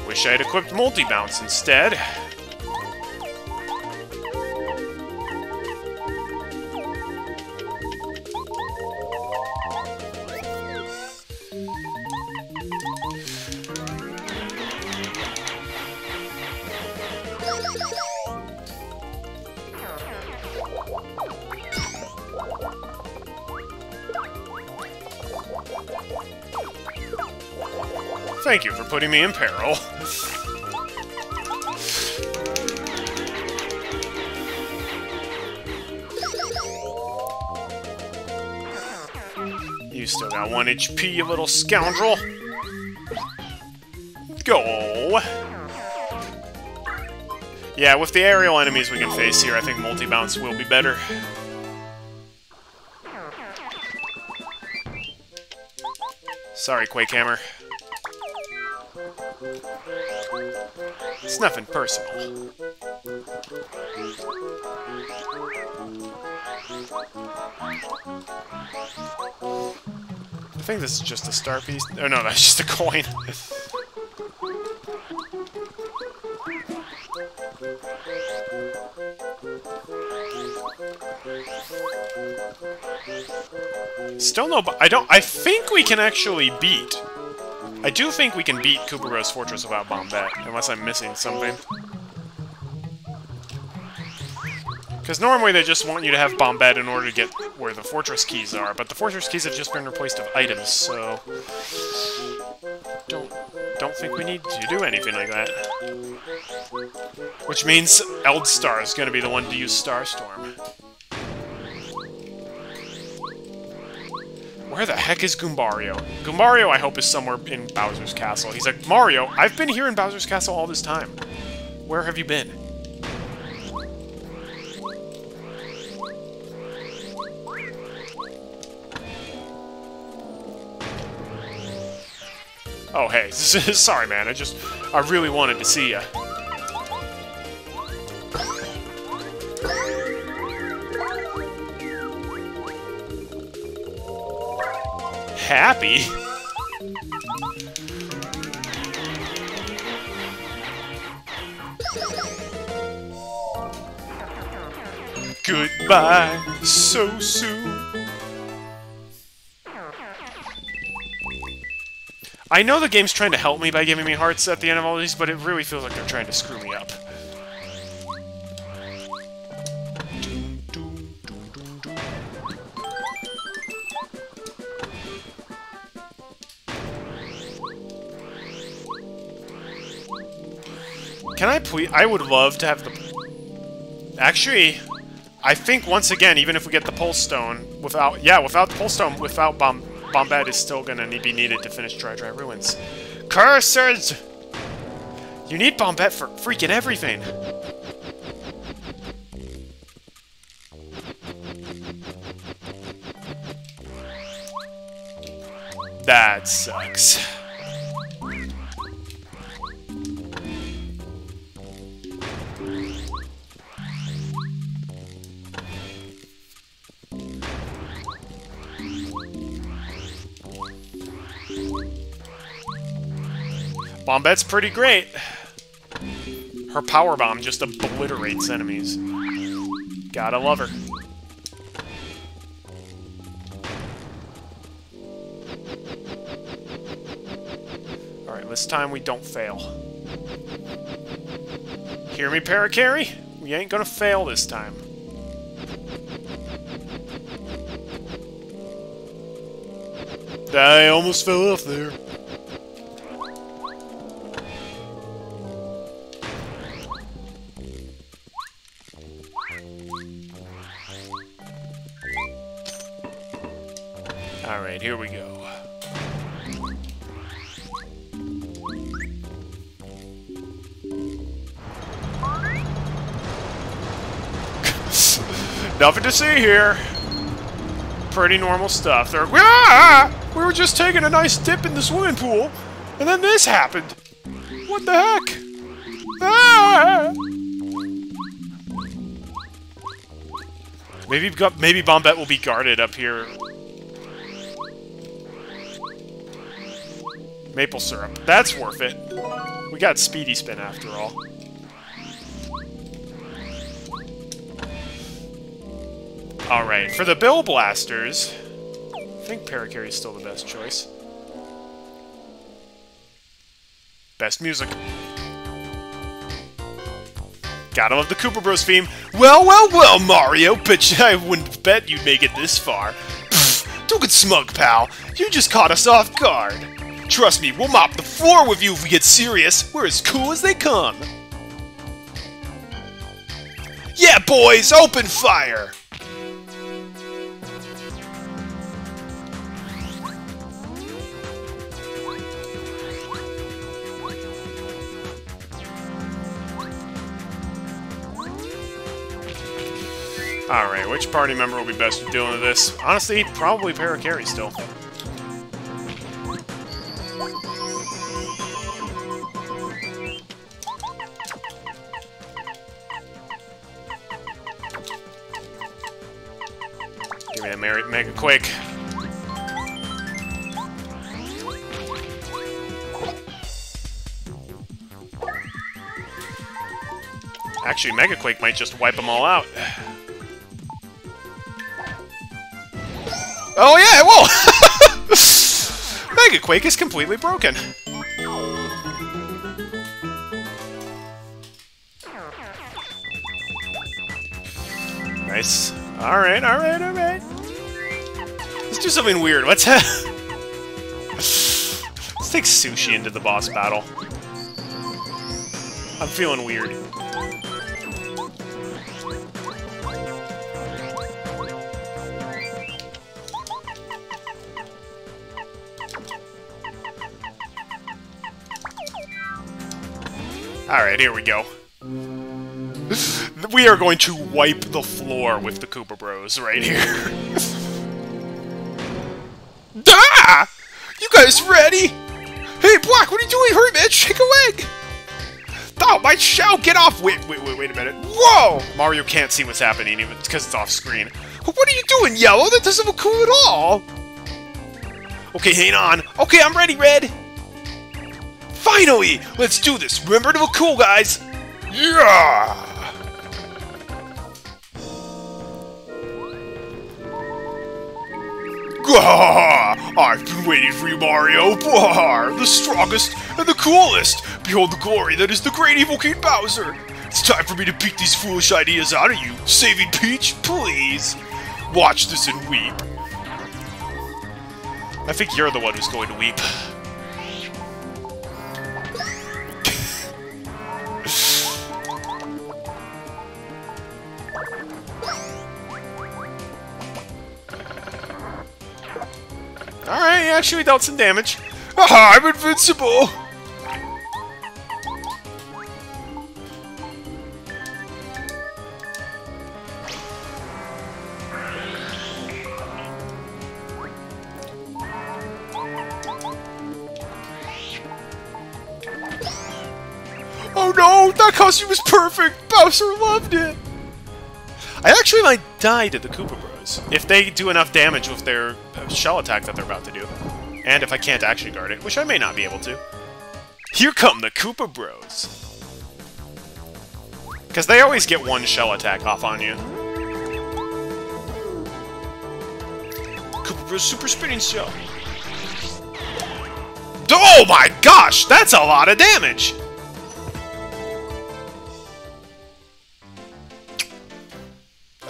Wish I had equipped multi-bounce instead. Putting me in peril. You still got one HP, you little scoundrel. Go! Yeah, with the aerial enemies we can face here, I think multi-bounce will be better. Sorry, Quake It's nothing personal. I think this is just a star piece. Oh no, that's just a coin. Still no, I don't, I think we can actually beat. I do think we can beat Bros Fortress without Bombette, unless I'm missing something. Because normally they just want you to have Bombette in order to get where the fortress keys are, but the fortress keys have just been replaced with items, so... Don't, don't think we need to do anything like that. Which means Eldstar is going to be the one to use Starstorm. Where the heck is Goombario? Goombario, I hope, is somewhere in Bowser's Castle. He's like, Mario, I've been here in Bowser's Castle all this time. Where have you been? Oh, hey. Sorry, man. I just... I really wanted to see you. Happy? Goodbye, so soon. I know the game's trying to help me by giving me hearts at the end of all these, but it really feels like they're trying to screw me up. Can I please... I would love to have the... Actually, I think once again, even if we get the Pulse Stone, without... Yeah, without the Pulse Stone, without Bomb... Bombette is still gonna be needed to finish Dry Dry Ruins. Cursors! You need Bombette for freaking everything! That sucks. Bombette's pretty great. Her power bomb just obliterates enemies. Gotta love her. Alright, this time we don't fail. Hear me, Parakarry? We ain't gonna fail this time. I almost fell off there. Alright, here we go. Nothing to see here. Pretty normal stuff. They're ah! We were just taking a nice dip in the swimming pool, and then this happened. What the heck? Ah! Maybe maybe Bombette will be guarded up here. Maple syrup. That's worth it. We got Speedy Spin after all. Alright, for the Bill Blasters, I think Parakarry is still the best choice. Best music. Gotta love the Koopa Bros theme. Well, well, well, Mario, you I wouldn't bet you'd make it this far. Pfft, don't get smug, pal. You just caught us off guard. Trust me, we'll mop the floor with you if we get serious. We're as cool as they come. Yeah, boys, open fire! Alright, which party member will be best at dealing with this? Honestly, probably Parakarry still. Give me a Mary Mega Quake. Actually, Mega Quake might just wipe them all out. Oh yeah, whoa! Mega Quake is completely broken. Nice. Alright, alright, alright. Let's do something weird. Let's. Let's take Sushie into the boss battle. I'm feeling weird. Alright, here we go. we are going to wipe the floor with the Koopa Bros right here. ah! You guys ready? Hey, Black, what are you doing? Hurry, man, shake a leg! Oh, my shell, get off! Wait, wait, wait, wait a minute. Whoa! Mario can't see what's happening even because it's off screen. What are you doing, Yellow? That doesn't look cool at all! Okay, hang on. Okay, I'm ready, Red! Finally! Let's do this! Remember to look cool, guys! Yeah! I've been waiting for you, Mario! The strongest and the coolest! Behold the glory that is the great evil King Bowser! It's time for me to beat these foolish ideas out of you! Saving Peach, please! Watch this and weep. I think you're the one who's going to weep. Alright, actually dealt some damage. I'm invincible! Oh no, that costume was perfect! Bowser loved it! I actually might die to the Koopa If they do enough damage with their shell attack that they're about to do. And if I can't actually guard it, which I may not be able to. Here come the Koopa Bros! Because they always get one shell attack off on you. Koopa Bros Super Spinning Shell. Oh my gosh! That's a lot of damage!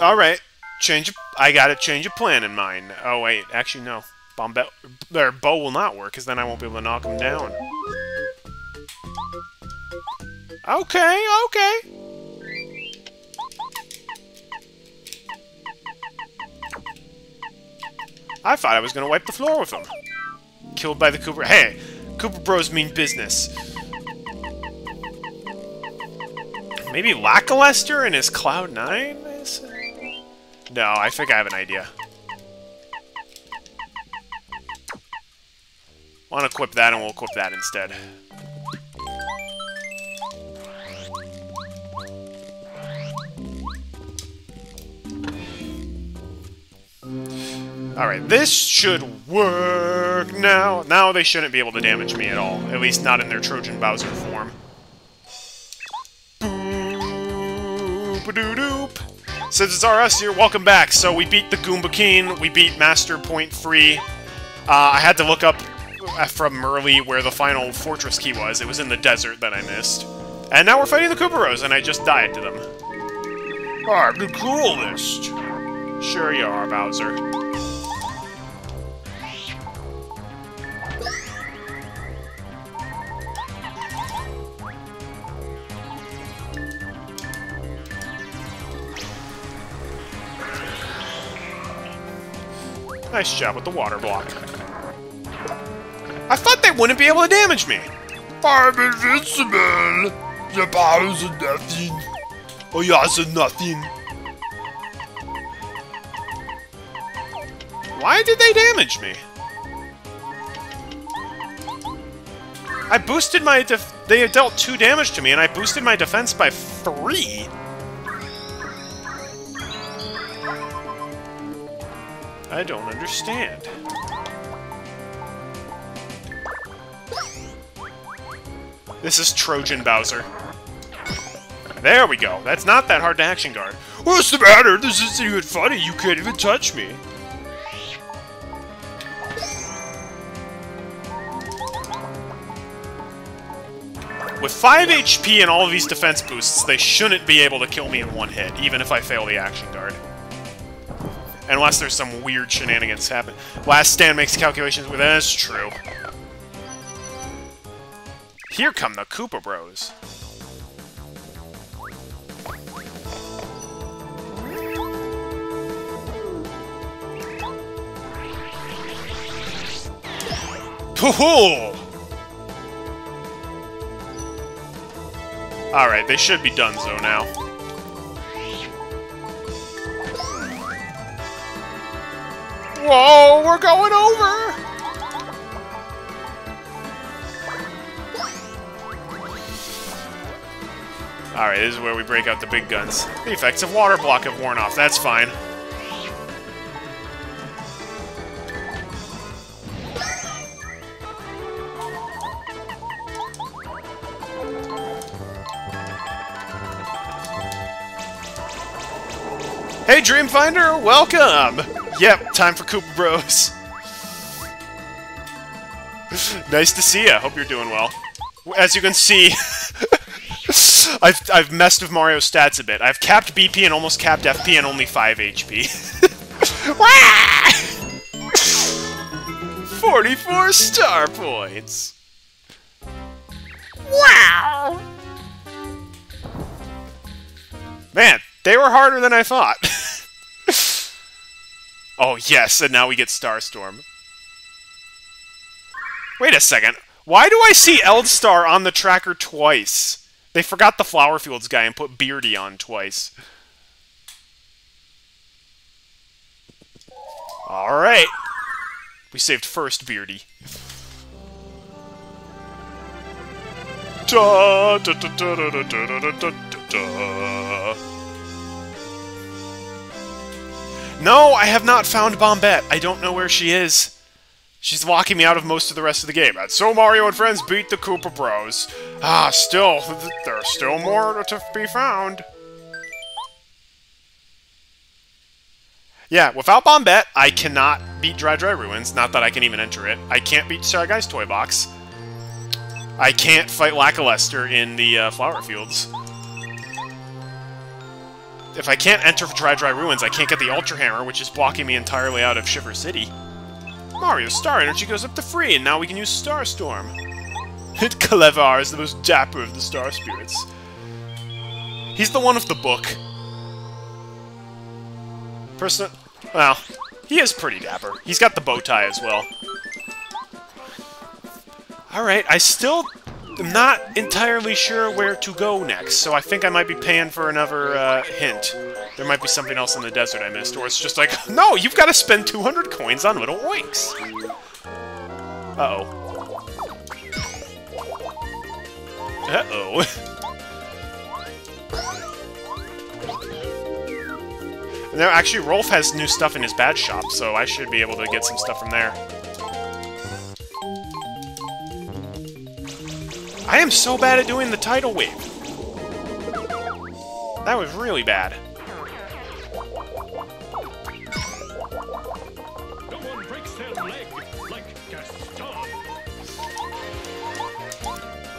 Alright. Change. I gotta change a plan in mind. Oh wait, actually no. Bombette or bow will not work, because then I won't be able to knock him down. Okay, okay. I thought I was gonna wipe the floor with him. Killed by the Koopa. Hey, Koopa Bros mean business. Maybe Lakilester in his Cloud 9? No, I think I have an idea. Want to equip that, and we'll equip that instead. Alright, this should work now. Now they shouldn't be able to damage me at all. At least not in their Trojan Bowser form. Boop-a-doo-doop. Since it's RS here, welcome back. So we beat the Goomba King, we beat Master Point 3. Uh, I had to look up uh, from Merlee where the final fortress key was. It was in the desert that I missed. And now we're fighting the Koopa Bros, and I just died to them. I'm the coolest. Sure you are, Bowser. Nice job with the water block. I thought they wouldn't be able to damage me. I'm invincible. The powers are nothing. Oh, yeah, it's nothing. Why did they damage me? I boosted my def- they dealt 2 damage to me, and I boosted my defense by 3? I don't understand. This is Trojan Bowser. There we go. That's not that hard to action guard. What's the matter? This isn't even funny. You can't even touch me. With 5 HP and all of these defense boosts, they shouldn't be able to kill me in one hit, even if I fail the action guard. Unless there's some weird shenanigans happen. Last Stand makes calculations with that's true. Here come the Koopa Bros. Alright, they should be done so now. Whoa, we're going over! Alright, this is where we break out the big guns. The effects of water block have worn off, that's fine. Hey, Dreamfinder, welcome! Yep, time for Koopa Bros. nice to see ya. Hope you're doing well. As you can see, I've, I've messed with Mario's stats a bit. I've capped BP and almost capped FP and only 5 HP. 44 star points! Wow! Man, they were harder than I thought. Oh, yes, and now we get Starstorm. Wait a second. Why do I see Eldstar on the tracker twice? They forgot the Flower Fields guy and put Beardy on twice. Alright. We saved first Beardy. Da, da, da, No, I have not found Bombette. I don't know where she is. She's locking me out of most of the rest of the game. And so Mario and friends beat the Koopa Bros. Ah, still, there's still more to be found. Yeah, without Bombette, I cannot beat Dry Dry Ruins. Not that I can even enter it. I can't beat Shy Guy's Toy Box. I can't fight Lakilester in the uh, Flower Fields. If I can't enter Dry Dry Ruins, I can't get the Ultra Hammer, which is blocking me entirely out of Shiver City. Mario's star energy goes up to free, and now we can use Starstorm. Hit Klevar is the most dapper of the Star Spirits. He's the one with the book. Person... Well, he is pretty dapper. He's got the bow tie as well. Alright, I still am not entirely sure where to go next, so I think I might be paying for another uh, hint. There might be something else in the desert I missed, or it's just like, no, you've got to spend 200 coins on Lil' Oinks! Uh-oh. Uh-oh. Now, actually, Rowf has new stuff in his bad shop, so I should be able to get some stuff from there. I am so bad at doing the tidal wave. That was really bad.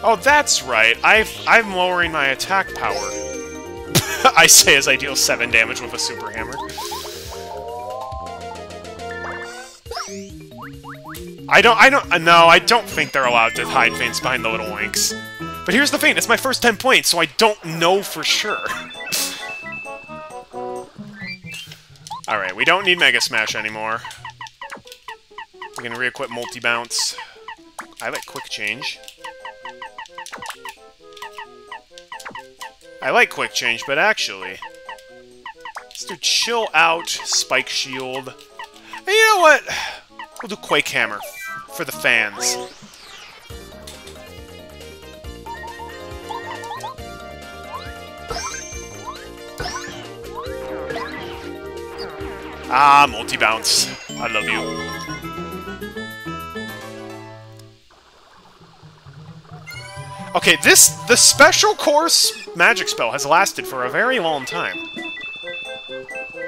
Oh, that's right. I've, I'm lowering my attack power. I say as I deal 7 damage with a Super Hammer. I don't, I don't, uh, no, I don't think they're allowed to hide feints behind the Lil' Oinks. But here's the thing, it's my first 10 points, so I don't know for sure. Alright, we don't need Mega Smash anymore. We're gonna re-equip Multi-Bounce. I like Quick Change. I like Quick Change, but actually... Let's do Chill Out, Spike Shield. And you know what? We'll do Quake Hammer for the fans. Ah, multi-bounce. I love you. Okay, this the special course magic spell has lasted for a very long time.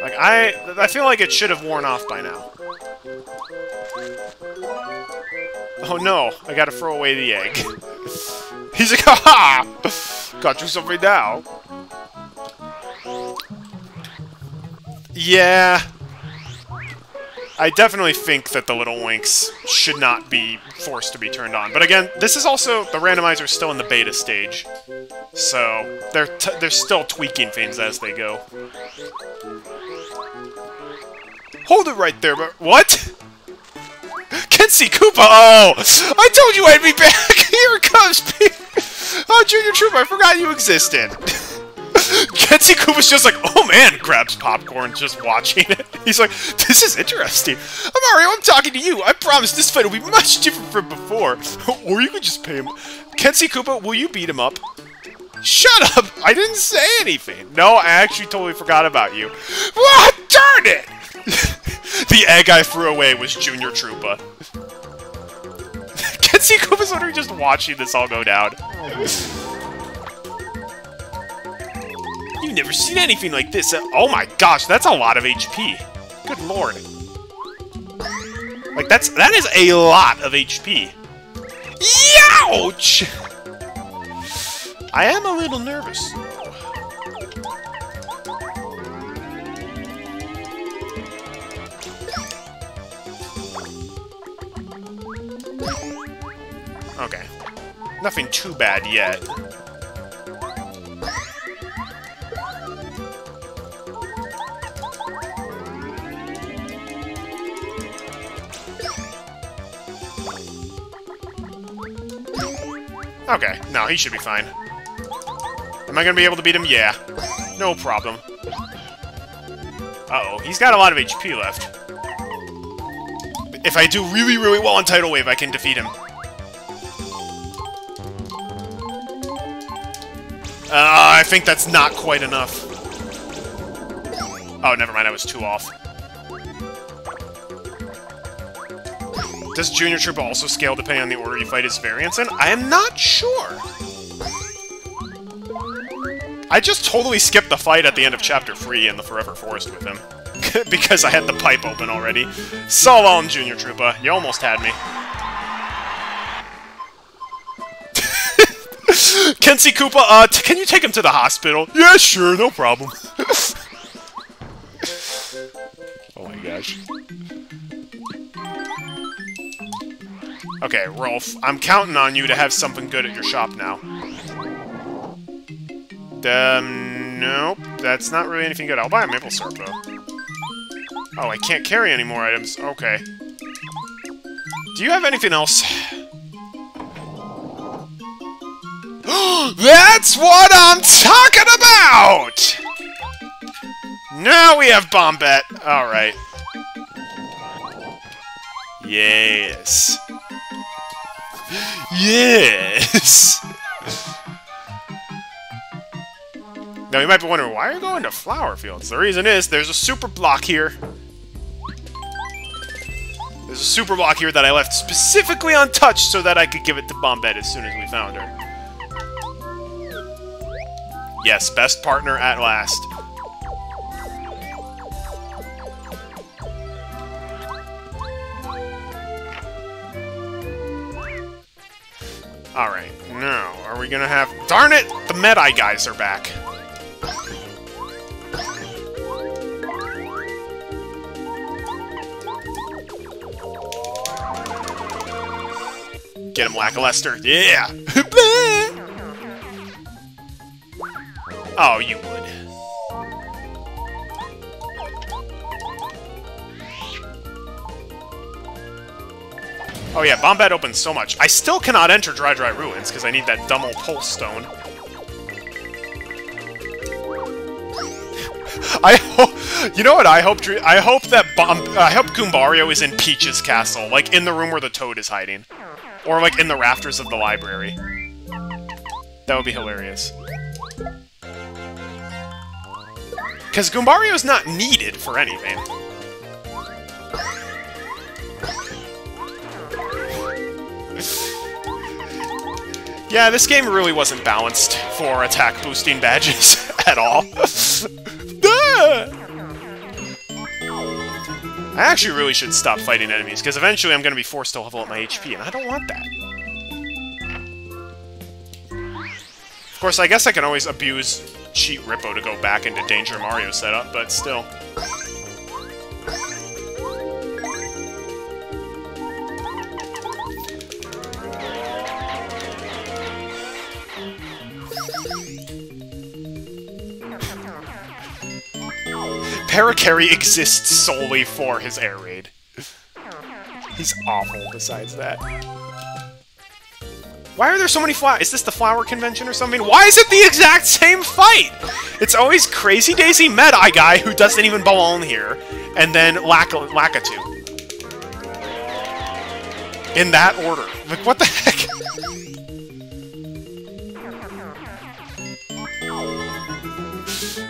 Like I I feel like it should have worn off by now. Oh no, I gotta throw away the egg. He's like, ha! Got you something now. Yeah. I definitely think that the Lil' Oinks should not be forced to be turned on. But again, this is also the randomizer is still in the beta stage, so they're they're still tweaking things as they go. Hold it right there, but what? Kent C. Koopa! Oh, I told you I'd be back. Here comes, Peter. Oh, Junior Troopa, I forgot you existed. Kent C. Koopa's just like, oh man, grabs popcorn, just watching it. He's like, this is interesting. Mario, I'm talking to you. I promise this fight will be much different from before. or you could just pay him. Kent C. Koopa, will you beat him up? Shut up! I didn't say anything. No, I actually totally forgot about you. What? Darn it! The egg I threw away was Junior Troopa. Kent C. Koopa's literally just watching this all go down. You've never seen anything like this. Oh my gosh, that's a lot of HP. Good lord. Like, that's that is a lot of HP. Youch! I am a little nervous. Okay. Nothing too bad yet. Okay, no, he should be fine. Am I gonna be able to beat him? Yeah. No problem. Uh-oh, he's got a lot of HP left. If I do really, really well on Tidal Wave, I can defeat him. Uh, I think that's not quite enough. Oh, never mind, I was two off. Does Junior Troopa also scale depending on the order you fight his variants in? I am not sure. I just totally skipped the fight at the end of Chapter 3 in the Forever Forest with him. because I had the pipe open already. So long, Junior Troopa. You almost had me. Kent C. Koopa, uh, can you take him to the hospital? Yeah, sure, no problem. oh my gosh. Okay, Rowf, I'm counting on you to have something good at your shop now. Um, nope, that's not really anything good. I'll buy a maple syrup, though. Oh, I can't carry any more items. Okay. Do you have anything else? That's what I'm talking about! Now we have Bombette. Alright. Yes. Yes! Now you might be wondering, why are you going to flower fields? The reason is, there's a super block here. There's a super block here that I left specifically untouched so that I could give it to Bombette as soon as we found her. Yes, best partner at last. Alright, now, are we gonna have... Darn it! The Medi Guys are back. Get him, Lakilester. Yeah! oh, you would. Oh yeah, Bombette opens so much. I still cannot enter Dry Dry Ruins, because I need that dumb old Pulse Stone. I hope... You know what I hope? I hope that Bomb... I hope Goombario is in Peach's castle, like in the room where the Toad is hiding. Or like in the rafters of the library. That would be hilarious. Because Goombario's not needed for anything. Yeah, this game really wasn't balanced for attack boosting badges at all. I actually really should stop fighting enemies, because eventually I'm going to be forced to level up my HP, and I don't want that. Of course, I guess I can always abuse Chet Rippo to go back into Danger Mario setup, but still. Parakarry exists solely for his air raid. He's awful besides that. Why are there so many flowers? Is this the flower convention or something? Why is it the exact same fight? It's always Crazy Dayzee Medi Guy who doesn't even belong here, and then Lack Lakitu. In that order. Like, what the heck?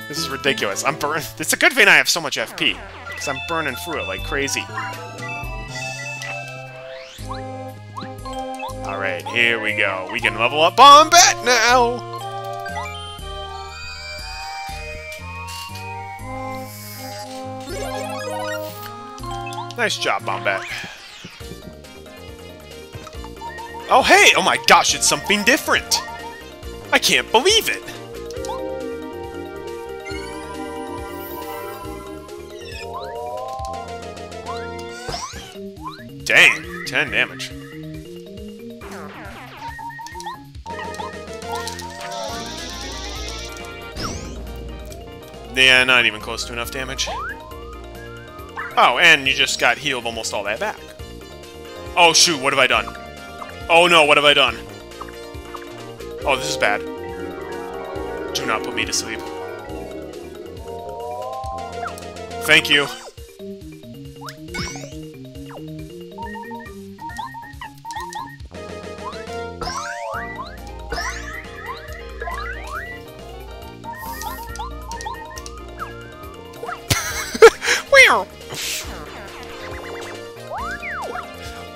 This is ridiculous. I'm burn. It's a good thing I have so much FP, because I'm burning through it like crazy. Alright, here we go. We can level up Bombette now! Nice job, Bombette. Oh, hey! Oh my gosh, it's something different! I can't believe it! Dang, 10 damage. Yeah, not even close to enough damage. Oh, and you just got healed almost all that back. Oh shoot, what have I done? Oh no, what have I done? Oh, this is bad. Do not put me to sleep. Thank you. Meow.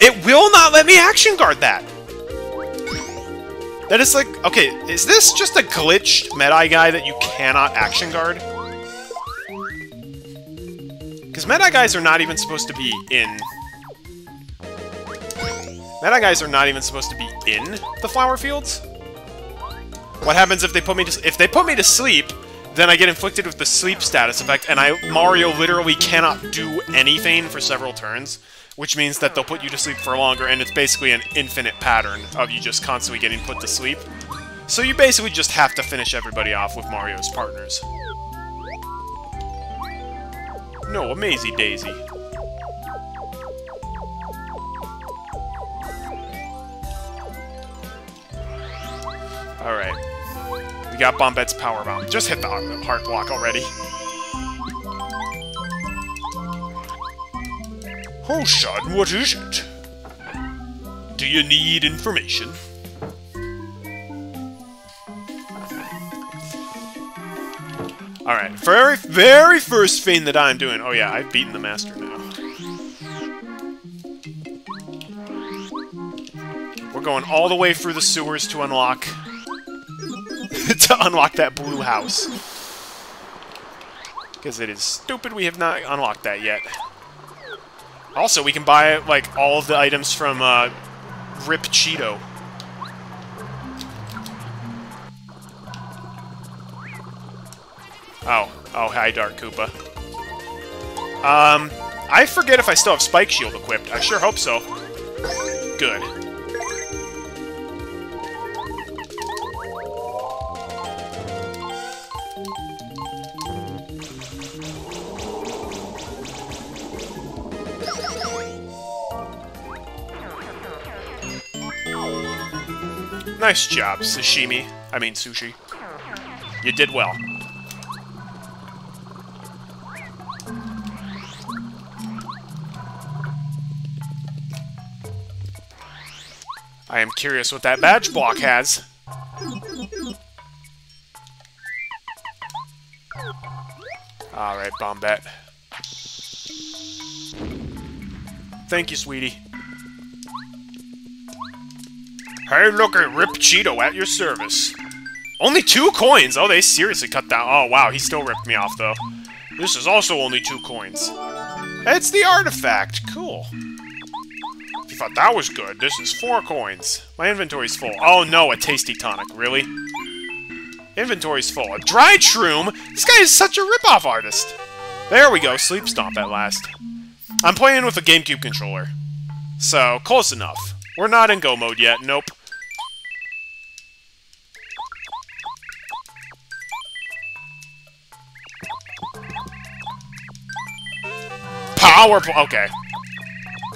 It will not let me action guard that! That is like... Okay, is this just a glitched Medi Guy that you cannot action guard? Because Medi Guys are not even supposed to be in... Medi Guys are not even supposed to be in the flower fields? What happens if they put me to... If they put me to sleep, then I get inflicted with the sleep status effect, and I Mario literally cannot do anything for several turns, which means that they'll put you to sleep for longer, and it's basically an infinite pattern of you just constantly getting put to sleep. So you basically just have to finish everybody off with Mario's partners. No, Amazy Dayzee. Alright. Got Bombette's Power Bomb. Just hit the heart block already. Oh, son, what is it? Do you need information? Alright, very, very first thing that I'm doing. Oh yeah, I've beaten the master now. We're going all the way through the sewers to unlock... to unlock that blue house. Because it is stupid we have not unlocked that yet. Also, we can buy, like, all of the items from, uh, Rip Cheato. Oh. Oh, hi, Dark Koopa. Um, I forget if I still have Spike Shield equipped. I sure hope so. Good. Nice job, sashimi. I mean, Sushie. You did well. I am curious what that badge block has. Alright, Bombette. Thank you, sweetie. Hey, look at Rip Cheato at your service. Only two coins! Oh, they seriously cut down. Oh, wow, he still ripped me off, though. This is also only two coins. It's the artifact. Cool. If you thought that was good, this is four coins. My inventory's full. Oh, no, a tasty tonic. Really? Inventory's full. A dry shroom? This guy is such a rip-off artist. There we go. Sleep Stomp at last. I'm playing with a GameCube controller. So, close enough. We're not in Go mode yet. Nope. Power... Okay.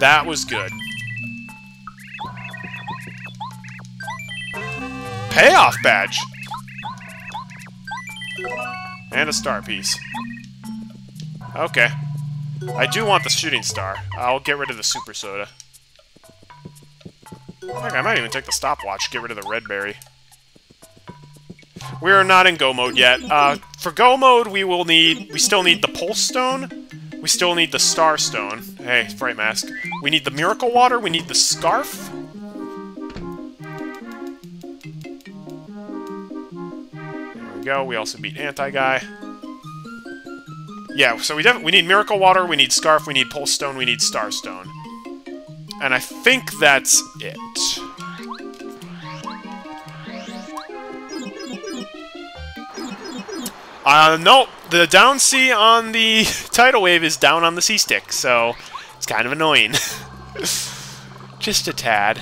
That was good. Payoff badge! And a star piece. Okay. I do want the shooting star. I'll get rid of the super soda. I might even take the stopwatch, get rid of the red berry. We are not in Go mode yet. Uh, for Go mode, we will need... We still need the Pulse Stone. We still need the Star Stone. Hey, Bright Mask. We need the Miracle Water. We need the Scarf. There we go. We also beat Anti-Guy. Yeah, so we we need Miracle Water, we need Scarf, we need Pulse Stone, we need Star Stone. And I think that's it. Uh, no, the down C on the tidal wave is down on the C stick, so it's kind of annoying. Just a tad.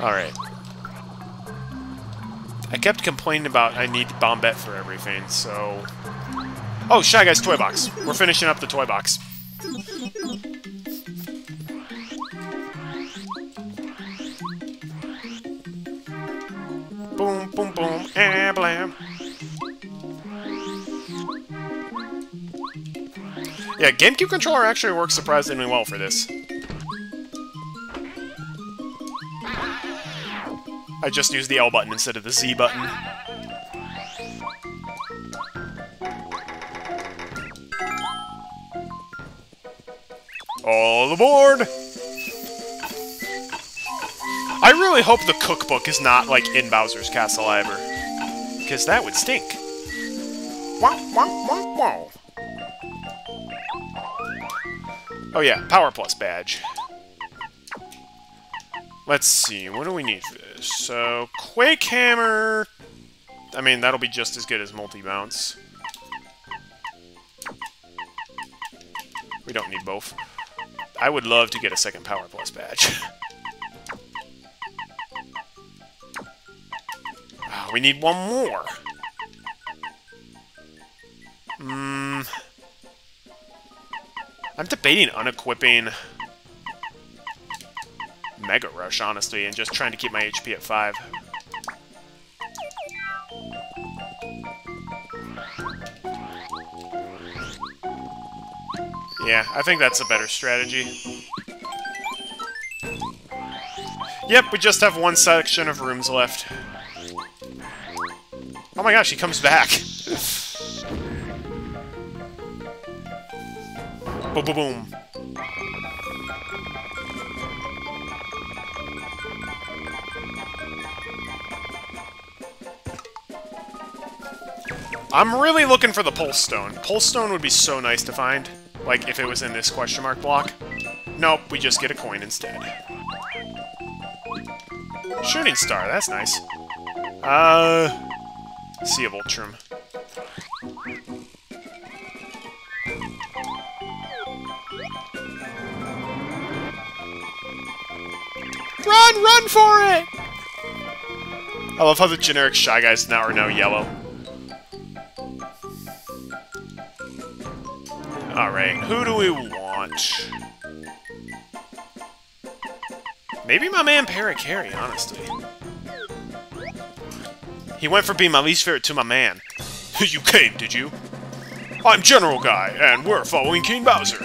Alright. I kept complaining about I need Bombette for everything, so... Oh, Shy Guys Toy Box. We're finishing up the toy box. Boom, boom, boom, and blam. Yeah, GameCube controller actually works surprisingly well for this. I just used the L button instead of the Z button. All aboard! I really hope the cookbook is not, like, in Bowser's Castle either. Because that would stink. Oh yeah, Power Plus badge. Let's see, what do we need for this? So, Quake Hammer... I mean, that'll be just as good as Multi-Bounce. We don't need both. I would love to get a second Power Plus badge. oh, we need one more. Hmm... I'm debating unequipping Mega Rush, honestly, and just trying to keep my HP at 5. Yeah, I think that's a better strategy. Yep, we just have one section of rooms left. Oh my gosh, he comes back. Boom, boom, boom. I'm really looking for the Pulse Stone. Pulse Stone would be so nice to find. Like, if it was in this question mark block. Nope, we just get a coin instead. Shooting Star, that's nice. Uh... Sea of Ultram. Run! Run for it! I love how the generic Shy Guys now are now yellow. Alright, who do we want? Maybe my man Parakarry, honestly. He went from being my least favorite to my man. you came, did you? I'm General Guy, and we're following King Bowser.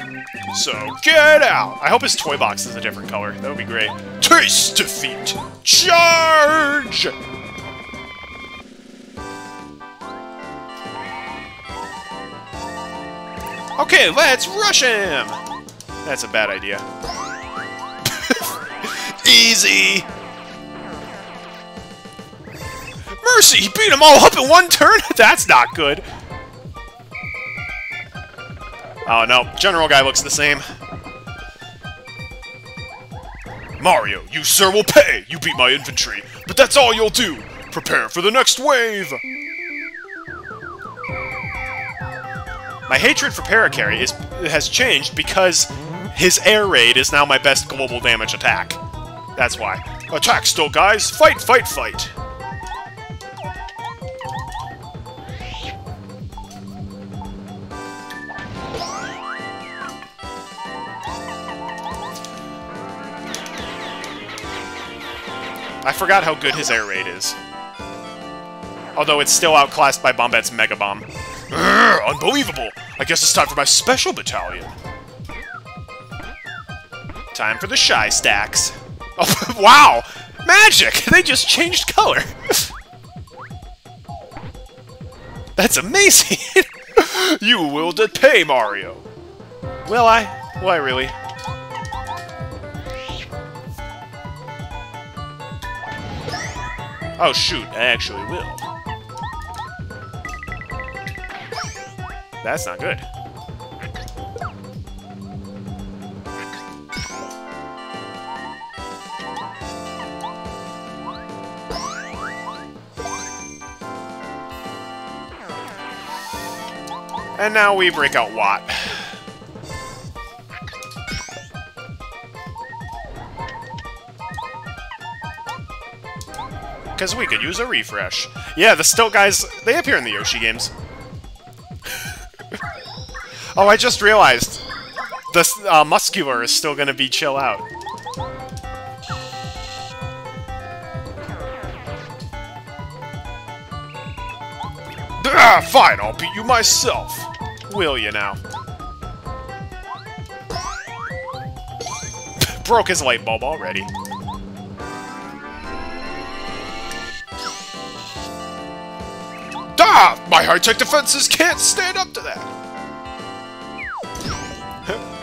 So, get out! I hope his toy box is a different color. That would be great. Taste defeat! Charge! Okay, let's rush him! That's a bad idea. Easy! Mercy! He beat them all up in one turn? That's not good. Oh no, General Guy looks the same. Mario, you sir will pay! You beat my infantry, but that's all you'll do! Prepare for the next wave! My hatred for Parakarry is has changed because his air raid is now my best global damage attack. That's why. Attack still, guys! Fight, fight, fight! I forgot how good his air raid is. Although it's still outclassed by Bombette's Mega Bomb. Urgh, unbelievable! I guess it's time for my special battalion. Time for the Shy Stacks. Oh, wow! Magic! They just changed color! That's amazing! you will pay Mario! Will I? Why, really? Oh shoot, I actually will. That's not good. And now we break out Watt. Because we could use a refresh. Yeah, the Stilt guys, they appear in the Yoshi games. oh, I just realized. The uh, Muskular is still going to be chill out. Ah, fine, I'll beat you myself. Will you now? Broke his light bulb already. Ah! My high-tech defenses can't stand up to that!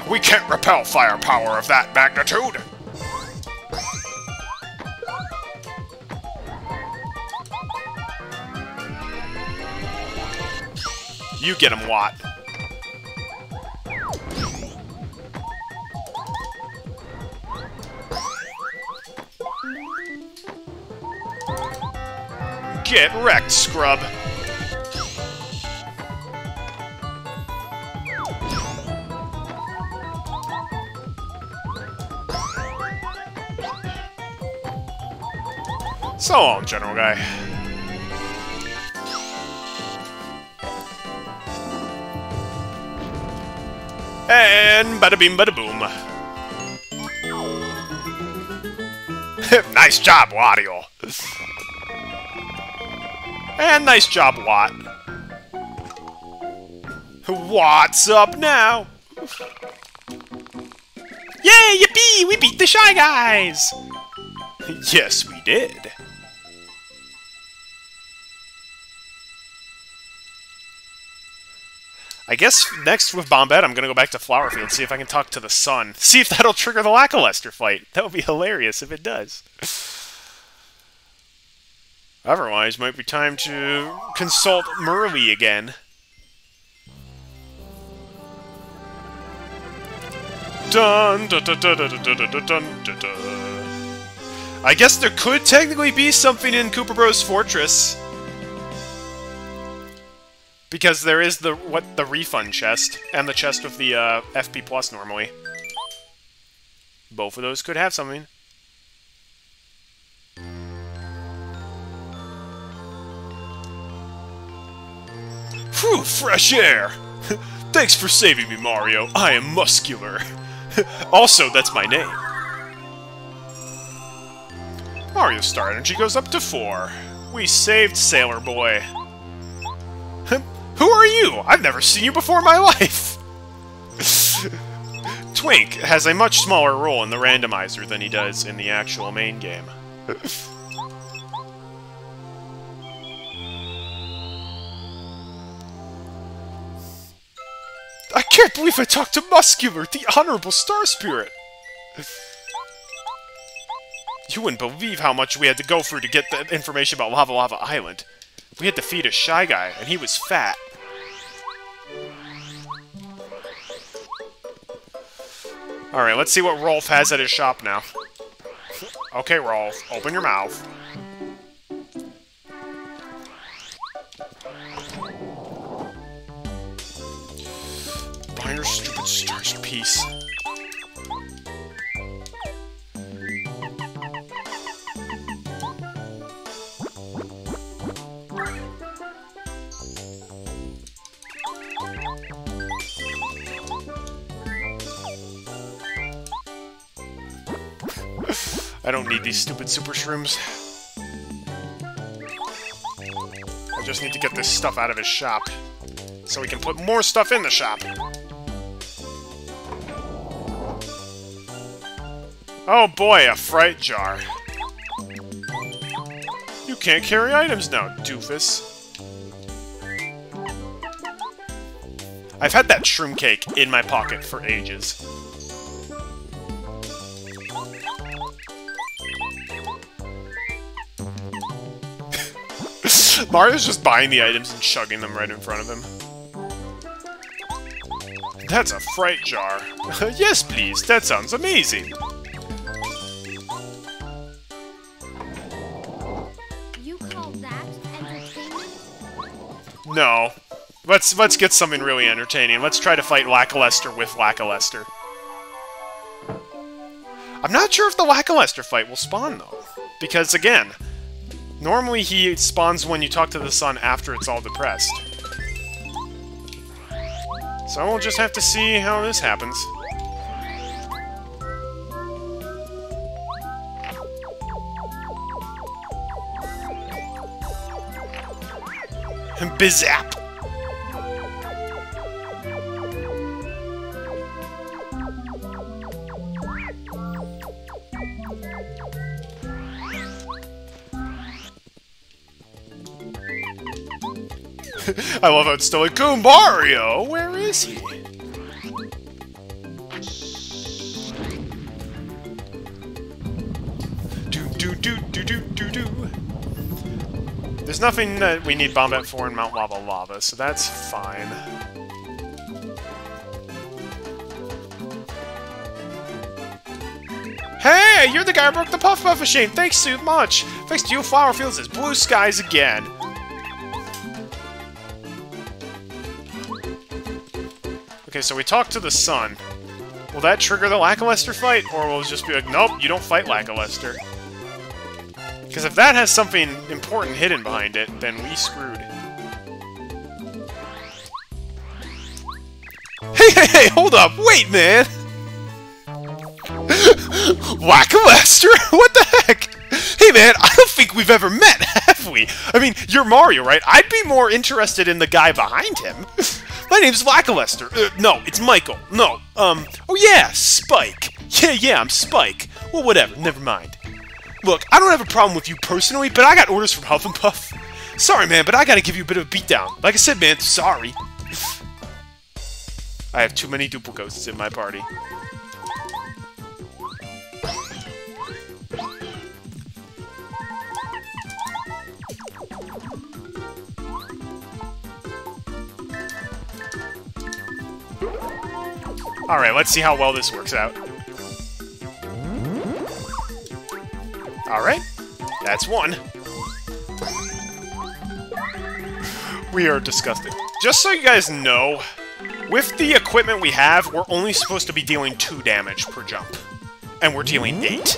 we can't repel firepower of that magnitude! You get him, Watt. Get wrecked, scrub! So long, General Guy. And bada bing bada boom. nice job, Wario. And nice job, Watt. What's up now? Yay, yippee! We beat the Shy Guys! yes, we did. I guess next with Bombette, I'm going to go back to Flowerfield, see if I can talk to the sun. See if that'll trigger the Lakilester fight. That would be hilarious if it does. Otherwise, might be time to consult Merlee again. Dun, dun, dun, I guess there could technically be something in Koopa Bros. Fortress. Because there is the what the refund chest and the chest with the uh, FP plus normally. Both of those could have something. Phew, fresh air! Thanks for saving me, Mario. I am Muskular. also, that's my name. Mario's star energy goes up to 4. We saved Sailor Boy. Who are you? I've never seen you before in my life! Twink has a much smaller role in the randomizer than he does in the actual main game. I can't believe I talked to Muskular, the Honorable Star Spirit! You wouldn't believe how much we had to go through to get the information about Lava Lava Island. We had to feed a Shy Guy, and he was fat. Alright, let's see what Rowf has at his shop now. Okay, Rowf, open your mouth. Buy your stupid starched piece. Don't need these stupid super shrooms. I just need to get this stuff out of his shop. So we can put more stuff in the shop. Oh boy, a fright jar. You can't carry items now, doofus. I've had that shroom cake in my pocket for ages. Mario's just buying the items and chugging them right in front of him. That's a fright jar. yes, please. That sounds amazing. You call that entertainment? No. Let's let's get something really entertaining. Let's try to fight Lakilester with Lakilester. I'm not sure if the Lakilester fight will spawn, though. Because, again, normally he spawns when you talk to the sun after it's all depressed. So we'll just have to see how this happens. Bizap! I love how it's still like, Goombario! Where is he? Do do do do do do do. There's nothing that we need Bombette for in Mount Lava Lava, so that's fine. Hey, you're the guy who broke the Puff Puff machine. Thanks so much. Thanks to you, Flower Fields is blue skies again. Okay, so we talked to the sun. Will that trigger the Lakilester fight, or will it just be like, nope, you don't fight Lakilester? Because if that has something important hidden behind it, then we screwed. Hey, hey, hey, hold up! Wait, man! Lakilester? What the heck? Hey, man, I don't think we've ever met, have we? I mean, you're Mario, right? I'd be more interested in the guy behind him. My name's Lakilester. Uh, no, it's Michael. No, um, oh yeah, Spike. Yeah, yeah, I'm Spike. Well, whatever, never mind. Look, I don't have a problem with you personally, but I got orders from Huff and Puff. Sorry, man, but I gotta give you a bit of a beatdown. Like I said, man, sorry. I have too many duplicates in my party. Alright, let's see how well this works out. Alright, that's one. We are disgusting. Just so you guys know, with the equipment we have, we're only supposed to be dealing 2 damage per jump. And we're dealing hmm? 8.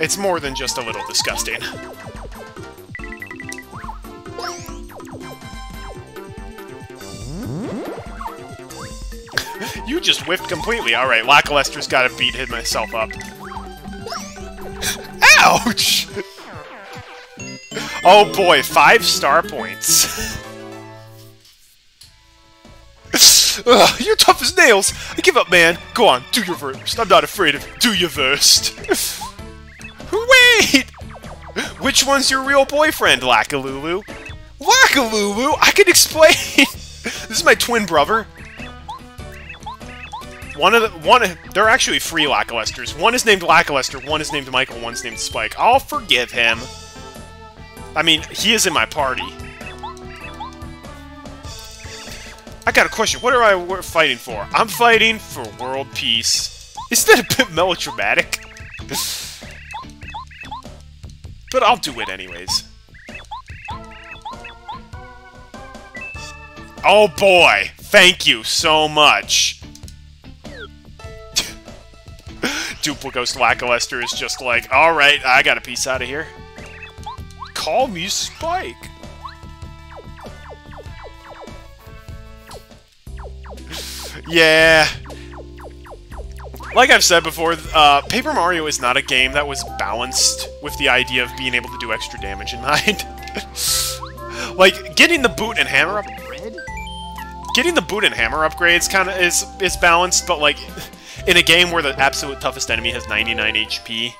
It's more than just a little disgusting. You just whiffed completely. Alright, Lakilester's gotta beat himself up. Ouch! Oh boy, five star points. Ugh, you're tough as nails. I give up, man. Go on, do your verst. I'm not afraid of do your verst. Wait! Which one's your real boyfriend, Lakilulu? Lakilulu? I can explain. this is my twin brother. One of the one, they're actually free Lakilesters. One is named Lakilester, one is named Michael, one's named Spike. I'll forgive him. I mean, he is in my party. I got a question. What are I fighting for? I'm fighting for world peace. Isn't that a bit melodramatic? but I'll do it anyways. Oh boy! Thank you so much! Duplighost Lakilester is just like, alright, I got a piece out of here. Call me Spike! yeah. Like I've said before, uh, Paper Mario is not a game that was balanced with the idea of being able to do extra damage in mind. like, getting the boot and hammer up... Getting the boot and hammer upgrades kind of is, is balanced, but like, in a game where the absolute toughest enemy has 99 HP,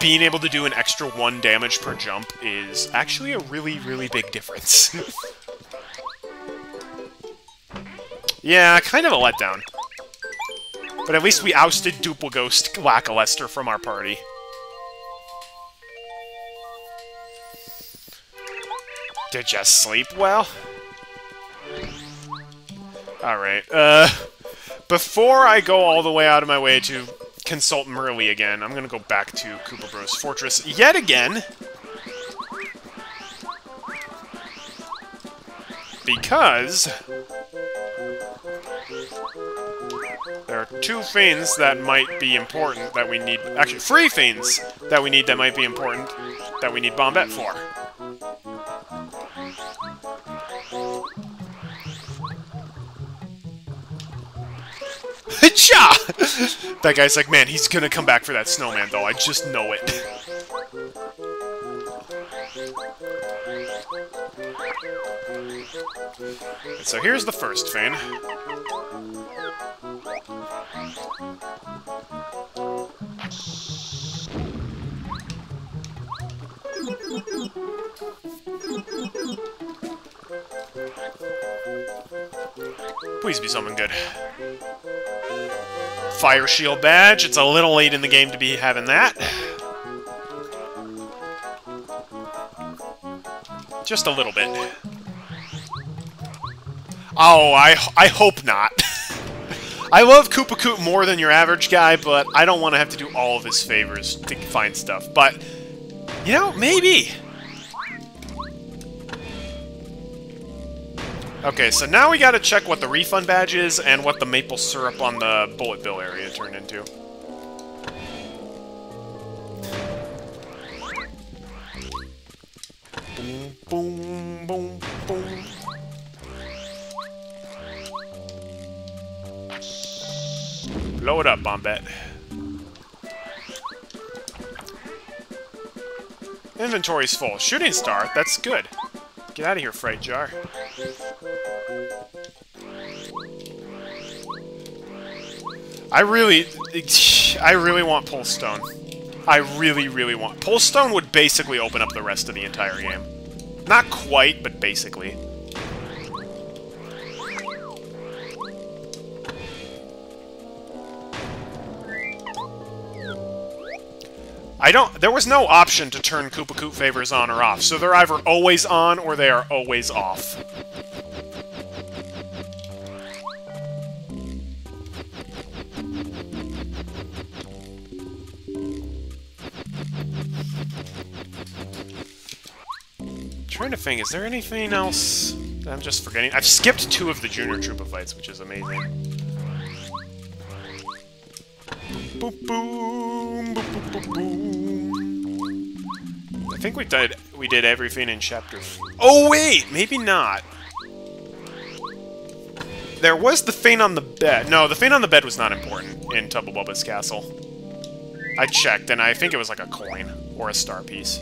being able to do an extra one damage per jump is actually a really, really big difference. yeah, kind of a letdown. But at least we ousted Duplighost Lakilester from our party. Did you sleep well? Alright, uh... Before I go all the way out of my way to consult Merlee again, I'm gonna go back to Koopa Bros Fortress yet again. Because... There are two fiends that might be important that we need... Actually, three fiends that we need that might be important that we need Bombette for. That guy's like, man, he's gonna come back for that snowman, though. I just know it. So here's the first fan. Please be something good. Fire Shield badge. It's a little late in the game to be having that. Just a little bit. Oh, I, I hope not. I love Koopa Koot more than your average guy, but I don't want to have to do all of his favors to find stuff. But, you know, maybe. Okay, so now we gotta check what the refund badge is and what the maple syrup on the bullet bill area turned into. Boom, boom, boom, boom. Blow it up, Bombette. Inventory's full. Shooting star, that's good. Get out of here, Fright Jar. I really... I really want Pulse Stone. I really, really want... Pulse Stone would basically open up the rest of the entire game. Not quite, but basically. I don't... There was no option to turn Koopa Koot favors on or off, so they're either always on or they are always off. trying to think, is there anything else I'm just forgetting? I've skipped two of the Junior Troopa fights, which is amazing. Boop boom, boop boop boop boom. I think we did we did everything in chapter. oh wait, maybe not. There was the thing on the bed. No, the thing on the bed was not important in Tubba Blubba's castle. I checked, and I think it was like a coin or a star piece.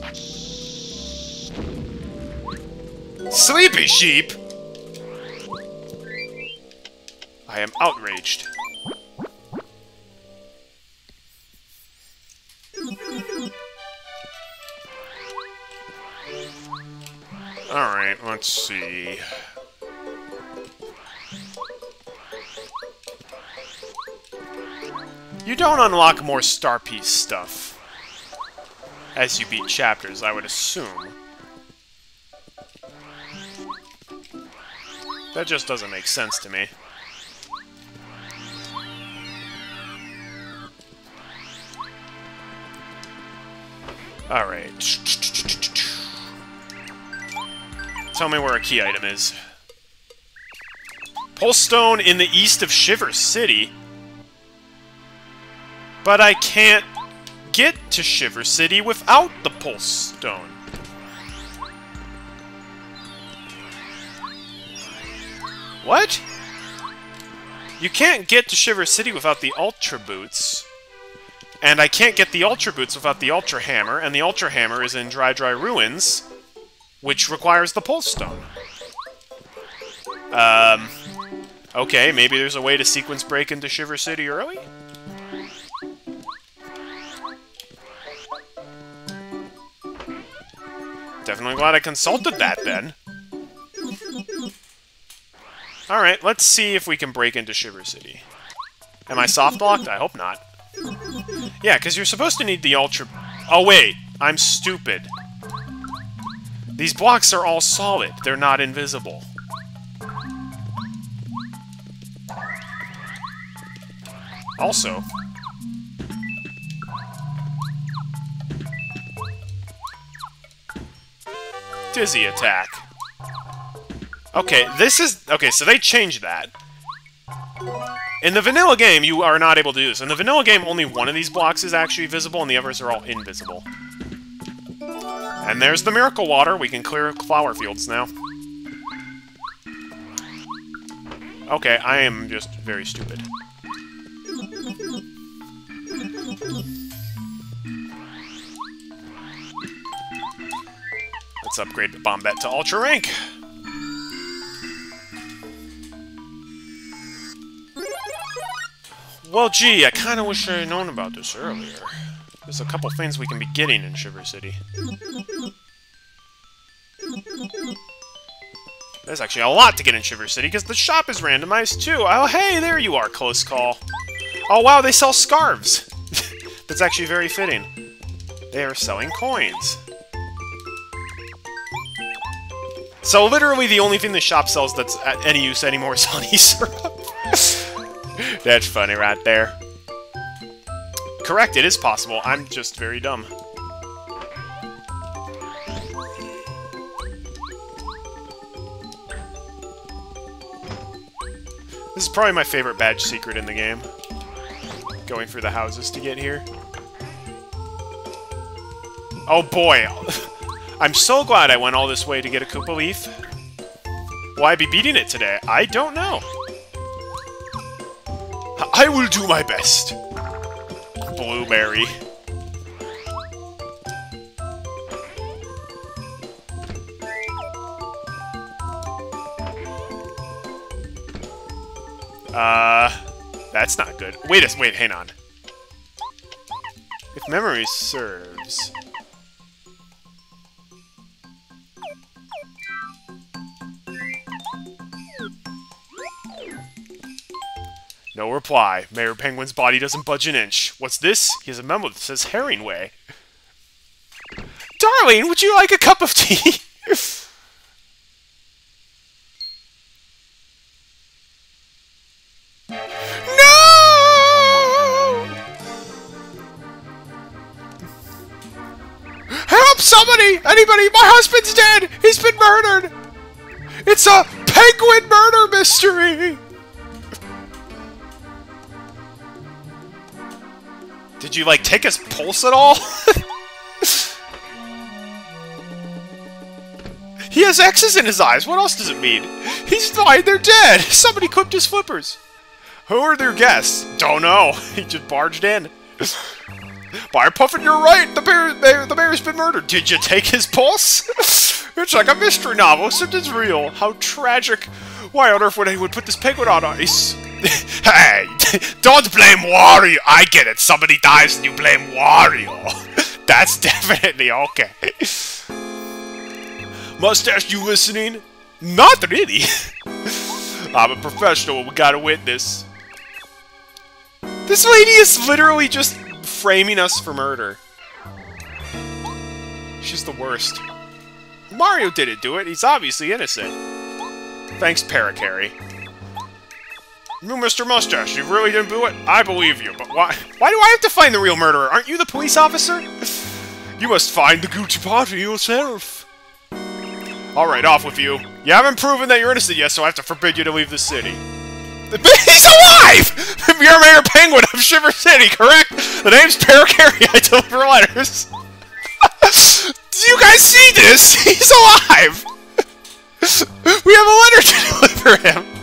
Sleepy sheep! I am outraged. Alright, let's see. You don't unlock more Star Piece stuff as you beat chapters, I would assume. That just doesn't make sense to me. Alright. Tell me where a key item is. Pulse Stone in the east of Shiver City? But I can't get to Shiver City without the Pulse Stone. What? You can't get to Shiver City without the Ultra Boots. And I can't get the Ultra Boots without the Ultra Hammer, and the Ultra Hammer is in Dry Dry Ruins, which requires the Pulse Stone. Um... Okay, maybe there's a way to sequence break into Shiver City early? Definitely glad I consulted that, then. Alright, let's see if we can break into Shiver City. Am I soft-locked? I hope not. Yeah, because you're supposed to need the Ultra... Oh, wait! I'm stupid. These blocks are all solid. They're not invisible. Also... Dizzy attack. Okay, this is... Okay, so they changed that. In the vanilla game, you are not able to do this. In the vanilla game, only one of these blocks is actually visible, and the others are all invisible. And there's the Miracle Water. We can clear flower fields now. Okay, I am just very stupid. Let's upgrade the Bombette to Ultra Rank. Well, gee, I kind of wish I had known about this earlier. There's a couple things we can be getting in Shiver City. There's actually a lot to get in Shiver City, because the shop is randomized, too! Oh, hey, there you are, close call. Oh, wow, they sell scarves! That's actually very fitting. They are selling coins. So literally the only thing the shop sells that's at any use anymore is honey syrup. That's funny right there. Correct, it is possible. I'm just very dumb. This is probably my favorite badge secret in the game. Going through the houses to get here. Oh boy! I'm so glad I went all this way to get a Koopa Leaf. Will I be beating it today? I don't know. I will do my best. Blueberry. Uh, that's not good. Wait a wait, hang on. If memory serves, No reply. Mayor Penguin's body doesn't budge an inch. What's this? He has a memo that says Herringway. Darling, would you like a cup of tea? no! Help somebody! Anybody! My husband's dead! He's been murdered! It's a penguin murder mystery! Did you, like, take his pulse at all? he has X's in his eyes. What else does it mean? He's fine. They're dead. Somebody clipped his flippers. Who are their guests? Don't know. He just barged in. By Puffin, you're right. The bear, bear, the bear's been murdered. Did you take his pulse? it's like a mystery novel, except it's real. How tragic. Why on earth would anyone put this penguin on ice? Hey, don't blame Wario. I get it. Somebody dies and you blame Wario. That's definitely okay. Mustache, you listening? Not really. I'm a professional. We got a witness. This lady is literally just framing us for murder. She's the worst. Mario didn't do it. He's obviously innocent. Thanks, Parakarry. Mr. Mustache, you really didn't do it? I believe you, but why why do I have to find the real murderer? Aren't you the police officer? You must find the Gucci Party yourself. Alright, off with you. You haven't proven that you're innocent yet, so I have to forbid you to leave the city. He's alive! You're Mayor Penguin of Shiver City, correct? The name's Parakarry, I deliver letters. Do you guys see this? He's alive! We have a letter to deliver him!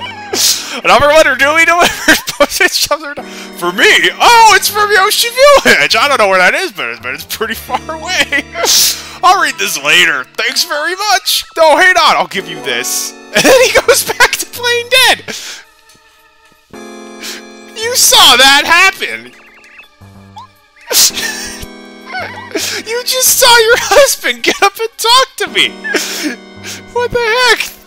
Another letter duly delivered. For me? Oh, it's from Yoshi Village! I don't know where that is, but it's, but it's pretty far away. I'll read this later. Thanks very much! No, hang on, I'll give you this. And then he goes back to playing dead! You saw that happen! you just saw your husband get up and talk to me! What the heck?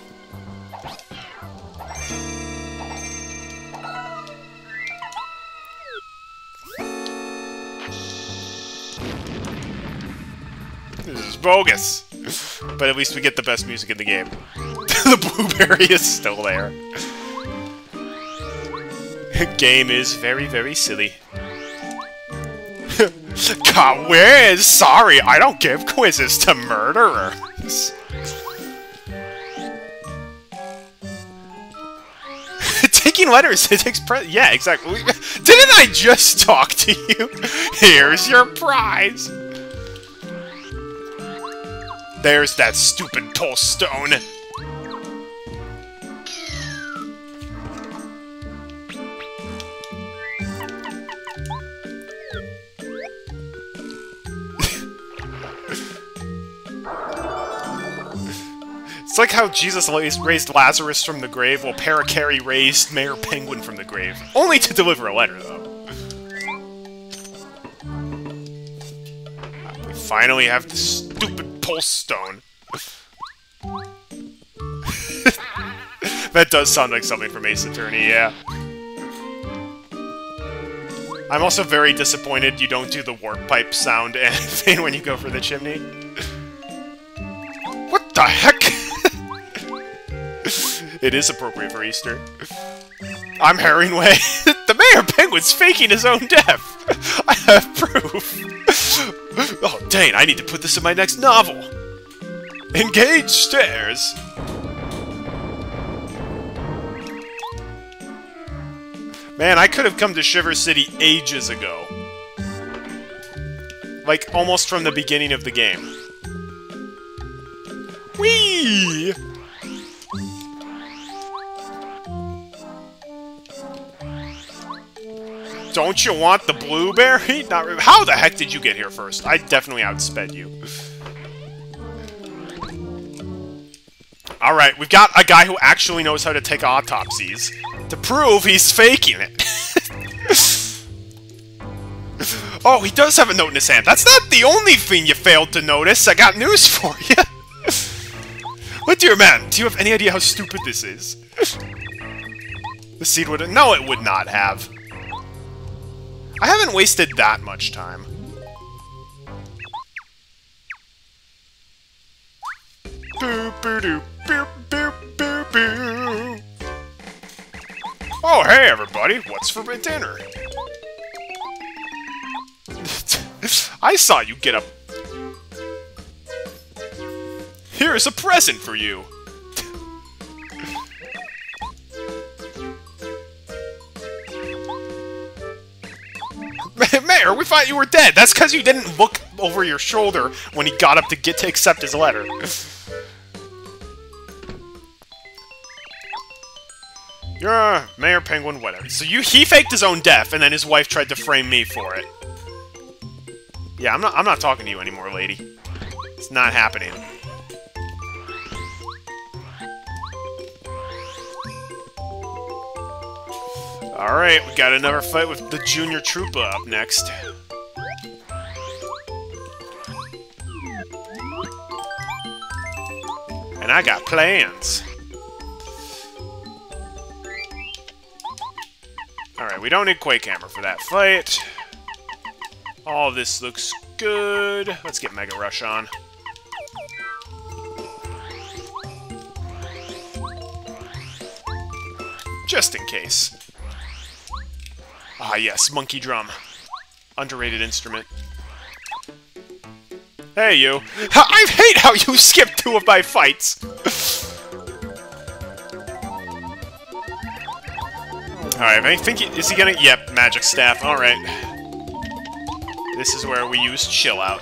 This is bogus. But at least we get the best music in the game. the blueberry is still there. The game is very, very silly. God, Quiz! Sorry, I don't give quizzes to murderers. Taking letters, it takes pre- Yeah, exactly. Didn't I just talk to you? Here's your prize! There's that stupid pulse stone. It's like how Jesus raised Lazarus from the grave, while Parakarry raised Mayor Penguin from the grave. Only to deliver a letter, though. Finally have the stupid pulse stone. that does sound like something from Ace Attorney, yeah. I'm also very disappointed you don't do the warp pipe sound anything when you go for the chimney. What the heck? it is appropriate for Easter. I'm Herringway. the Mayor Penguin's faking his own death. I have proof. oh, dang, I need to put this in my next novel. Engage stairs. Man, I could have come to Shiver City ages ago. Like, almost from the beginning of the game. Whee! Don't you want the blueberry? Not. How the heck did you get here first? I definitely outsped you. Alright, we've got a guy who actually knows how to take autopsies. To prove he's faking it. oh, he does have a note in his hand. That's not the only thing you failed to notice. I got news for you. My dear man, do you have any idea how stupid this is? The seed would... No, it would not have. I haven't wasted that much time. Oh, hey, everybody. What's for my dinner? I saw you get up. Here's a present for you. Mayor, we thought you were dead. That's because you didn't look over your shoulder when he got up to get to accept his letter. You're a Mayor Penguin, whatever. So you he faked his own death, and then his wife tried to frame me for it. Yeah, I'm not I'm not talking to you anymore, lady. It's not happening. Alright, we got another fight with the Junior Troopa up next. And I got plans. Alright, we don't need Quake Hammer for that fight. All this looks good. Let's get Mega Rush on. Just in case. Ah, yes, Monkey Drum. Underrated instrument. Hey, you. I hate how you skipped two of my fights! Alright, I think... Is he gonna... Yep, Magic Staff. Alright. This is where we use Chill Out.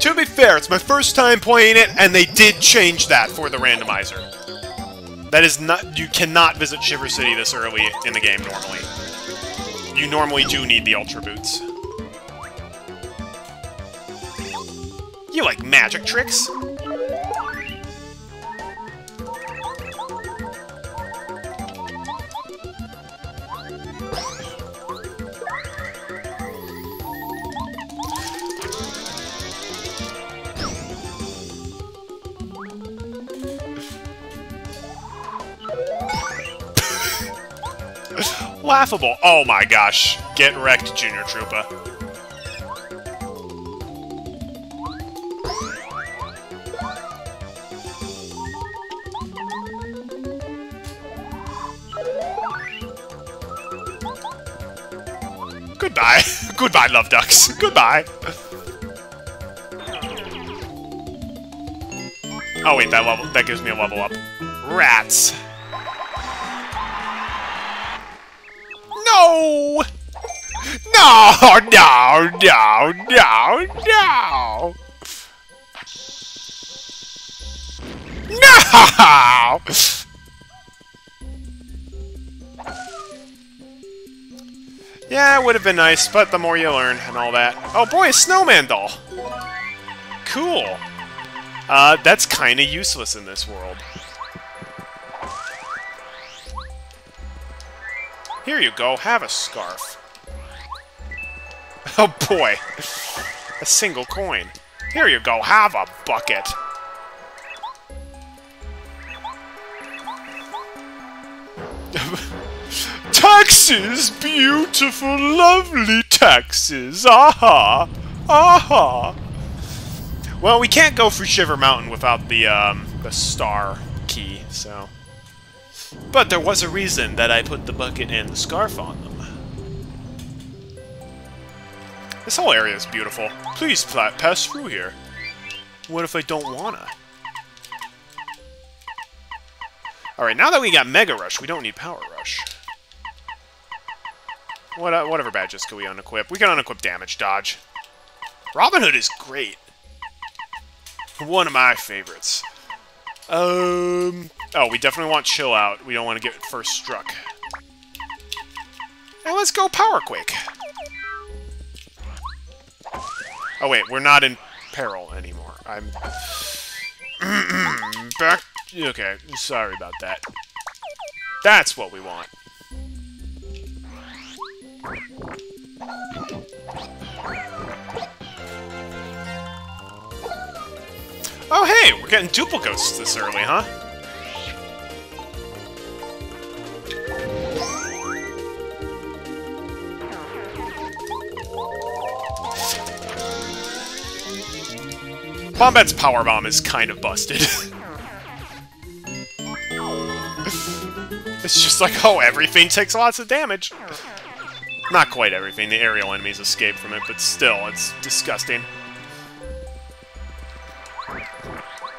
To be fair, it's my first time playing it, and they did change that for the randomizer. That is not... You cannot visit Shiver City this early in the game, normally. You normally do need the Ultra Boots. You like magic tricks? Laughable. Oh my gosh. Get wrecked, Junior Troopa. Goodbye. Goodbye, love ducks. Goodbye. Oh wait, that level that gives me a level up. Rats. No! No! No! No! No! No! No! Yeah, it would have been nice, but the more you learn and all that. Oh boy, a snowman doll! Cool. Uh, that's kinda useless in this world. Here you go, have a scarf. Oh boy. A single coin. Here you go, have a bucket. taxes! Beautiful, lovely taxes! Aha! Aha! Well, we can't go for Shiver Mountain without the, um, the star key, so... But there was a reason that I put the bucket and the scarf on them. This whole area is beautiful. Please pass through here. What if I don't wanna? Alright, now that we got Mega Rush, we don't need Power Rush. What, uh, whatever badges can we unequip? We can unequip Damage Dodge. Robin Hood is great. One of my favorites. Um... Oh, we definitely want Chill Out. We don't want to get first struck. And let's go Power Quake. Oh wait, we're not in peril anymore. I'm... Back... Okay, sorry about that. That's what we want. Oh hey, we're getting duplicates this early, huh? Bombette's power bomb is kind of busted. it's just like, oh, everything takes lots of damage. Not quite everything. The aerial enemies escape from it, but still, it's disgusting.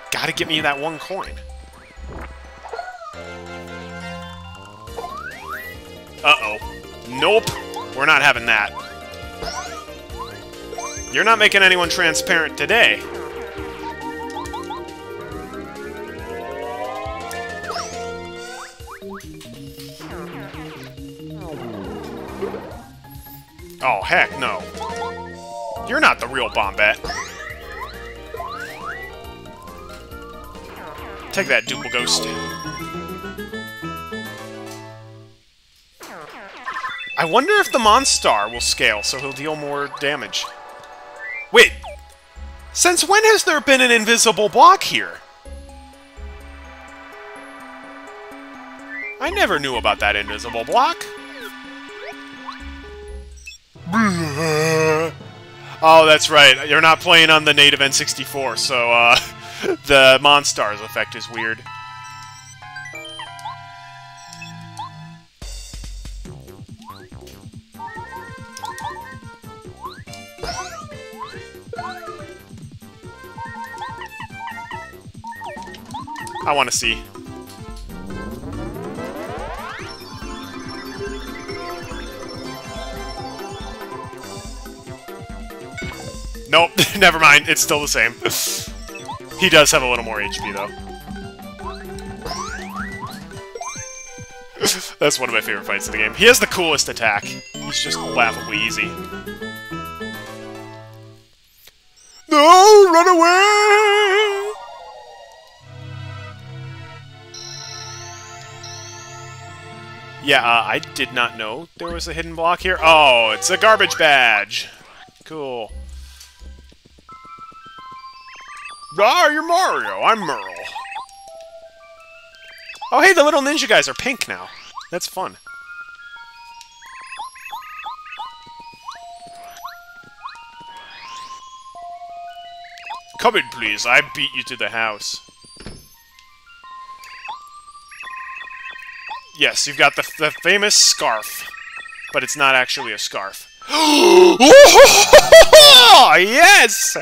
Gotta get me that one coin. Uh-oh. Nope. We're not having that. You're not making anyone transparent today. Oh, heck no. You're not the real Bombette. Take that, Duplighost. I wonder if the Monstar will scale so he'll deal more damage. Wait! Since when has there been an invisible block here? I never knew about that invisible block. Oh, that's right. You're not playing on the native N64, so uh, the Monstars effect is weird. I want to see. Nope, never mind. It's still the same. he does have a little more HP, though. That's one of my favorite fights in the game. He has the coolest attack. He's just laughably easy. No! Run away! Yeah, uh, I did not know there was a hidden block here. Oh, it's a garbage badge. Cool. Ah, you're Mario. I'm Merle. Oh, hey, the little ninja guys are pink now. That's fun. Come in, please. I beat you to the house. Yes, you've got the, the famous scarf. But it's not actually a scarf. yes!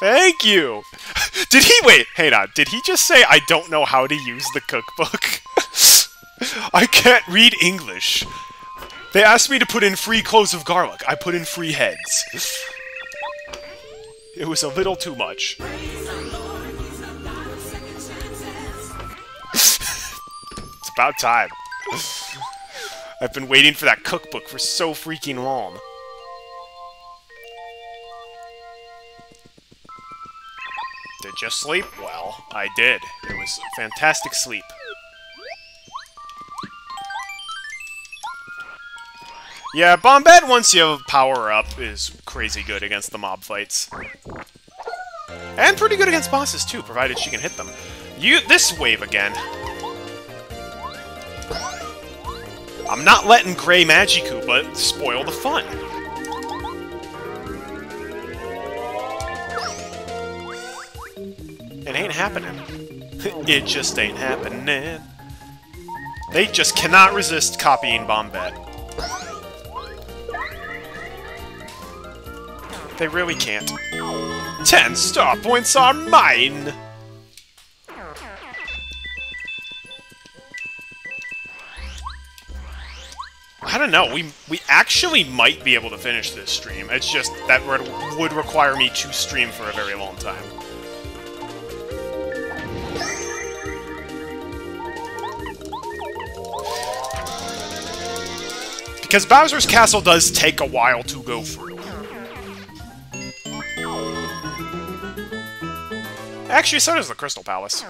Thank you! Did he- wait, hang on. Did he just say, I don't know how to use the cookbook? I can't read English. They asked me to put in free cloves of garlic. I put in free heads. It was a little too much. it's about time. I've been waiting for that cookbook for so freaking long. Did you sleep? Well, I did. It was fantastic sleep. Yeah, Bombette, once you power up, is crazy good against the mob fights. And pretty good against bosses, too, provided she can hit them. You- this wave again. I'm not letting Gray Magikoopa spoil the fun. It ain't happening. it just ain't happening. They just cannot resist copying Bombette. They really can't. Ten star points are mine! I don't know, we we actually might be able to finish this stream. It's just that would would require me to stream for a very long time. Because Bowser's Castle does take a while to go through. Actually, so does the Crystal Palace.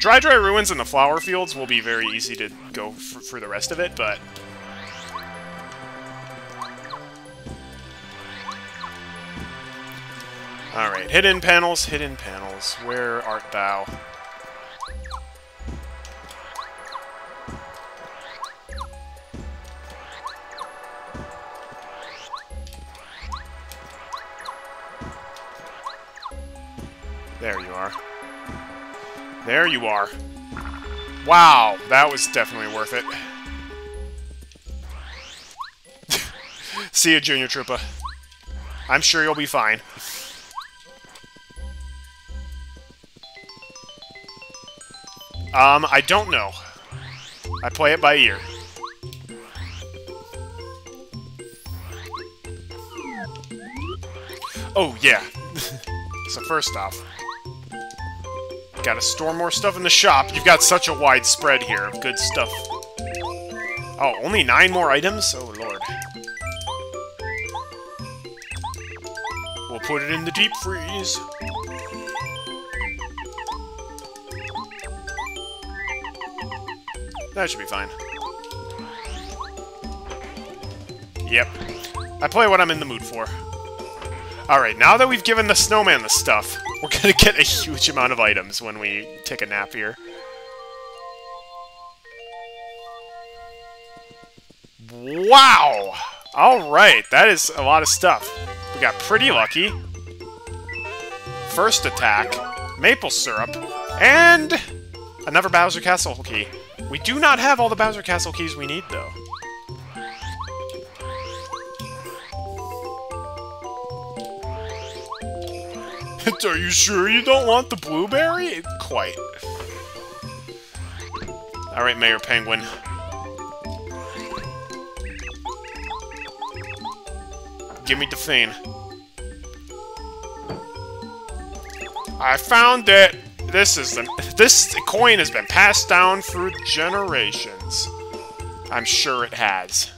Dry Dry Ruins and the Flower Fields will be very easy to go for the rest of it, but... Alright, hidden panels, hidden panels. Where art thou? There you are. There you are. Wow, that was definitely worth it. See you, Junior Troopa. I'm sure you'll be fine. Um, I don't know. I play it by ear. Oh, yeah. so first off, gotta store more stuff in the shop. You've got such a wide spread here of good stuff. Oh, only nine more items? Oh, lord. We'll put it in the deep freeze. That should be fine. Yep. I play what I'm in the mood for. Alright, now that we've given the snowman the stuff, we're gonna get a huge amount of items when we take a nap here. Wow! Alright, that is a lot of stuff. We got Pretty Lucky, First Attack, Maple Syrup, and another Bowser Castle key. We do not have all the Bowser Castle keys we need, though. Are you sure you don't want the blueberry? Quite. Alright, Mayor Penguin. Give me the thing. I found it! This is the this coin has been passed down through generations. I'm sure it has.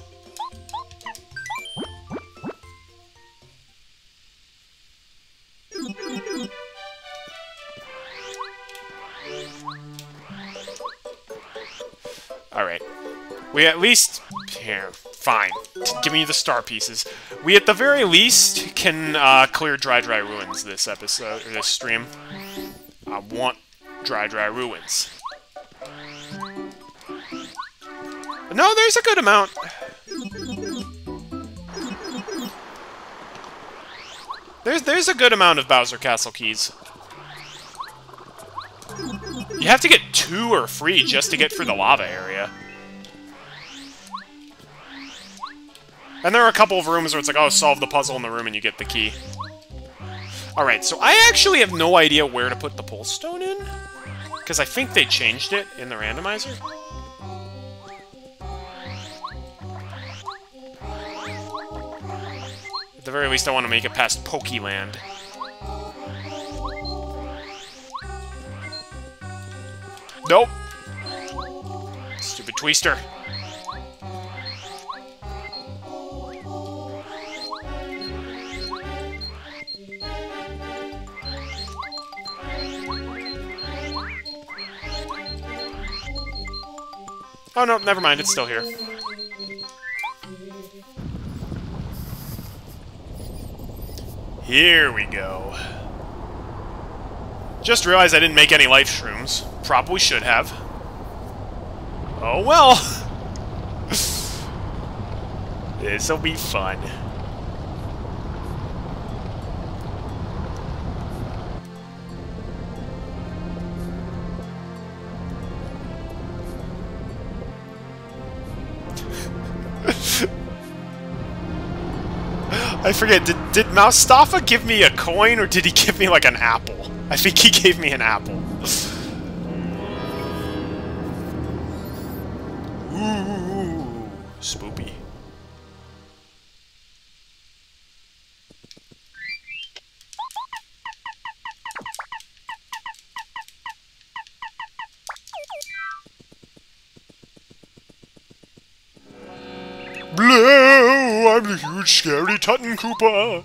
Alright. We at least... Here, fine. Give me the star pieces. We at the very least can uh, clear Dry Dry Ruins this episode, or this stream. I want Dry Dry Ruins. No, there's a good amount. There's there's a good amount of Bowser Castle keys. You have to get two or three just to get through the lava area. And there are a couple of rooms where it's like, oh, solve the puzzle in the room and you get the key. Alright, so I actually have no idea where to put the Pulse Stone in. Because I think they changed it in the randomizer. The very least, I want to make it past Pokeland. Nope. Stupid Twister. Oh no, never mind, it's still here. Here we go. Just realized I didn't make any life shrooms. Probably should have. Oh well. This'll be fun. Forget, did, did Moustafa give me a coin, or did he give me, like, an apple? I think he gave me an apple. Spoopy. Blue, I'm the huge scary Tutankoopa.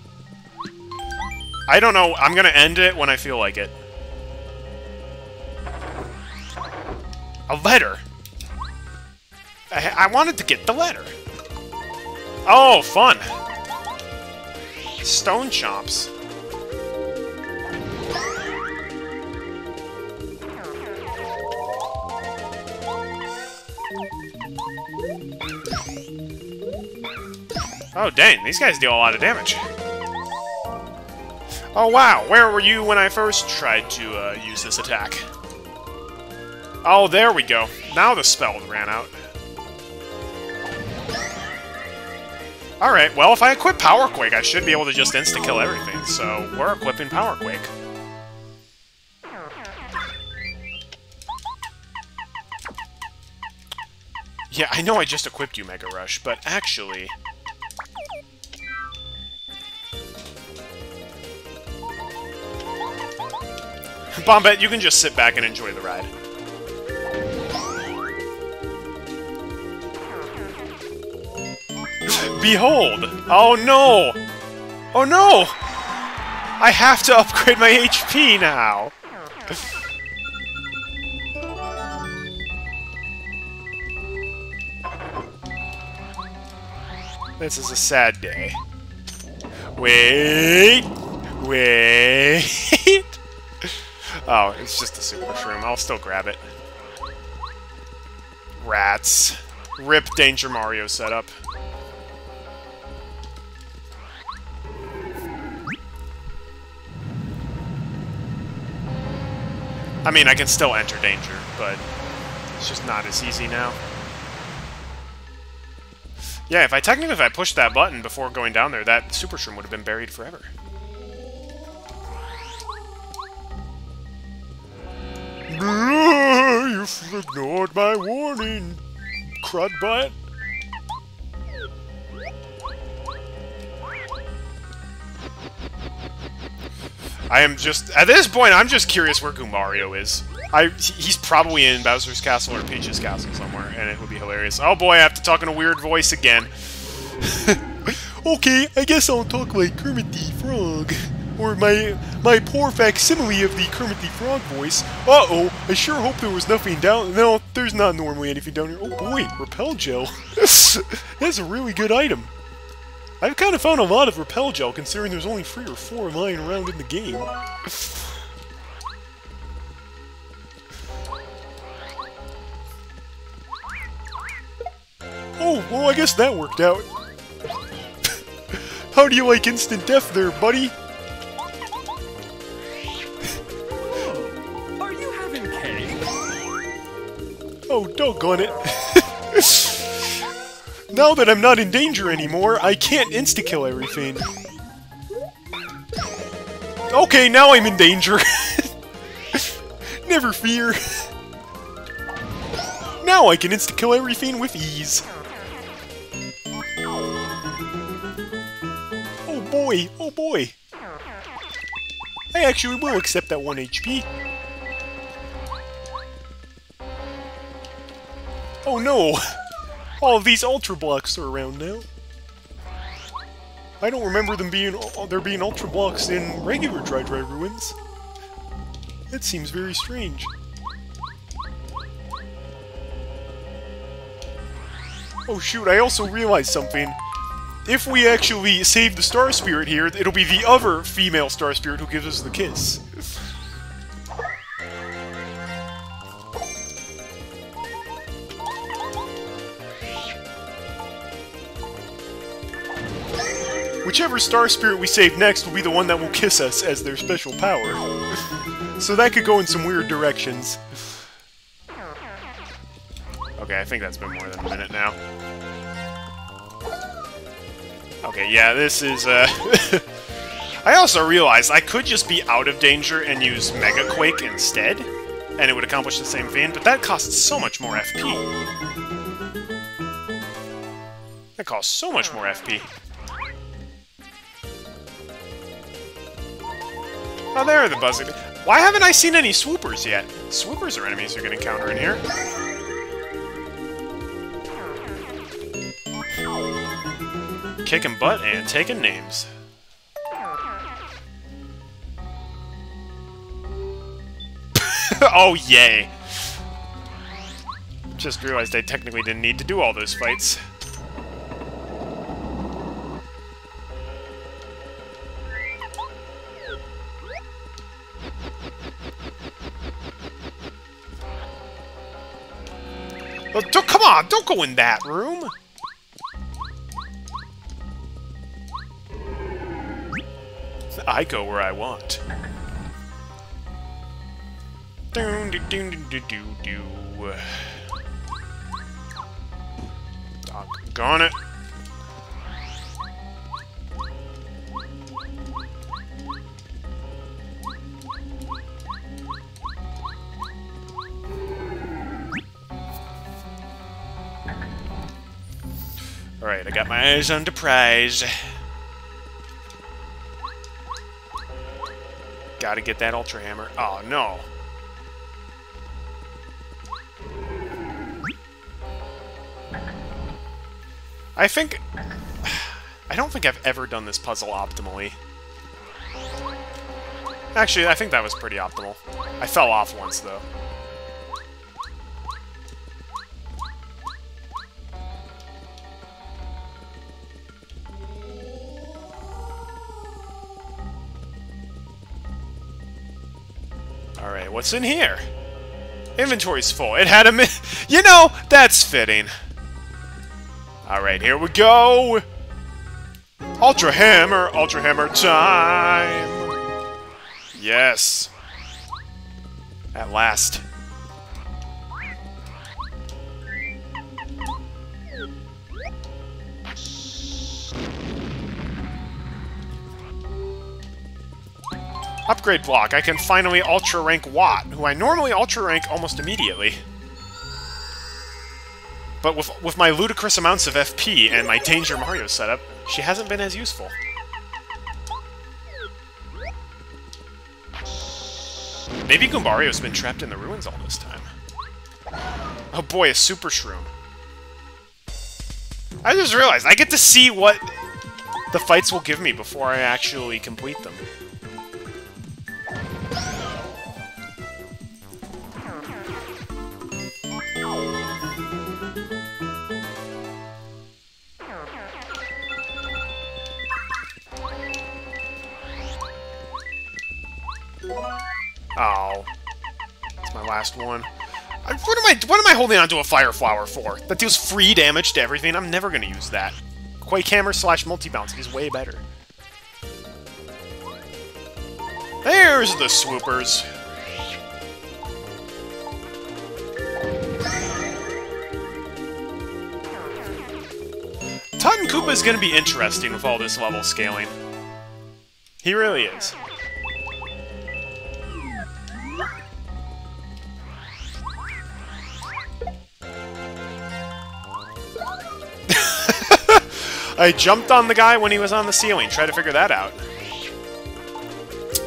I don't know. I'm gonna end it when I feel like it. A letter. I, I wanted to get the letter. Oh, fun. Stone Chomps. Oh, dang. These guys deal a lot of damage. Oh wow, where were you when I first tried to uh, use this attack? Oh, there we go. Now the spell ran out. Alright, well, if I equip Power Quake, I should be able to just insta-kill everything, so we're equipping Power Quake. Yeah, I know I just equipped you, Mega Rush, but actually... Bombette, you can just sit back and enjoy the ride. Behold! Oh no! Oh no! I have to upgrade my HP now! this is a sad day. Wait! Wait! oh, it's just a super shroom. I'll still grab it. Rats. Rip Danger Mario setup. I mean, I can still enter danger, but it's just not as easy now. Yeah, if I technically if I pushed that button before going down there, that Super Shroom would have been buried forever. You've ignored my warning, crud butt. I am just at this point. I'm just curious where Goombario is. I he's probably in Bowser's Castle or Peach's Castle somewhere, and it would be hilarious. Oh boy, I have to talk in a weird voice again. okay, I guess I'll talk like Kermit the Frog. Or my my poor facsimile of the Kermit the Frog voice. Uh-oh, I sure hope there was nothing down... No, there's not normally anything down here. Oh boy, Repel Gel. That's a really good item. I've kind of found a lot of Repel Gel, considering there's only three or four lying around in the game. oh, well, I guess that worked out. How do you like instant death there, buddy? Oh, doggone it. now that I'm not in danger anymore, I can't insta-kill everything. Okay, now I'm in danger. Never fear. Now I can insta-kill everything with ease. Oh boy, oh boy. I actually will accept that 1 HP. Oh no! All of these Ultra Blocks are around now. I don't remember them being uh, there being Ultra Blocks in regular Dry Dry Ruins. That seems very strange. Oh shoot, I also realized something. If we actually save the Star Spirit here, it'll be the other female Star Spirit who gives us the kiss. Whichever Star Spirit we save next will be the one that will kiss us as their special power. so that could go in some weird directions. Okay, I think that's been more than a minute now. Okay, yeah, this is, uh... I also realized I could just be out of danger and use Mega Quake instead, and it would accomplish the same thing, but that costs so much more FP. That costs so much more FP. Oh, there are the Buzzy. Why haven't I seen any Swoopers yet? Swoopers are enemies you're gonna encounter in here. Kicking butt and taking names. oh, yay! Just realized I technically didn't need to do all those fights. Oh, don't, come on, don't go in that room! I go where I want. Doon, do doon doo, doo, doo, doo. Doggone it. Eyes on the prize. Gotta get that Ultra Hammer. Oh, no. I think... I don't think I've ever done this puzzle optimally. Actually, I think that was pretty optimal. I fell off once, though. What's in here? Inventory's full. It had a You know, that's fitting. Alright, here we go! Ultra Hammer, Ultra Hammer time! Yes. At last. Upgrade block. I can finally Ultra Rank Watt, who I normally Ultra Rank almost immediately. But with, with my ludicrous amounts of FP and my Danger Mario setup, she hasn't been as useful. Maybe Goombario's been trapped in the ruins all this time. Oh boy, a Super Shroom. I just realized, I get to see what the fights will give me before I actually complete them. Oh. It's my last one. I, what am I what am I holding onto a fire flower for? That deals free damage to everything? I'm never gonna use that. Quake Hammer slash multi-bounce is way better. There's the swoopers. Tutankoopa is gonna be interesting with all this level scaling. He really is. I jumped on the guy when he was on the ceiling. Try to figure that out.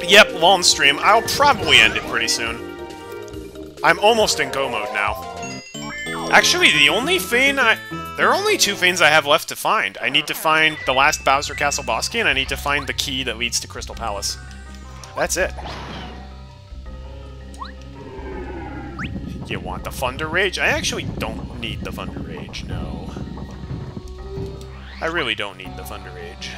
Yep, long stream. I'll probably end it pretty soon. I'm almost in go mode now. Actually, the only thing I... There are only two things I have left to find. I need to find the last Bowser Castle boss key, and I need to find the key that leads to Crystal Palace. That's it. You want the Thunder Rage? I actually don't need the Thunder Rage, no. I really don't need the Thunder Rage.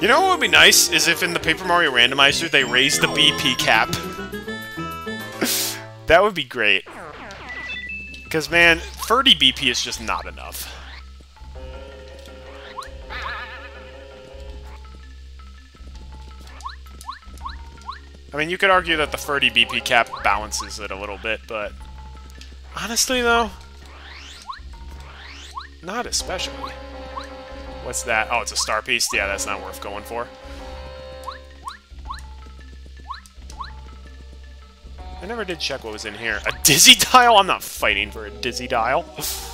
You know what would be nice is if in the Paper Mario Randomizer they raise the BP cap. that would be great. Because, man, 30 BP is just not enough. I mean, you could argue that the 30 BP cap balances it a little bit, but... Honestly, though... Not especially. What's that? Oh, it's a star piece? Yeah, that's not worth going for. I never did check what was in here. A dizzy dial? I'm not fighting for a dizzy dial.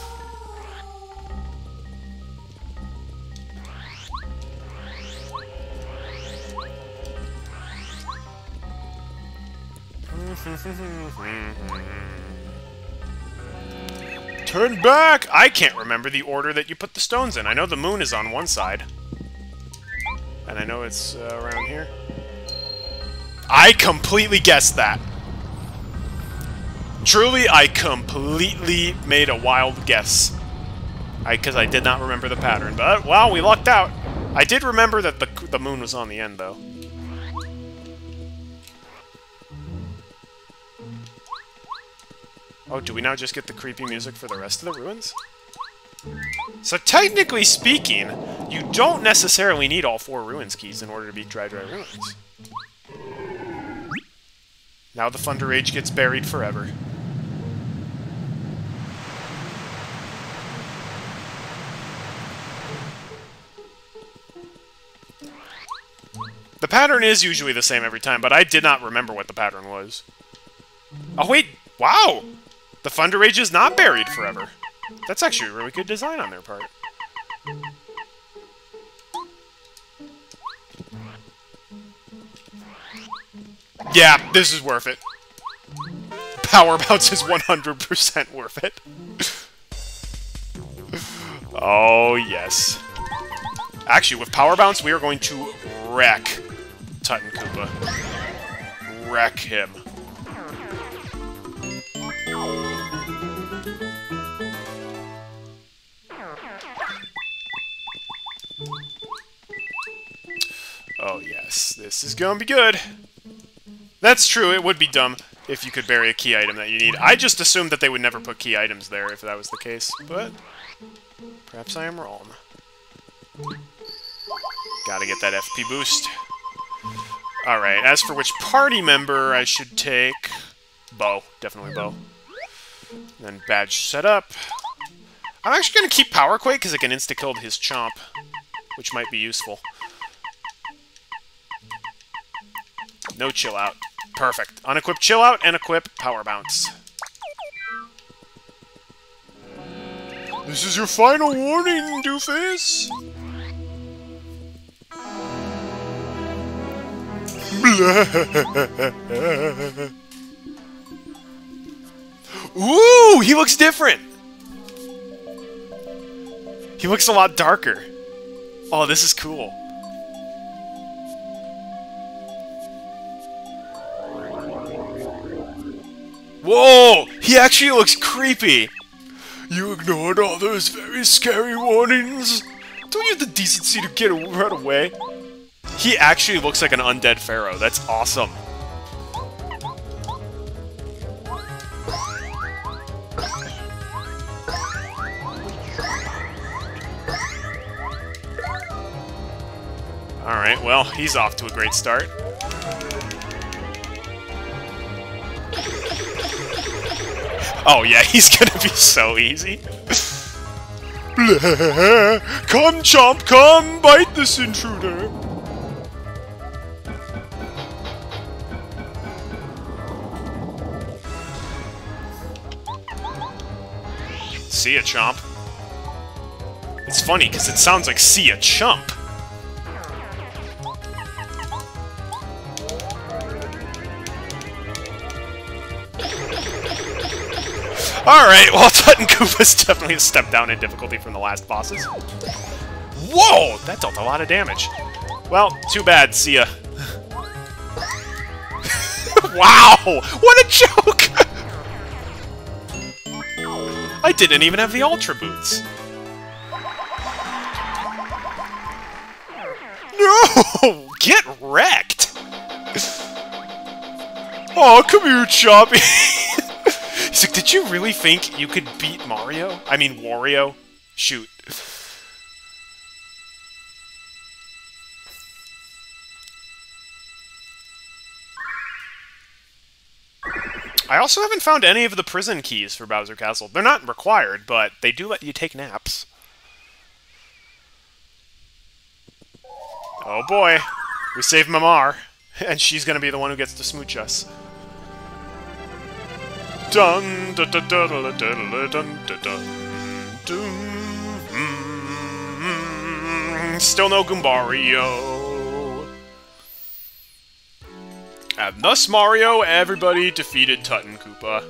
Turn back! I can't remember the order that you put the stones in. I know the moon is on one side. And I know it's uh, around here. I completely guessed that. Truly, I completely made a wild guess. I because I, I did not remember the pattern. But, well, we lucked out. I did remember that the, the moon was on the end, though. Oh, do we now just get the creepy music for the rest of the ruins? So technically speaking, you don't necessarily need all four ruins keys in order to beat Dry Dry Ruins. Now the Thunder Rage gets buried forever. The pattern is usually the same every time, but I did not remember what the pattern was. Oh wait, wow! The Thunder Rage is not buried forever. That's actually a really good design on their part. Yeah, this is worth it. Power Bounce is 100% worth it. oh, yes. Actually, with Power Bounce, we are going to wreck Tutankoopa. Wreck him. Oh, yes. This is gonna be good. That's true, it would be dumb if you could bury a key item that you need. I just assumed that they would never put key items there if that was the case, but perhaps I am wrong. Gotta get that FP boost. Alright, as for which party member I should take... Bow. Definitely Bow. Then badge set up. I'm actually to keep Power Quake because it can insta-kill his Chomp, which might be useful. No chill out. Perfect. Unequip chill out and equip power bounce. This is your final warning, Doofus! Ooh, he looks different. He looks a lot darker. Oh, this is cool. Whoa! He actually looks creepy! You ignored all those very scary warnings? Don't you have the decency to get right away? He actually looks like an undead pharaoh. That's awesome. Alright, well, he's off to a great start. Oh yeah, he's gonna be so easy. come, Chomp, come! Bite this intruder! See ya, Chomp. It's funny, because it sounds like see ya, Chump. Alright, well, Tutankoopa's definitely a step down in difficulty from the last bosses. Whoa! That dealt a lot of damage. Well, too bad, see ya. wow! What a joke! I didn't even have the Ultra Boots. No! Get wrecked! Oh, come here, Choppy! Did you really think you could beat Mario? I mean, Wario? Shoot. I also haven't found any of the prison keys for Bowser Castle. They're not required, but they do let you take naps. Oh boy. We saved Mamar, and she's gonna be the one who gets to smooch us dun da da da da da da da. Hmm. Still no Goombario. And thus, Mario, everybody defeated Tutankoopa.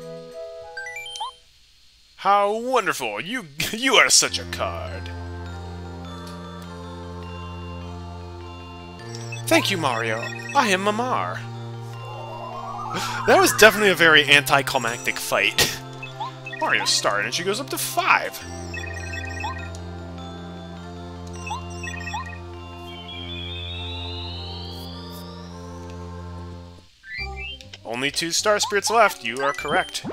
How wonderful! You you are such a card. Thank you, Mario. I am Mamar. That was definitely a very anticlimactic fight. Mario started and she goes up to five. Only two Star Spirits left, you are correct.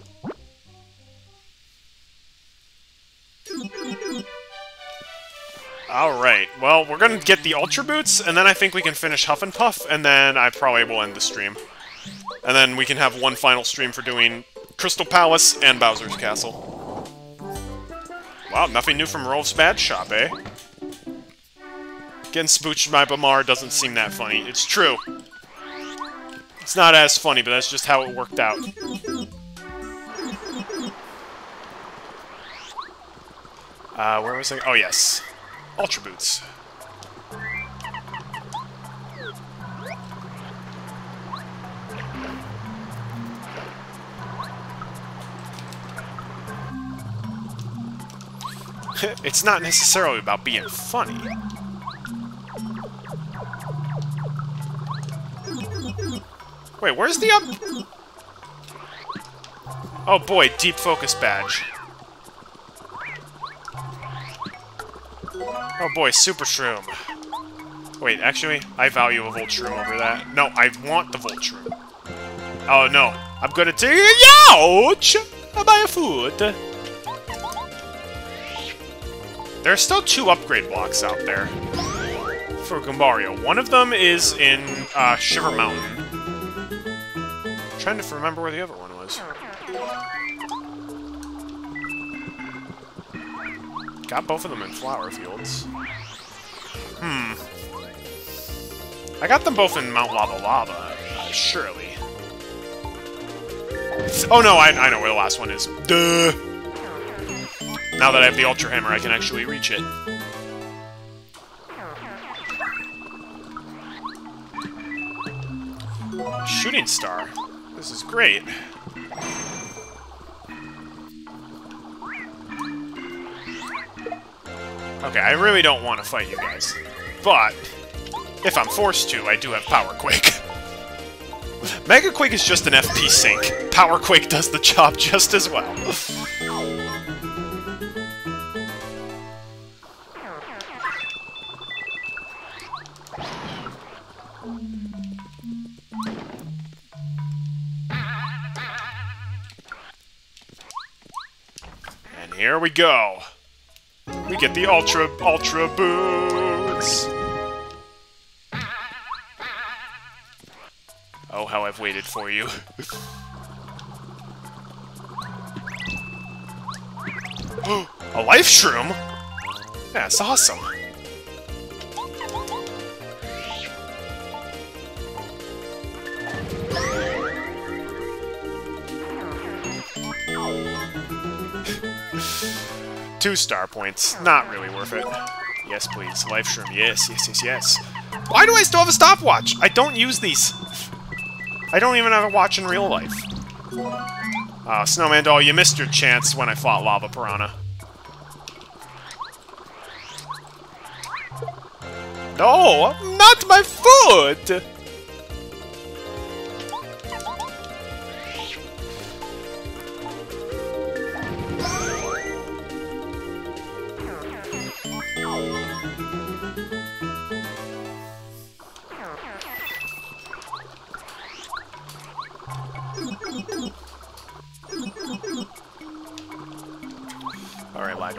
Alright, well, we're gonna get the Ultra Boots, and then I think we can finish Huff and Puff, and then I probably will end the stream. And then we can have one final stream for doing Crystal Palace and Bowser's Castle. Wow, nothing new from Rowf's Bad Shop, eh? Getting spooched by Mamar doesn't seem that funny. It's true. It's not as funny, but that's just how it worked out. Uh, where was I? Oh, yes. Ultra Boots. It's not necessarily about being funny. Wait, where's the up... Oh boy, deep focus badge. Oh boy, Super Shroom. Wait, actually, I value a Volt Shroom over that. No, I want the Volt Shroom. Oh no, I'm gonna take Ouch! Buy a food. There are still two upgrade blocks out there for Goombario. One of them is in uh, Shiver Mountain. trying to remember where the other one was. Got both of them in Flower Fields. Hmm. I got them both in Mount Lava Lava, surely. Oh no, I, I know where the last one is. Duh! Now that I have the Ultra Hammer, I can actually reach it. Shooting Star. This is great. Okay, I really don't want to fight you guys. But, if I'm forced to, I do have Power Quake. Mega Quake is just an FP sink. Power Quake does the job just as well. here we go. We get the Ultra, Ultra Boots! Oh, how I've waited for you. A Life Shroom? That's awesome. Two star points. Not really worth it. Yes, please. Life Shroom. Yes, yes, yes, yes. Why do I still have a stopwatch? I don't use these. I don't even have a watch in real life. Uh, Snowman Doll, you missed your chance when I fought Lava Piranha. No, not my foot!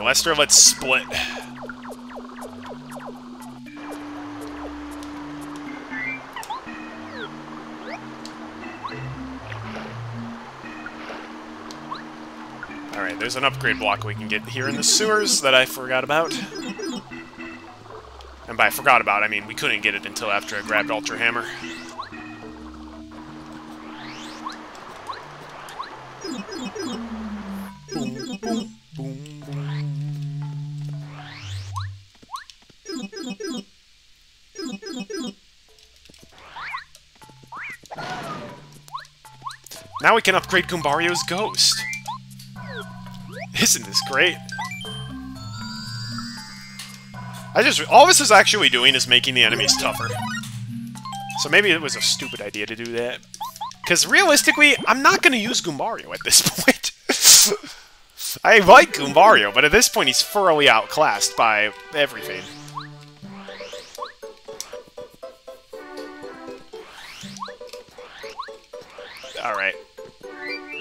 Lakilester, let's split. Alright, there's an upgrade block we can get here in the sewers that I forgot about. And by forgot about, I mean we couldn't get it until after I grabbed Ultra Hammer. Boom, boom, Now we can upgrade Goombario's Ghost. Isn't this great? I just all this is actually doing is making the enemies tougher. So maybe it was a stupid idea to do that. Because realistically, I'm not going to use Goombario at this point. I like Goombario, but at this point he's thoroughly outclassed by everything. Alright.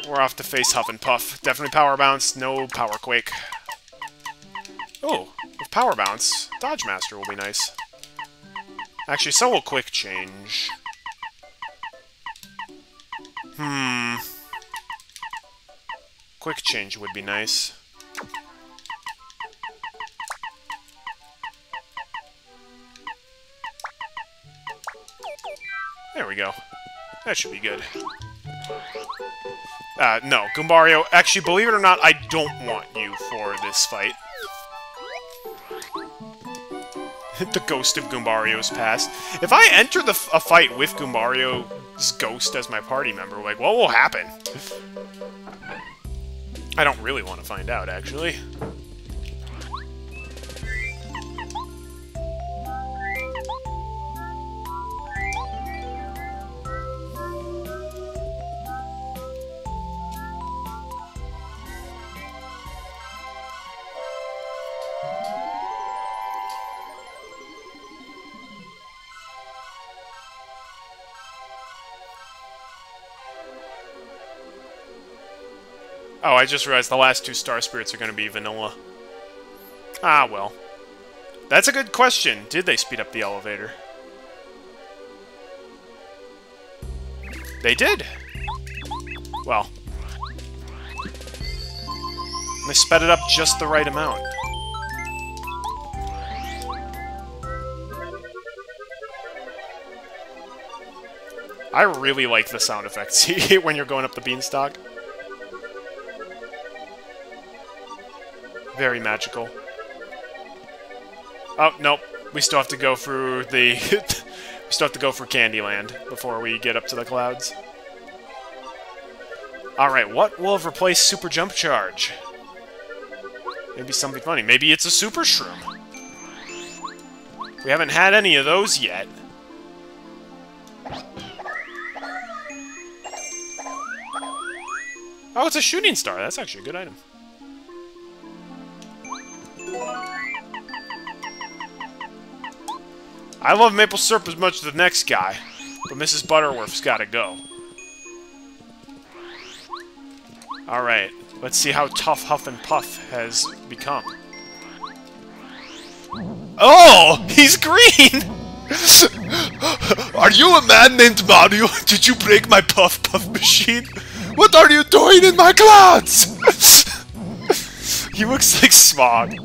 We're off to face Huff and Puff. Definitely Power Bounce, no Power Quake. Oh, with Power Bounce, Dodge Master will be nice. Actually, so will Quick Change. Hmm. Quick Change would be nice. There we go. That should be good. Uh, no, Goombario, actually, believe it or not, I don't want you for this fight. the ghost of Goombario's past. If I enter the a fight with Goombario's ghost as my party member, like, what will happen? I don't really want to find out, actually. I just realized the last two Star Spirits are going to be vanilla. Ah, well. That's a good question. Did they speed up the elevator? They did. Well. They sped it up just the right amount. I really like the sound effects when you're going up the beanstalk. Very magical. Oh, nope. We still have to go through the... we still have to go for Candyland before we get up to the clouds. Alright, what will have replaced Super Jump Charge? Maybe something funny. Maybe it's a Super Shroom. We haven't had any of those yet. Oh, it's a Shooting Star. That's actually a good item. I love maple syrup as much as the next guy, but Mrs. Butterworth's gotta go. Alright, let's see how tough Huff and Puff has become. Oh! He's green! Are you a man named Mario? Did you break my Puff Puff machine? What are you doing in my clouds? he looks like Smog.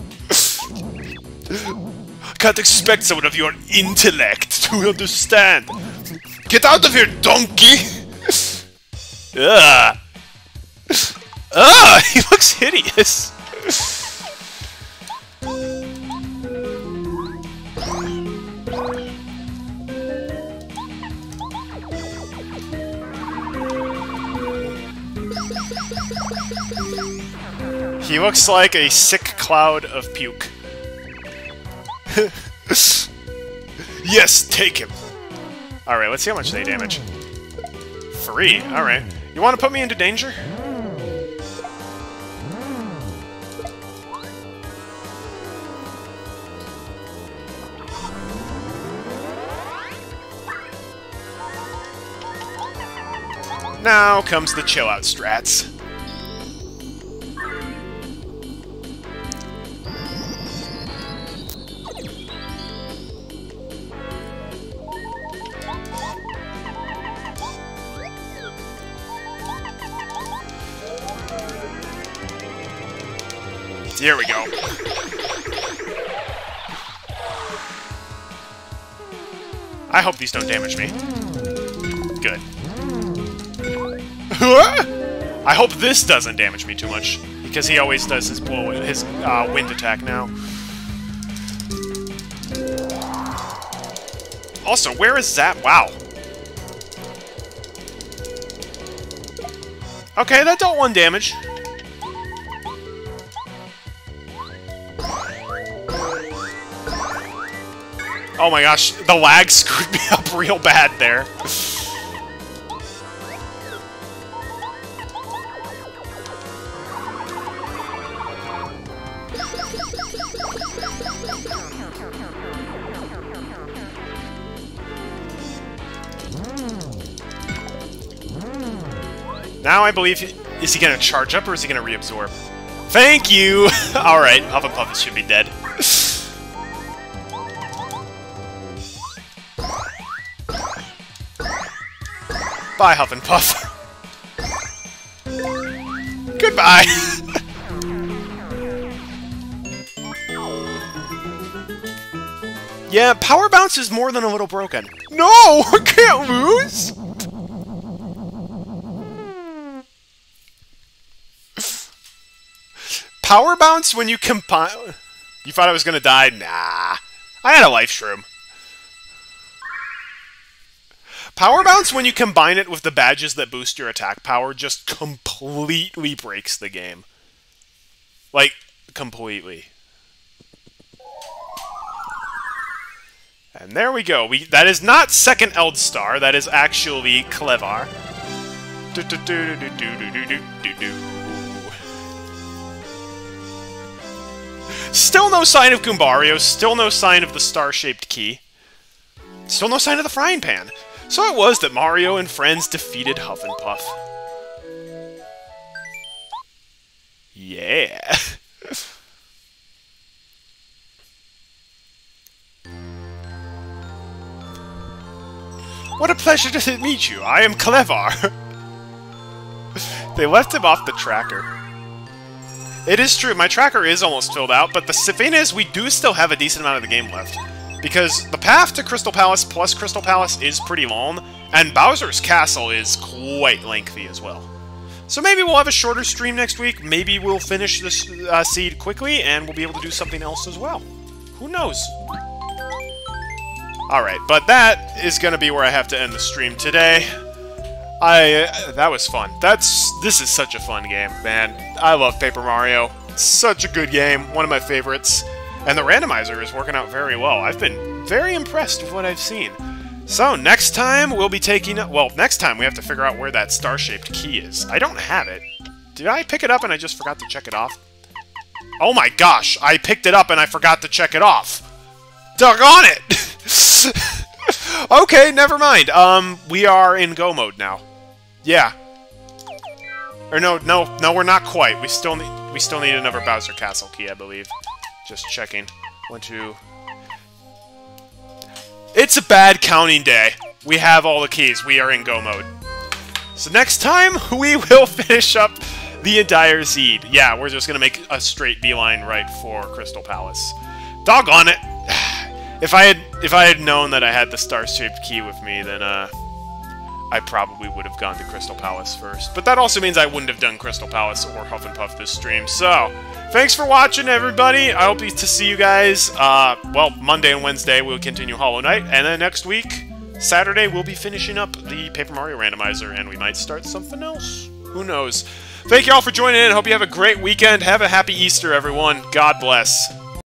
Can't expect someone of your intellect to understand. Get out of here, donkey! Ah. Ah, Ugh. Ugh, he looks hideous. He looks like a sick cloud of puke. yes, take him. Alright, let's see how much they damage. Three, alright. You want to put me into danger? Now comes the chill out strats. Here we go. I hope these don't damage me. Good. I hope this doesn't damage me too much, because he always does his blow, his uh, wind attack now. Also, where is that? Wow. Okay, that dealt one damage. Oh my gosh, the lag screwed me up real bad there. Now I believe... Is he going to charge up or is he going to reabsorb? Thank you! Alright, Hufflepuff should be dead. Bye, Hufflepuff. Goodbye! yeah, Power Bounce is more than a little broken. No! I can't lose! Power Bounce when you combine... You thought I was gonna die? Nah. I had a life shroom. Power Bounce, when you combine it with the badges that boost your attack power, just completely breaks the game. Like, completely. And there we go. We That is not second Eld Star. that is actually Klevar. Still no sign of Goombario, still no sign of the star-shaped key. Still no sign of the frying pan. So it was that Mario and friends defeated Huff and Puff. Yeah. what a pleasure to meet you. I am Klevar. they left him off the tracker. It is true, my tracker is almost filled out, but the thing is, we do still have a decent amount of the game left. Because the path to Crystal Palace plus Crystal Palace is pretty long, and Bowser's Castle is quite lengthy as well. So maybe we'll have a shorter stream next week, maybe we'll finish this uh, seed quickly, and we'll be able to do something else as well. Who knows? Alright, but that is going to be where I have to end the stream today. I uh, that was fun. That's this is such a fun game, man. I love Paper Mario. It's such a good game, one of my favorites. And the randomizer is working out very well. I've been very impressed with what I've seen. So, next time we'll be taking... Well, next time we have to figure out where that star-shaped key is. I don't have it. Did I pick it up and I just forgot to check it off? Oh my gosh, I picked it up and I forgot to check it off. Doggone it! okay, never mind. Um, we are in go mode now. Yeah. Or no, no, no, we're not quite. We still need, we still need another Bowser Castle key, I believe. Just checking. One, two. It's a bad counting day. We have all the keys. We are in go mode. So next time, we will finish up the entire seed. Yeah, we're just gonna make a straight beeline right for Crystal Palace. Doggone it! If I had if I had known that I had the star-shaped key with me, then uh, I probably would have gone to Crystal Palace first. But that also means I wouldn't have done Crystal Palace or Huff and Puff this stream. So, thanks for watching, everybody. I hope to see you guys, uh, well, Monday and Wednesday we'll continue Hollow Knight. And then next week, Saturday, we'll be finishing up the Paper Mario Randomizer, and we might start something else. Who knows? Thank you all for joining in. Hope you have a great weekend. Have a happy Easter, everyone. God bless.